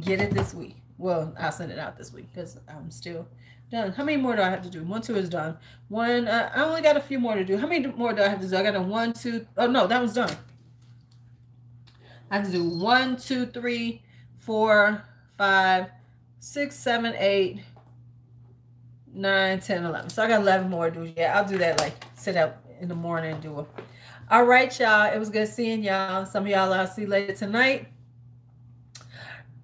get it this week. Well, I'll send it out this week because I'm still done. How many more do I have to do? One, two is done. One, uh, I only got a few more to do. How many more do I have to do? I got a one, two. Oh no, that was done. I have to do one, two, three, four, five, six, seven, eight, nine, ten, eleven. So I got 11 more to do. Yeah, I'll do that like sit up in the morning and do it. All right, y'all. It was good seeing y'all. Some of y'all I'll see later tonight.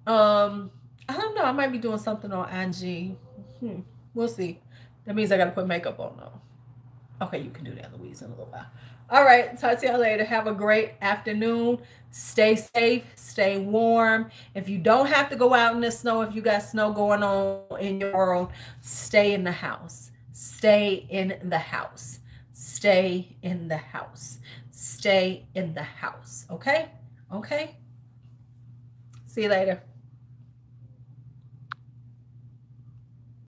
Um, I don't know. I might be doing something on IG. Hmm. We'll see. That means I got to put makeup on though. Okay, you can do that, Louise, in a little while. All right, talk to y'all later. Have a great afternoon. Stay safe, stay warm. If you don't have to go out in the snow, if you got snow going on in your world, stay in the house. Stay in the house. Stay in the house. Stay in the house. Okay? Okay? See you later.